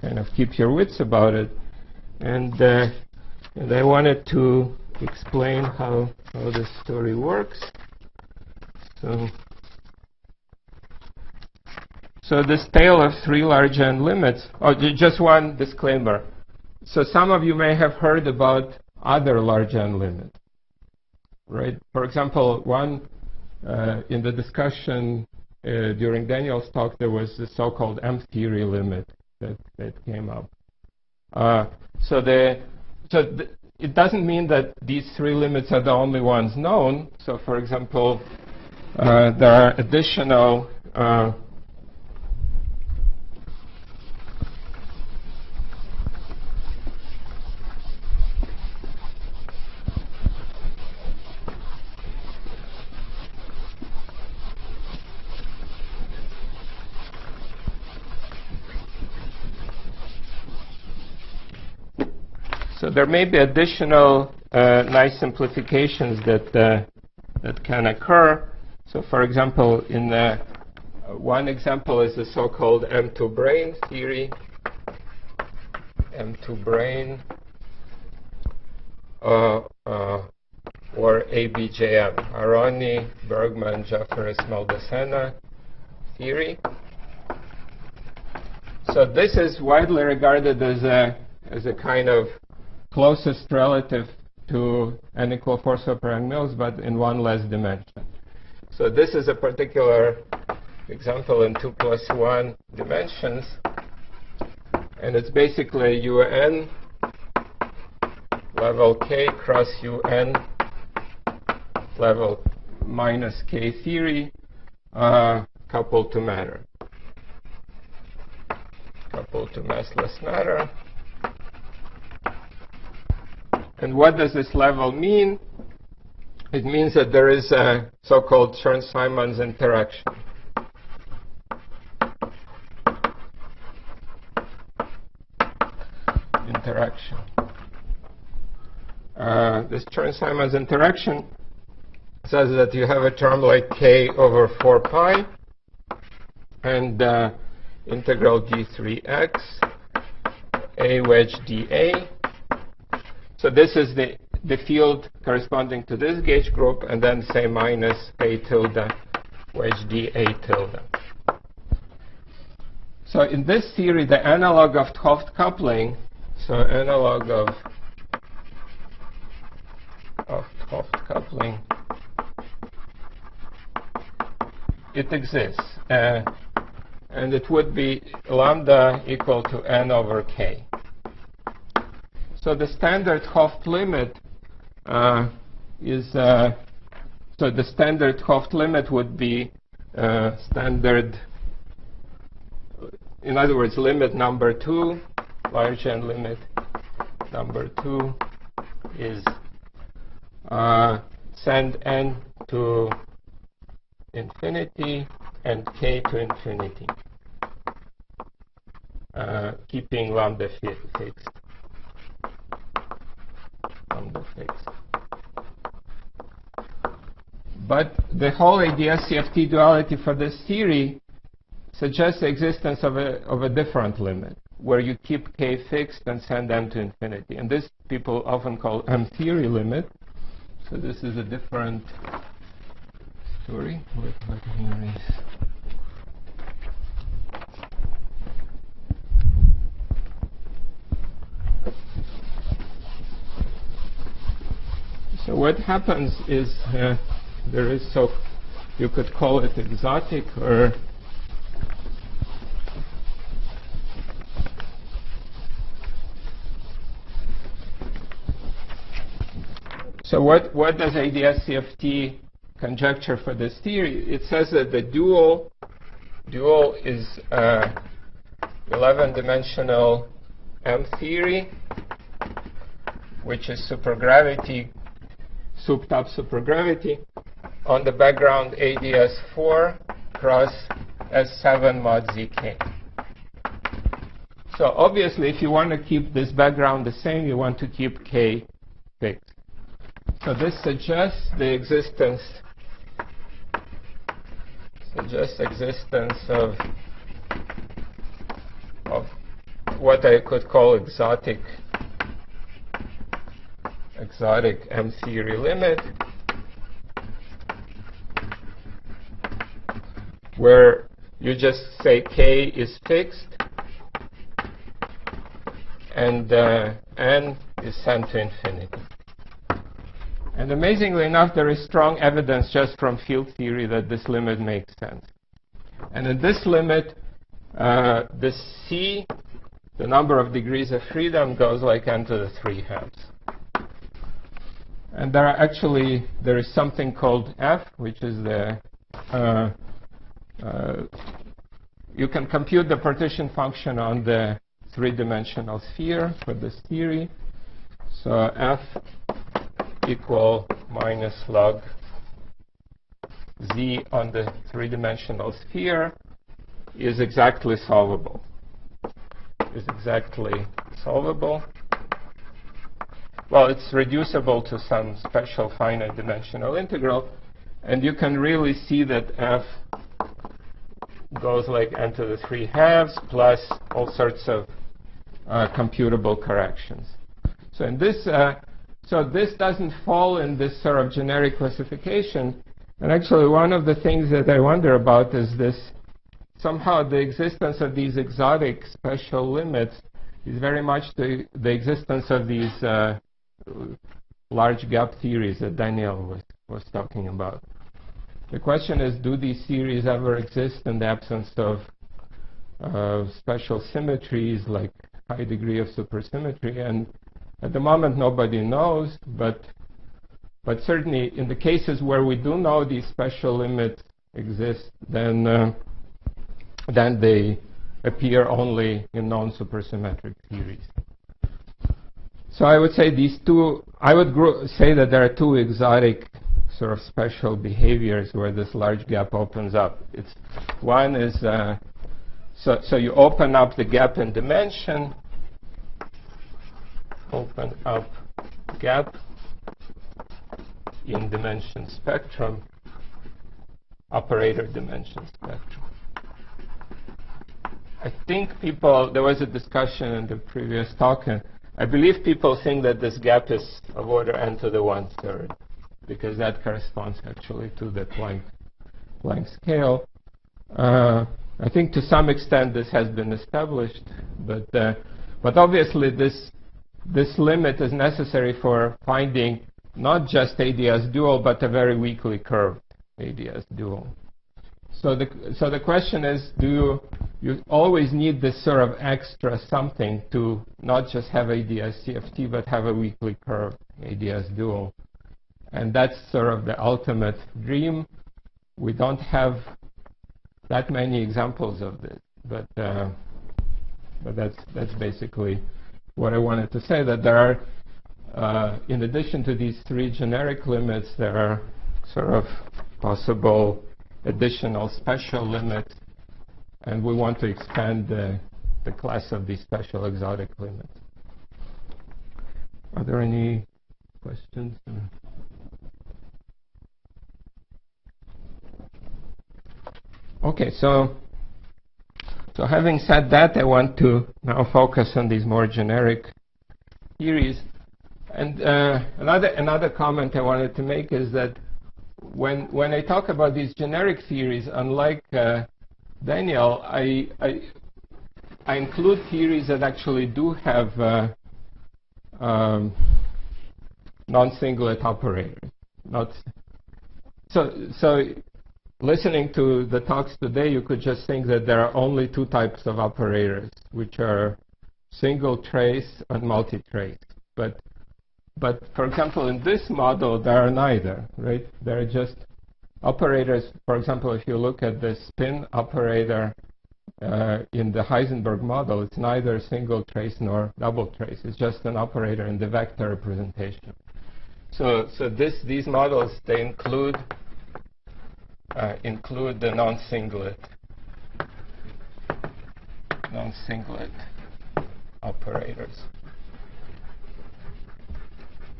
S4: kind of keep your wits about it. And, uh, and I wanted to explain how, how this story works. So, so this tale of three large n limits, oh, just one disclaimer. So some of you may have heard about other large n limit, right? For example, one uh, in the discussion uh, during Daniel's talk, there was the so-called M-theory limit that, that came up. Uh, so the so it doesn't mean that these three limits are the only ones known. So, for example, uh, there are additional So there may be additional uh, nice simplifications that uh, that can occur. So, for example, in the, uh, one example is the so-called M2 brane theory. M2 brane uh, uh, or ABJM, Aharony, Bergman, Jafferis, Maldacena theory. So this is widely regarded as a as a kind of closest relative to n equal 4 super Yang-Mills, but in one less dimension. So this is a particular example in 2 plus 1 dimensions. And it's basically UN level k cross UN level minus k theory uh, coupled to matter. Coupled to massless matter. And what does this level mean? It means that there is a so-called Chern-Simons interaction. Interaction. Uh, this Chern-Simons interaction says that you have a term like k over 4 pi and uh, integral d3x a wedge dA. So this is the, the field corresponding to this gauge group, and then say minus a tilde wedge dA tilde. So in this theory, the analog of 't Hooft coupling, so analog of, of 't Hooft coupling, it exists. Uh, and it would be lambda equal to n over k. So the standard 't Hooft limit uh, is, uh, so the standard 't Hooft limit would be uh, standard, in other words, limit number 2, large n limit number 2 is uh, send n to infinity and k to infinity, uh, keeping lambda fi fixed. But the whole idea CFT duality for this theory suggests the existence of a, of a different limit, where you keep k fixed and send m to infinity. And this people often call M theory limit. So this is a different story. So what happens is uh, there is so you could call it exotic or So what, what does ADS-CFT conjecture for this theory? It says that the dual dual is uh, 11-dimensional M theory, which is supergravity, souped-up supergravity, on the background ADS4 cross S7 mod ZK. So obviously, if you want to keep this background the same, you want to keep K fixed. So this suggests the existence suggests existence of of what I could call exotic exotic M theory limit where you just say k is fixed and uh, n is sent to infinity. And amazingly enough, there is strong evidence just from field theory that this limit makes sense. And in this limit, uh, the c, the number of degrees of freedom, goes like n to the 3 halves. And there are actually, there is something called f, which is the, uh, uh, you can compute the partition function on the three-dimensional sphere for this theory. So f equal minus log z on the three-dimensional sphere is exactly solvable. Is exactly solvable. Well, it's reducible to some special finite dimensional integral, and you can really see that f goes like n to the 3 halves plus all sorts of uh, computable corrections. So in this uh, so this doesn't fall in this sort of generic classification. And actually, one of the things that I wonder about is this somehow the existence of these exotic special limits is very much the, the existence of these uh, large gap theories that Daniel was, was talking about. the question is, do these series ever exist in the absence of uh, special symmetries like high degree of supersymmetry? And at the moment, nobody knows, but but certainly in the cases where we do know these special limits exist, then uh, then they appear only in non-supersymmetric series. So I would say these two, I would say that there are two exotic sort of special behaviors where this large gap opens up. It's one is uh, so so you open up the gap in dimension, open up gap in dimension spectrum, operator dimension spectrum. I think people, there was a discussion in the previous talk, I believe people think that this gap is of order n to the one third, because that corresponds actually to the Planck, Planck scale. Uh, I think to some extent this has been established, but uh, but obviously this this limit is necessary for finding not just ADS dual, but a very weakly curved ADS dual. So the, so the question is, do you, always need this sort of extra something to not just have ADS CFT, but have a weakly curved ADS dual? And that's sort of the ultimate dream. We don't have that many examples of this, but, uh, but that's, that's basically what I wanted to say, that there are uh, in addition to these three generic limits, there are sort of possible additional special limits, and we want to expand the, the class of these special exotic limits. Are there any questions? Okay, so so having said that, I want to now focus on these more generic theories. And uh, another another comment I wanted to make is that when when I talk about these generic theories, unlike uh, Daniel, I, I, I include theories that actually do have uh, um, non-singlet operators. Not so so. Listening to the talks today, you could just think that there are only two types of operators, which are single trace and multi-trace. But but for example, in this model, there are neither, right? There are just operators. For example, if you look at the spin operator uh, in the Heisenberg model, it's neither single trace nor double trace. It's just an operator in the vector representation. So, so this, these models, they include, uh, include the non-singlet, non-singlet operators.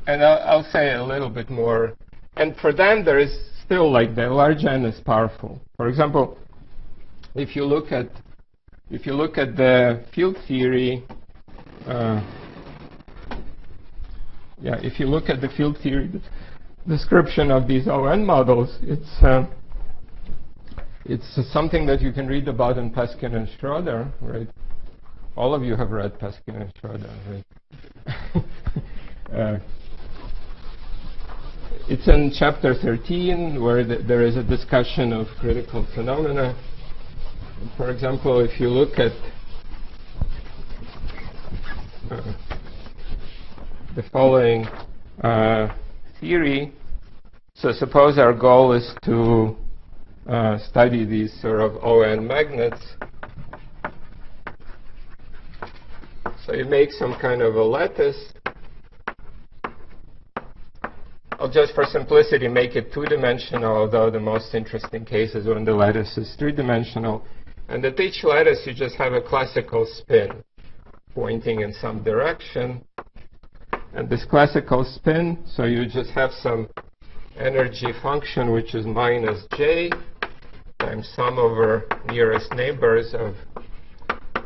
S4: And I'll, I'll, say a little bit more. And for them, there is still like the large n is powerful. For example, if you look at if you look at the field theory, uh, yeah, if you look at the field theory description of these ON models, it's uh, it's something that you can read about in Peskin and Schroeder, right? All of you have read Peskin and Schroeder, right? it's in chapter 13 where the, there is a discussion of critical phenomena. For example, if you look at uh, the following uh, theory, so suppose our goal is to uh, study these sort of ON magnets. So you make some kind of a lattice I'll just for simplicity make it two-dimensional, although the most interesting case is when the lattice is three-dimensional. And at each lattice, you just have a classical spin pointing in some direction. And this classical spin, so you just have some energy function, which is minus j times sum over nearest neighbors of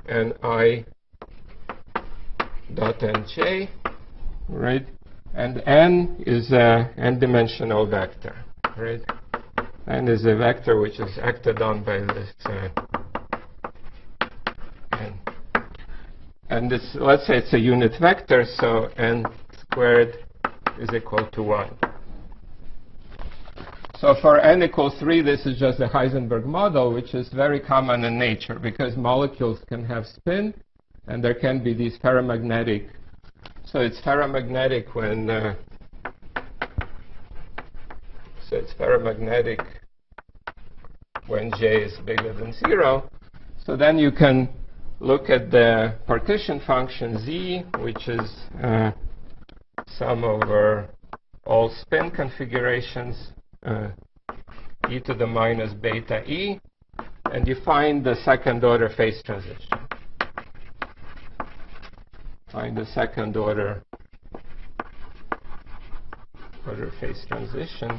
S4: ni dot nj, right? And n is a n-dimensional vector, right? n is a vector which is acted on by this uh, n. And this, let's say it's a unit vector, so n squared is equal to 1. So for n equals 3, this is just the Heisenberg model, which is very common in nature because molecules can have spin and there can be these ferromagnetic. So it's ferromagnetic when. Uh, so it's ferromagnetic when j is bigger than 0. So then you can look at the partition function z, which is uh, sum over all spin configurations uh, e to the minus beta e, and you find the second order phase transition. Find the second order order phase transition.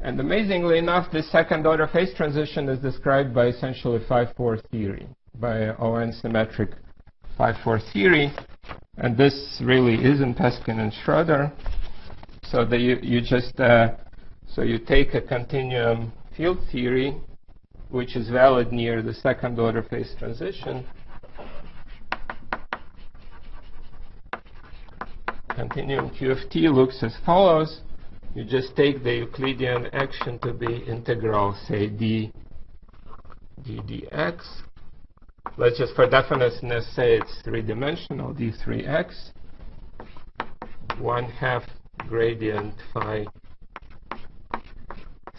S4: And amazingly enough, this second order phase transition is described by essentially phi-4 theory, by ON symmetric phi-4 theory. And this really is in Peskin and Schroeder. So that you, you just, uh, so you take a continuum field theory, which is valid near the second order phase transition. Continuum QFT looks as follows you just take the Euclidean action to be integral, say, d, d dx. Let's just, for definiteness, say it's three-dimensional, d3x, 1 half gradient phi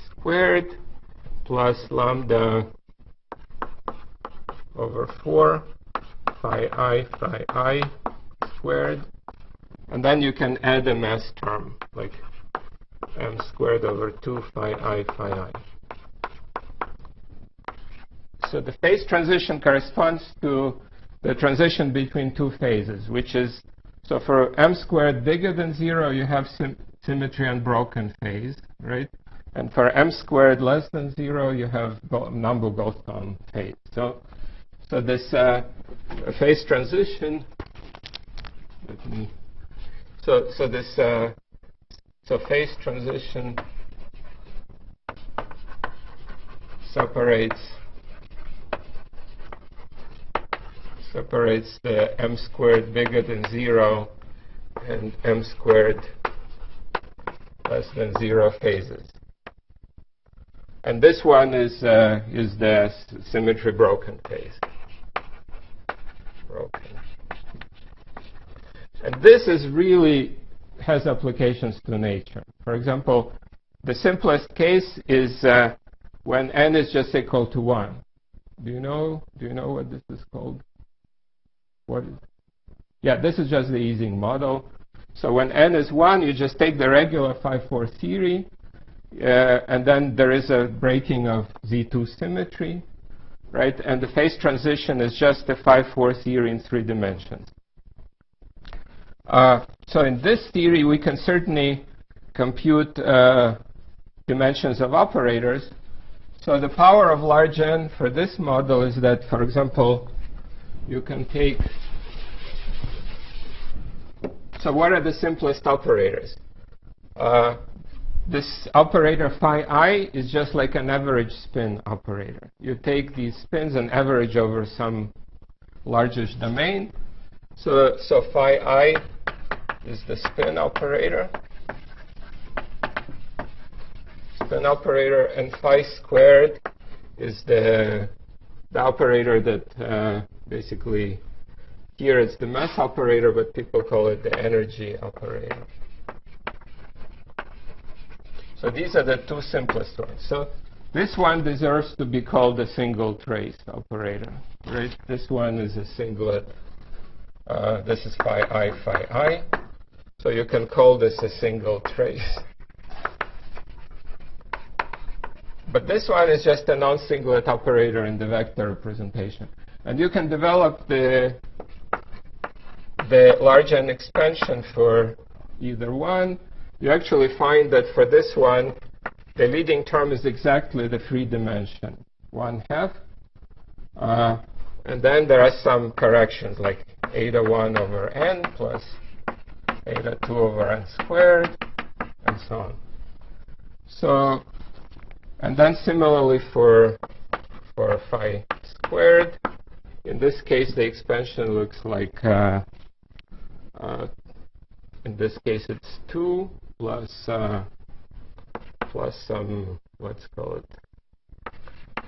S4: squared plus lambda over 4 phi i phi i squared. And then you can add a mass term, like m squared over 2 phi i phi i. So the phase transition corresponds to the transition between two phases, which is, so for m squared bigger than 0, you have sym symmetry unbroken phase, right? And for m squared less than 0, you have number Nambu-Goldstone phase. So, so this uh, phase transition, let me, so, so this uh, so phase transition separates separates the m squared bigger than 0 and m squared less than 0 phases. And this one is, uh, is the symmetry broken phase. Broken. And this is really has applications to nature. For example, the simplest case is uh, when n is just equal to 1. Do you know, do you know what this is called? What is, yeah, this is just the Ising model. So when n is 1, you just take the regular phi-4 theory, and then there is a breaking of Z2 symmetry, right? And the phase transition is just a phi-4 theory in three dimensions. Uh, so in this theory, we can certainly compute uh, dimensions of operators. So the power of large n for this model is that, for example, you can take. So what are the simplest operators? Uh, this operator phi i is just like an average spin operator. You take these spins and average over some largest domain. So, so phi i is the spin operator. Spin operator and phi squared is the, the operator that uh, basically here it's the mass operator, but people call it the energy operator. So these are the two simplest ones. So this one deserves to be called a single trace operator. Right? This one is a singlet. Uh, this is phi i phi i. So you can call this a single trace. But this one is just a non-singlet operator in the vector representation. And you can develop the, the large n expansion for either one. You actually find that for this one, the leading term is exactly the free dimension, one half. Uh, and then there are some corrections, like eta 1 over n plus eta 2 over n squared, and so on. So, and then similarly for, for phi squared, in this case, the expansion looks like uh, uh, in this case it's 2 plus, uh, plus some, let's call it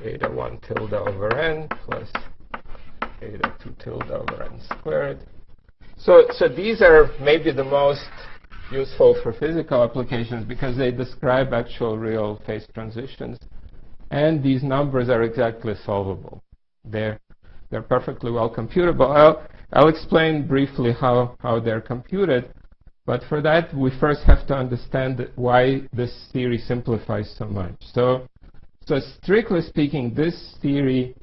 S4: eta 1 tilde over n plus eta 2 tilde over n squared. So, so these are maybe the most useful for physical applications because they describe actual real phase transitions. And these numbers are exactly solvable. They're, they're perfectly well computable. I'll, I'll explain briefly how, how they're computed. But for that, we first have to understand why this theory simplifies so much. So, so strictly speaking, this theory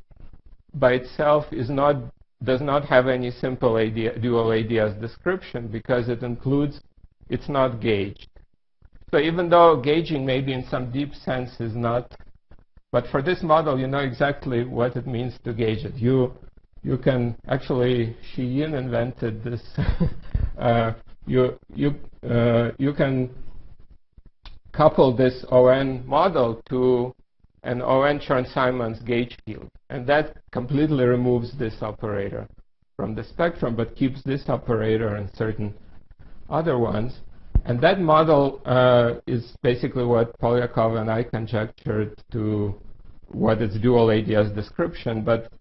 S4: by itself is not, does not have any simple AD, dual ADS description because it includes, it's not gauged. So even though gauging maybe in some deep sense is not, but for this model, you know exactly what it means to gauge it. You, you can actually, Yin invented this. uh, you, you, uh, you can couple this ON model to an ON Chern-Simons gauge field. And that completely removes this operator from the spectrum, but keeps this operator and certain other ones. And that model uh, is basically what Polyakov and I conjectured to what its dual ADS description, but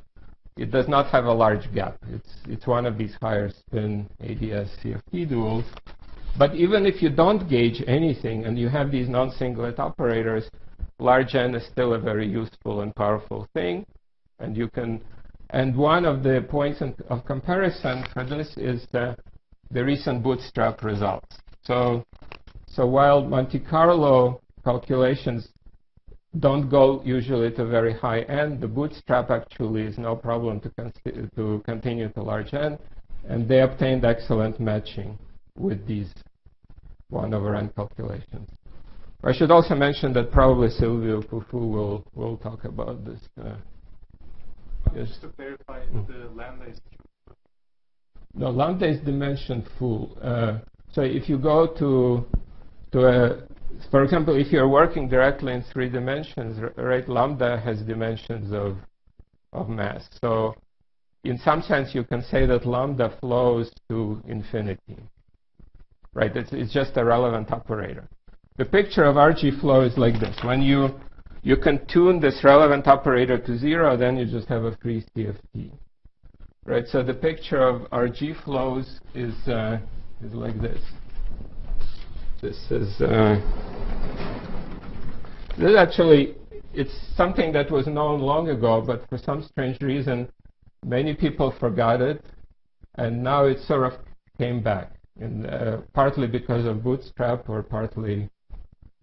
S4: it does not have a large gap. It's, it's one of these higher spin ADS CFT duals. But even if you don't gauge anything and you have these non-singlet operators, large N is still a very useful and powerful thing. And you can, and one of the points of comparison for this is the, the recent bootstrap results. So, so while Monte Carlo calculations don't go usually to very high end. the bootstrap actually is no problem to, to continue to large n, and they obtained excellent matching with these 1 over n calculations. I should also mention that probably Silviu Pufu will, will talk about this. Uh,
S3: yes. Just to clarify, mm. the lambda is true.
S4: No, lambda is dimension full. Uh, so if you go to to a, for example, if you're working directly in three dimensions, right, lambda has dimensions of of mass. So in some sense, you can say that lambda flows to infinity. Right? It's, it's just a relevant operator. The picture of RG flow is like this. When you, you can tune this relevant operator to zero, then you just have a free CFT. Right, so the picture of RG flows is, uh, is like this. This is, uh, this is actually, it's something that was known long ago, but for some strange reason, many people forgot it, and now it sort of came back, and uh, partly because of Bootstrap or partly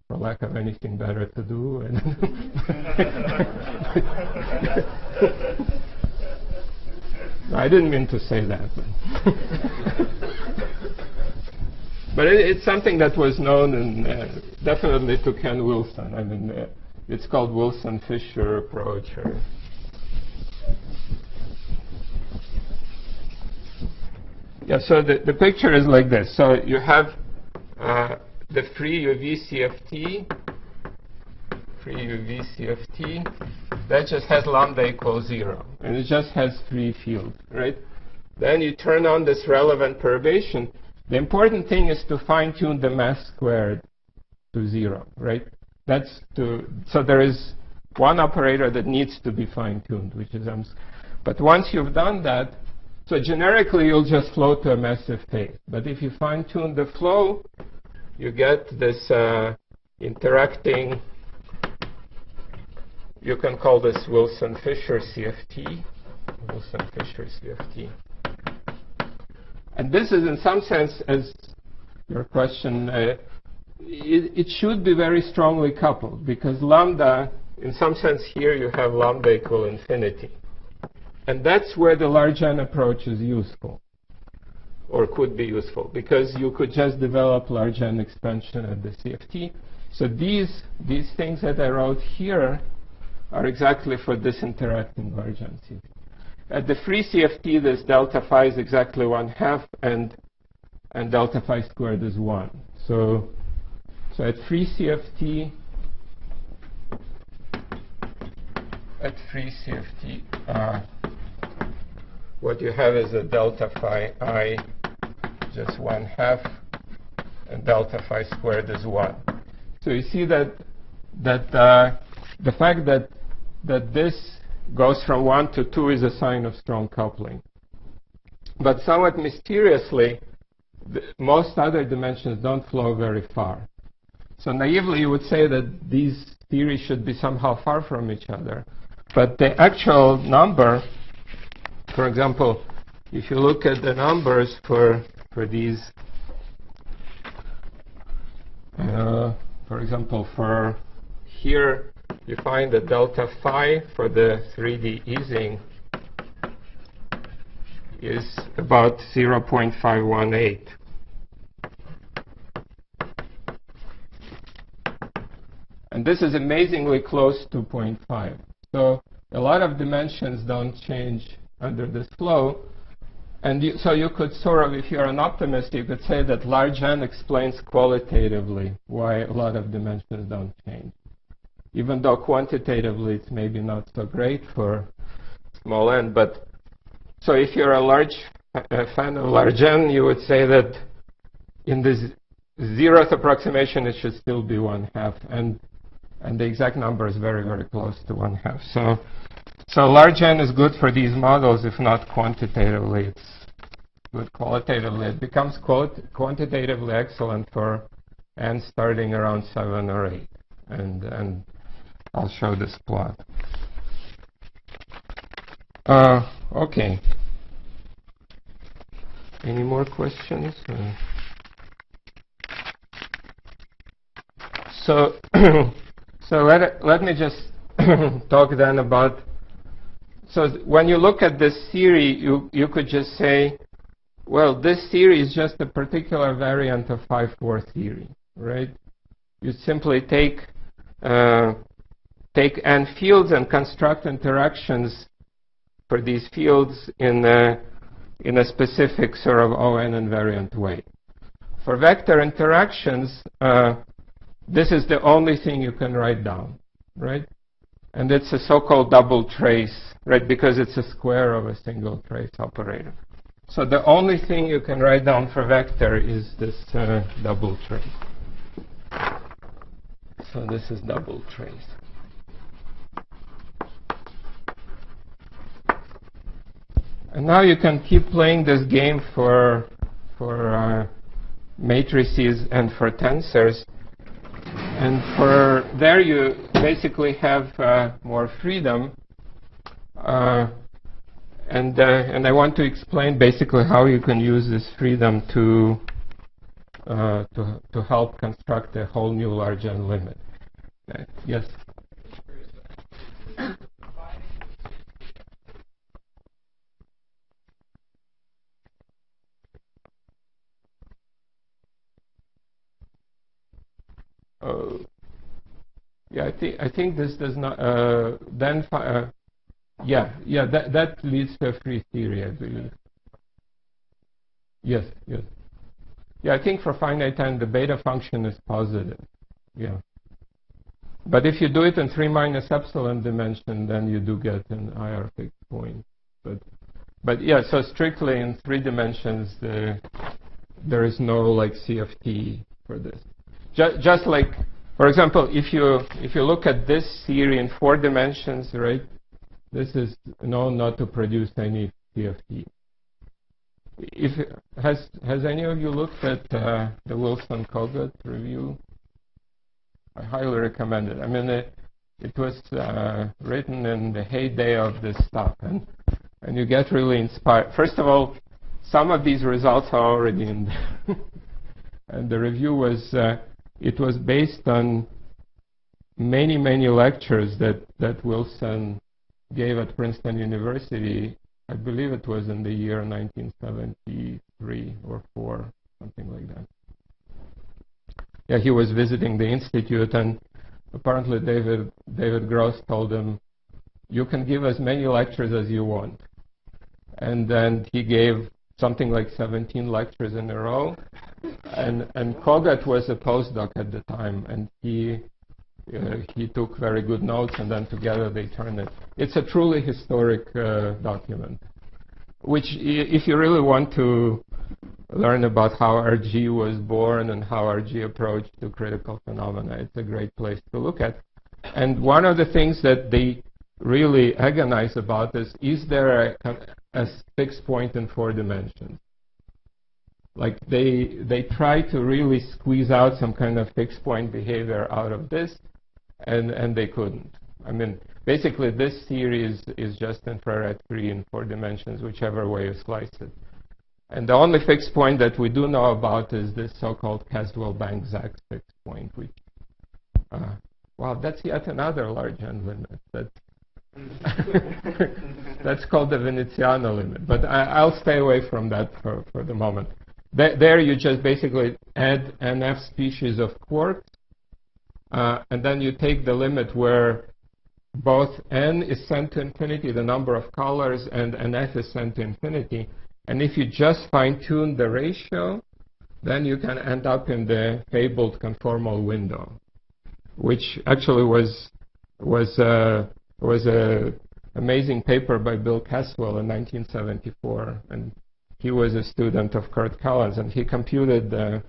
S4: for lack of anything better to do. I didn't mean to say that. But, it, it's something that was known and uh, definitely to Ken Wilson. I mean, uh, it's called Wilson-Fisher approach. Or yeah, so the, the picture is like this. So you have uh, the free UV CFT, free UV CFT, that just has lambda equals zero, and it just has free field, right? Then you turn on this relevant perturbation. The important thing is to fine-tune the mass squared to zero, right? That's to, so there is one operator that needs to be fine-tuned, which is. But once you've done that, so generically you'll just flow to a massive phase. But if you fine-tune the flow, you get this uh, interacting, you can call this Wilson-Fisher CFT, Wilson-Fisher CFT. And this is in some sense, as your question, uh, it, it, should be very strongly coupled because lambda, in some sense here you have lambda equal infinity. And that's where the large N approach is useful or could be useful because you could just develop large N expansion at the CFT. So these, these things that I wrote here are exactly for this interacting large N CFT. At the free CFT, this delta phi is exactly one half, and and delta phi squared is one. So so at free CFT, at free CFT, uh, what you have is a delta phi i just one half and delta phi squared is 1. So you see that, that uh, the fact that, that this goes from 1 to 2 is a sign of strong coupling. But somewhat mysteriously, most other dimensions don't flow very far. So naively, you would say that these theories should be somehow far from each other. But the actual number, for example, if you look at the numbers for, for these, uh, for example, for here, you find that delta phi for the 3D Ising is about 0.518. And this is amazingly close to 0.5. So a lot of dimensions don't change under this flow. And you, so you could sort of, if you're an optimist, you could say that large n explains qualitatively why a lot of dimensions don't change. Even though quantitatively it's maybe not so great for small n. But so if you're a large a fan of large n, you would say that in this zeroth approximation, it should still be one half. And and the exact number is very, very close to one half. So, so large n is good for these models, if not quantitatively, it's good qualitatively. It becomes quantitatively excellent for n starting around 7 or 8. And, and I'll show this plot. Uh, okay. Any more questions? Uh, so So let, let me just talk then about, so when you look at this theory, you, you could just say, well, this theory is just a particular variant of phi-4 theory, right? You simply take, uh, take n fields and construct interactions for these fields in a, in a specific sort of ON invariant way. For vector interactions, uh, this is the only thing you can write down, right? And it's a so-called double trace, right? Because it's a square of a single trace operator. So the only thing you can write down for vector is this uh, double trace. So this is double trace. And now you can keep playing this game for for uh, matrices and for tensors. And for there you basically have uh, more freedom. Uh, and, uh, and I want to explain basically how you can use this freedom to, uh, to, to help construct a whole new large n limit. Uh, yes? Yeah, I think I think this does not. Uh, then, uh, yeah, yeah, that that leads to a free theory, I believe. Yes, yes. Yeah, I think for finite time the beta function is positive. Yeah. But if you do it in 3 minus epsilon dimension, then you do get an IR fixed point. But, but yeah, so strictly in three dimensions, the, there is no like CFT for this. Just, just like, for example, if you if you look at this theory in four dimensions, right? This is known not to produce any CFT. If has has any of you looked at uh, the Wilson Kogut review? I highly recommend it. I mean, it, it was uh, written in the heyday of this stuff, and and you get really inspired. First of all, some of these results are already in there, and the review was. Uh, it was based on many, many lectures that, that Wilson gave at Princeton University. I believe it was in the year 1973 or 4, something like that. Yeah, he was visiting the institute, and apparently David David Gross told him, "You can give as many lectures as you want." And then he gave something like 17 lectures in a row. And, and Kogut was a postdoc at the time, and he, uh, he took very good notes, and then together they turned it. It's a truly historic uh, document, which, if you really want to learn about how RG was born and how RG approached to critical phenomena. It's a great place to look at. And one of the things that they really agonize about is, is there a, a fixed point in four dimensions? Like they, they try to really squeeze out some kind of fixed point behavior out of this, and, and they couldn't. I mean, basically this theory is, just infrared free in four dimensions, whichever way you slice it. And the only fixed point that we do know about is this so-called Caswell-Banks-Zaks fixed point, which, uh, well, that's yet another large n limit. That that's called the Veneziano limit. But I, will stay away from that for, for the moment. Th there you just basically add an f species of quarks, uh, and then you take the limit where both n is sent to infinity, the number of colors, and an f is sent to infinity. And if you just fine-tune the ratio, then you can end up in the fabled conformal window, which actually was was uh, was a amazing paper by Bill Caswell in 1974, and he was a student of Curt Callan, and he computed the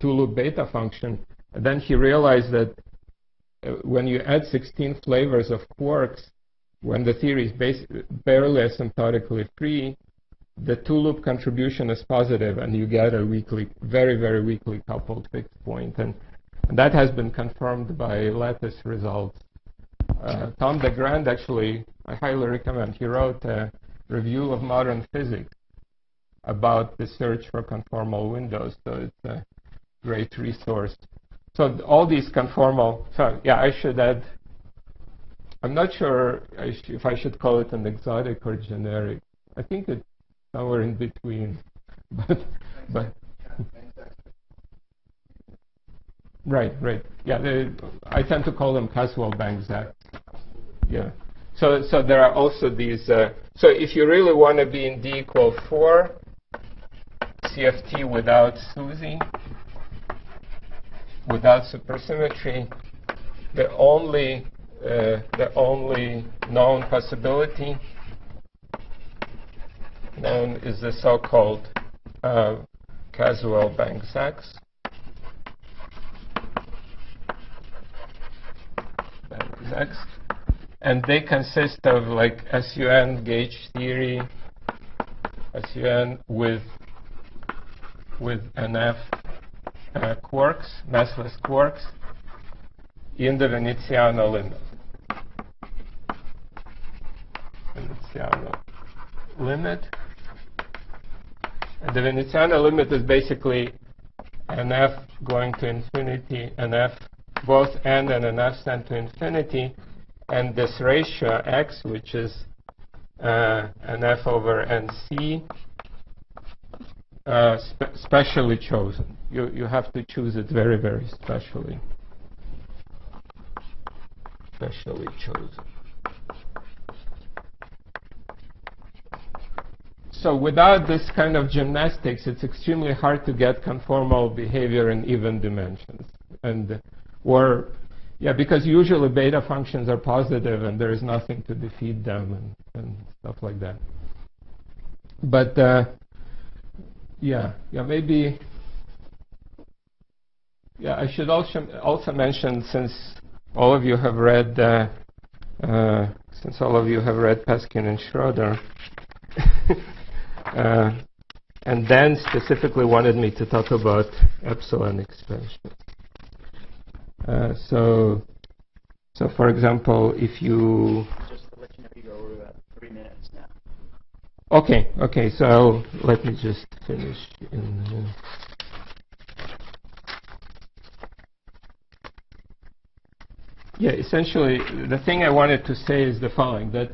S4: two-loop beta function. And then he realized that uh, when you add 16 flavors of quarks, when the theory is barely asymptotically free, the two-loop contribution is positive, and you get a weakly, very, very weakly coupled fixed point. And, and that has been confirmed by lattice results. Uh, Tom DeGrand, actually, I highly recommend. He wrote a review of modern physics about the search for conformal windows, so it's a great resource. So all these conformal, so yeah, I should add, I'm not sure if I should call it an exotic or generic. I think it's somewhere in between. but, but right, right. Yeah, they, I tend to call them Caswell banks. That, yeah. So, so there are also these. Uh, so if you really want to be in D equal four, CFT without SUSY, without supersymmetry, the only uh, the only known possibility known is the so-called uh, Caswell-Banks-Zaks. Banks and they consist of like SUN gauge theory, SUN with with NF uh, quarks, massless quarks, in the Veneziano limit. Veneziano limit. And the Veneziano limit is basically an f going to infinity, an f, both n and an f to infinity, and this ratio x, which is uh, an f over nc, uh, spe specially chosen. You, you have to choose it very, very specially. Specially chosen. So without this kind of gymnastics, it's extremely hard to get conformal behavior in even dimensions. And or yeah, because usually beta functions are positive and there is nothing to defeat them and, and stuff like that. But uh, yeah, yeah, maybe. Yeah, I should also also mention since all of you have read uh, uh, since all of you have read Peskin and Schroeder. Uh, and then specifically wanted me to talk about epsilon expansion. Uh, so, so for example, if you
S6: just to let you know, you go about three minutes now.
S4: Okay, okay. So let me just finish. In, yeah, essentially, the thing I wanted to say is the following: that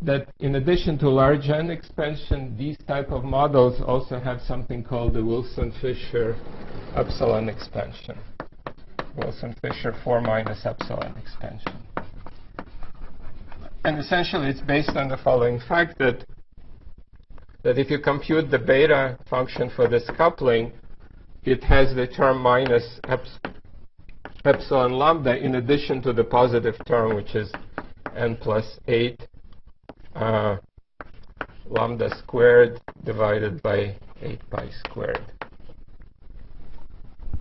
S4: that in addition to large N expansion, these type of models also have something called the Wilson-Fisher epsilon expansion. Wilson-Fisher 4 minus epsilon expansion. And essentially it's based on the following fact that that if you compute the beta function for this coupling, it has the term minus eps epsilon lambda in addition to the positive term, which is n plus 8 uh, lambda squared divided by 8 pi squared.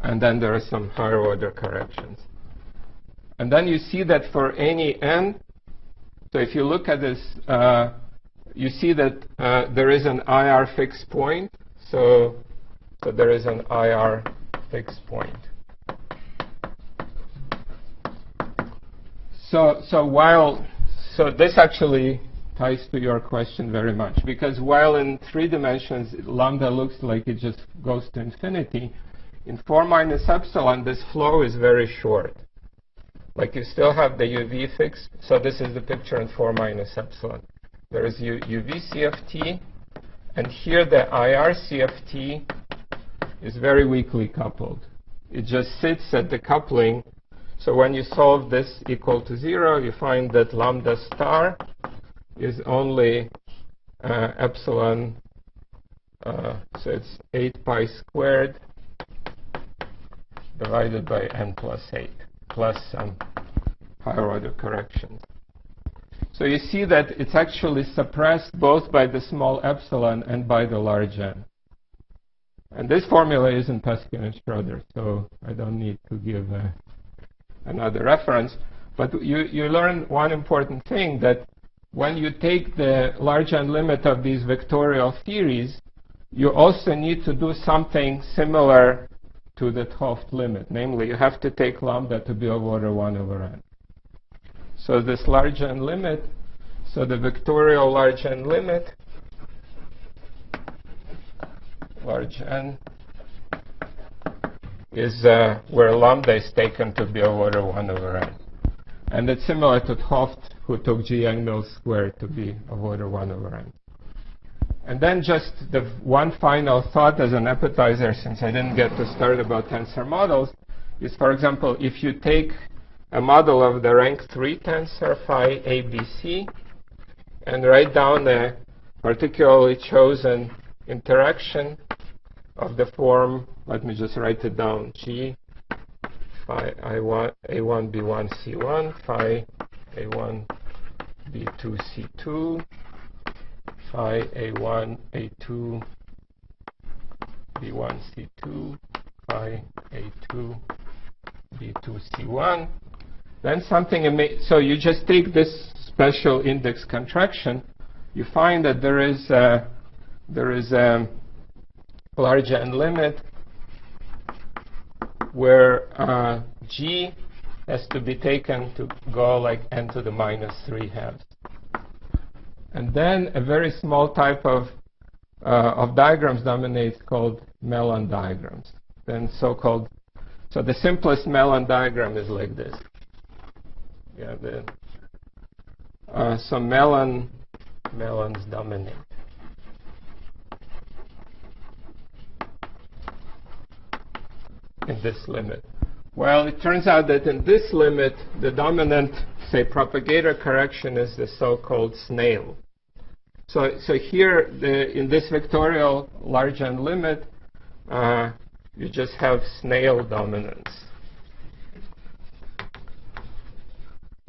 S4: And then there are some higher order corrections. And then you see that for any n, so if you look at this, uh, you see that uh, there is an IR fixed point. So, so there is an IR fixed point. So, so while, so this actually ties to your question very much because while in three dimensions lambda looks like it just goes to infinity, in 4 minus epsilon this flow is very short. Like you still have the UV fixed, so this is the picture in 4 minus epsilon. There is U UV CFT, and here the IR CFT is very weakly coupled. It just sits at the coupling so when you solve this equal to 0, you find that lambda star is only uh, epsilon, uh, so it's 8 pi squared divided by n plus 8, plus some higher order corrections. So you see that it's actually suppressed both by the small epsilon and by the large n. And this formula is in Peskin and Schroeder, so I don't need to give a another reference. But you, you learn one important thing that when you take the large n limit of these vectorial theories, you also need to do something similar to the 't Hooft limit. Namely, you have to take lambda to be of order 1 over n. So this large n limit, so the vectorial large n limit, large n is uh, where lambda is taken to be of order 1 over n. And it's similar to 't Hooft, who took G Yang-Mills squared to be of order 1 over n. And then just the one final thought as an appetizer, since I didn't get to start about tensor models, is, for example, if you take a model of the rank 3 tensor phi ABC and write down a particularly chosen interaction of the form, let me just write it down, G phi I1, A1, B1, C1, phi A1, B2, C2, phi A1, A2, B1, C2, phi A2, B2, C1. Then something, so you just take this special index contraction, you find that there is a, there is a large n limit where uh, g has to be taken to go like n to the minus 3 halves. And then a very small type of, uh, of diagrams dominates called melon diagrams. Then so-called, so the simplest melon diagram is like this. Yeah, the, uh, so melon, melons dominate. in this limit? Well, it turns out that in this limit, the dominant, say, propagator correction is the so-called snail. So, so here, the, in this vectorial large n limit, uh, you just have snail dominance.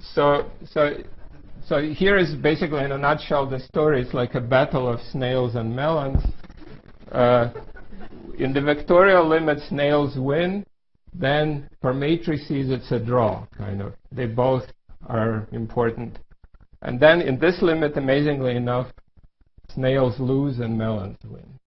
S4: So, so, so here is basically, in a nutshell, the story. It's like a battle of snails and melons. Uh, in the vectorial limit, snails win. Then for matrices, it's a draw, kind of. They both are important. And then in this limit, amazingly enough, snails lose and melons win.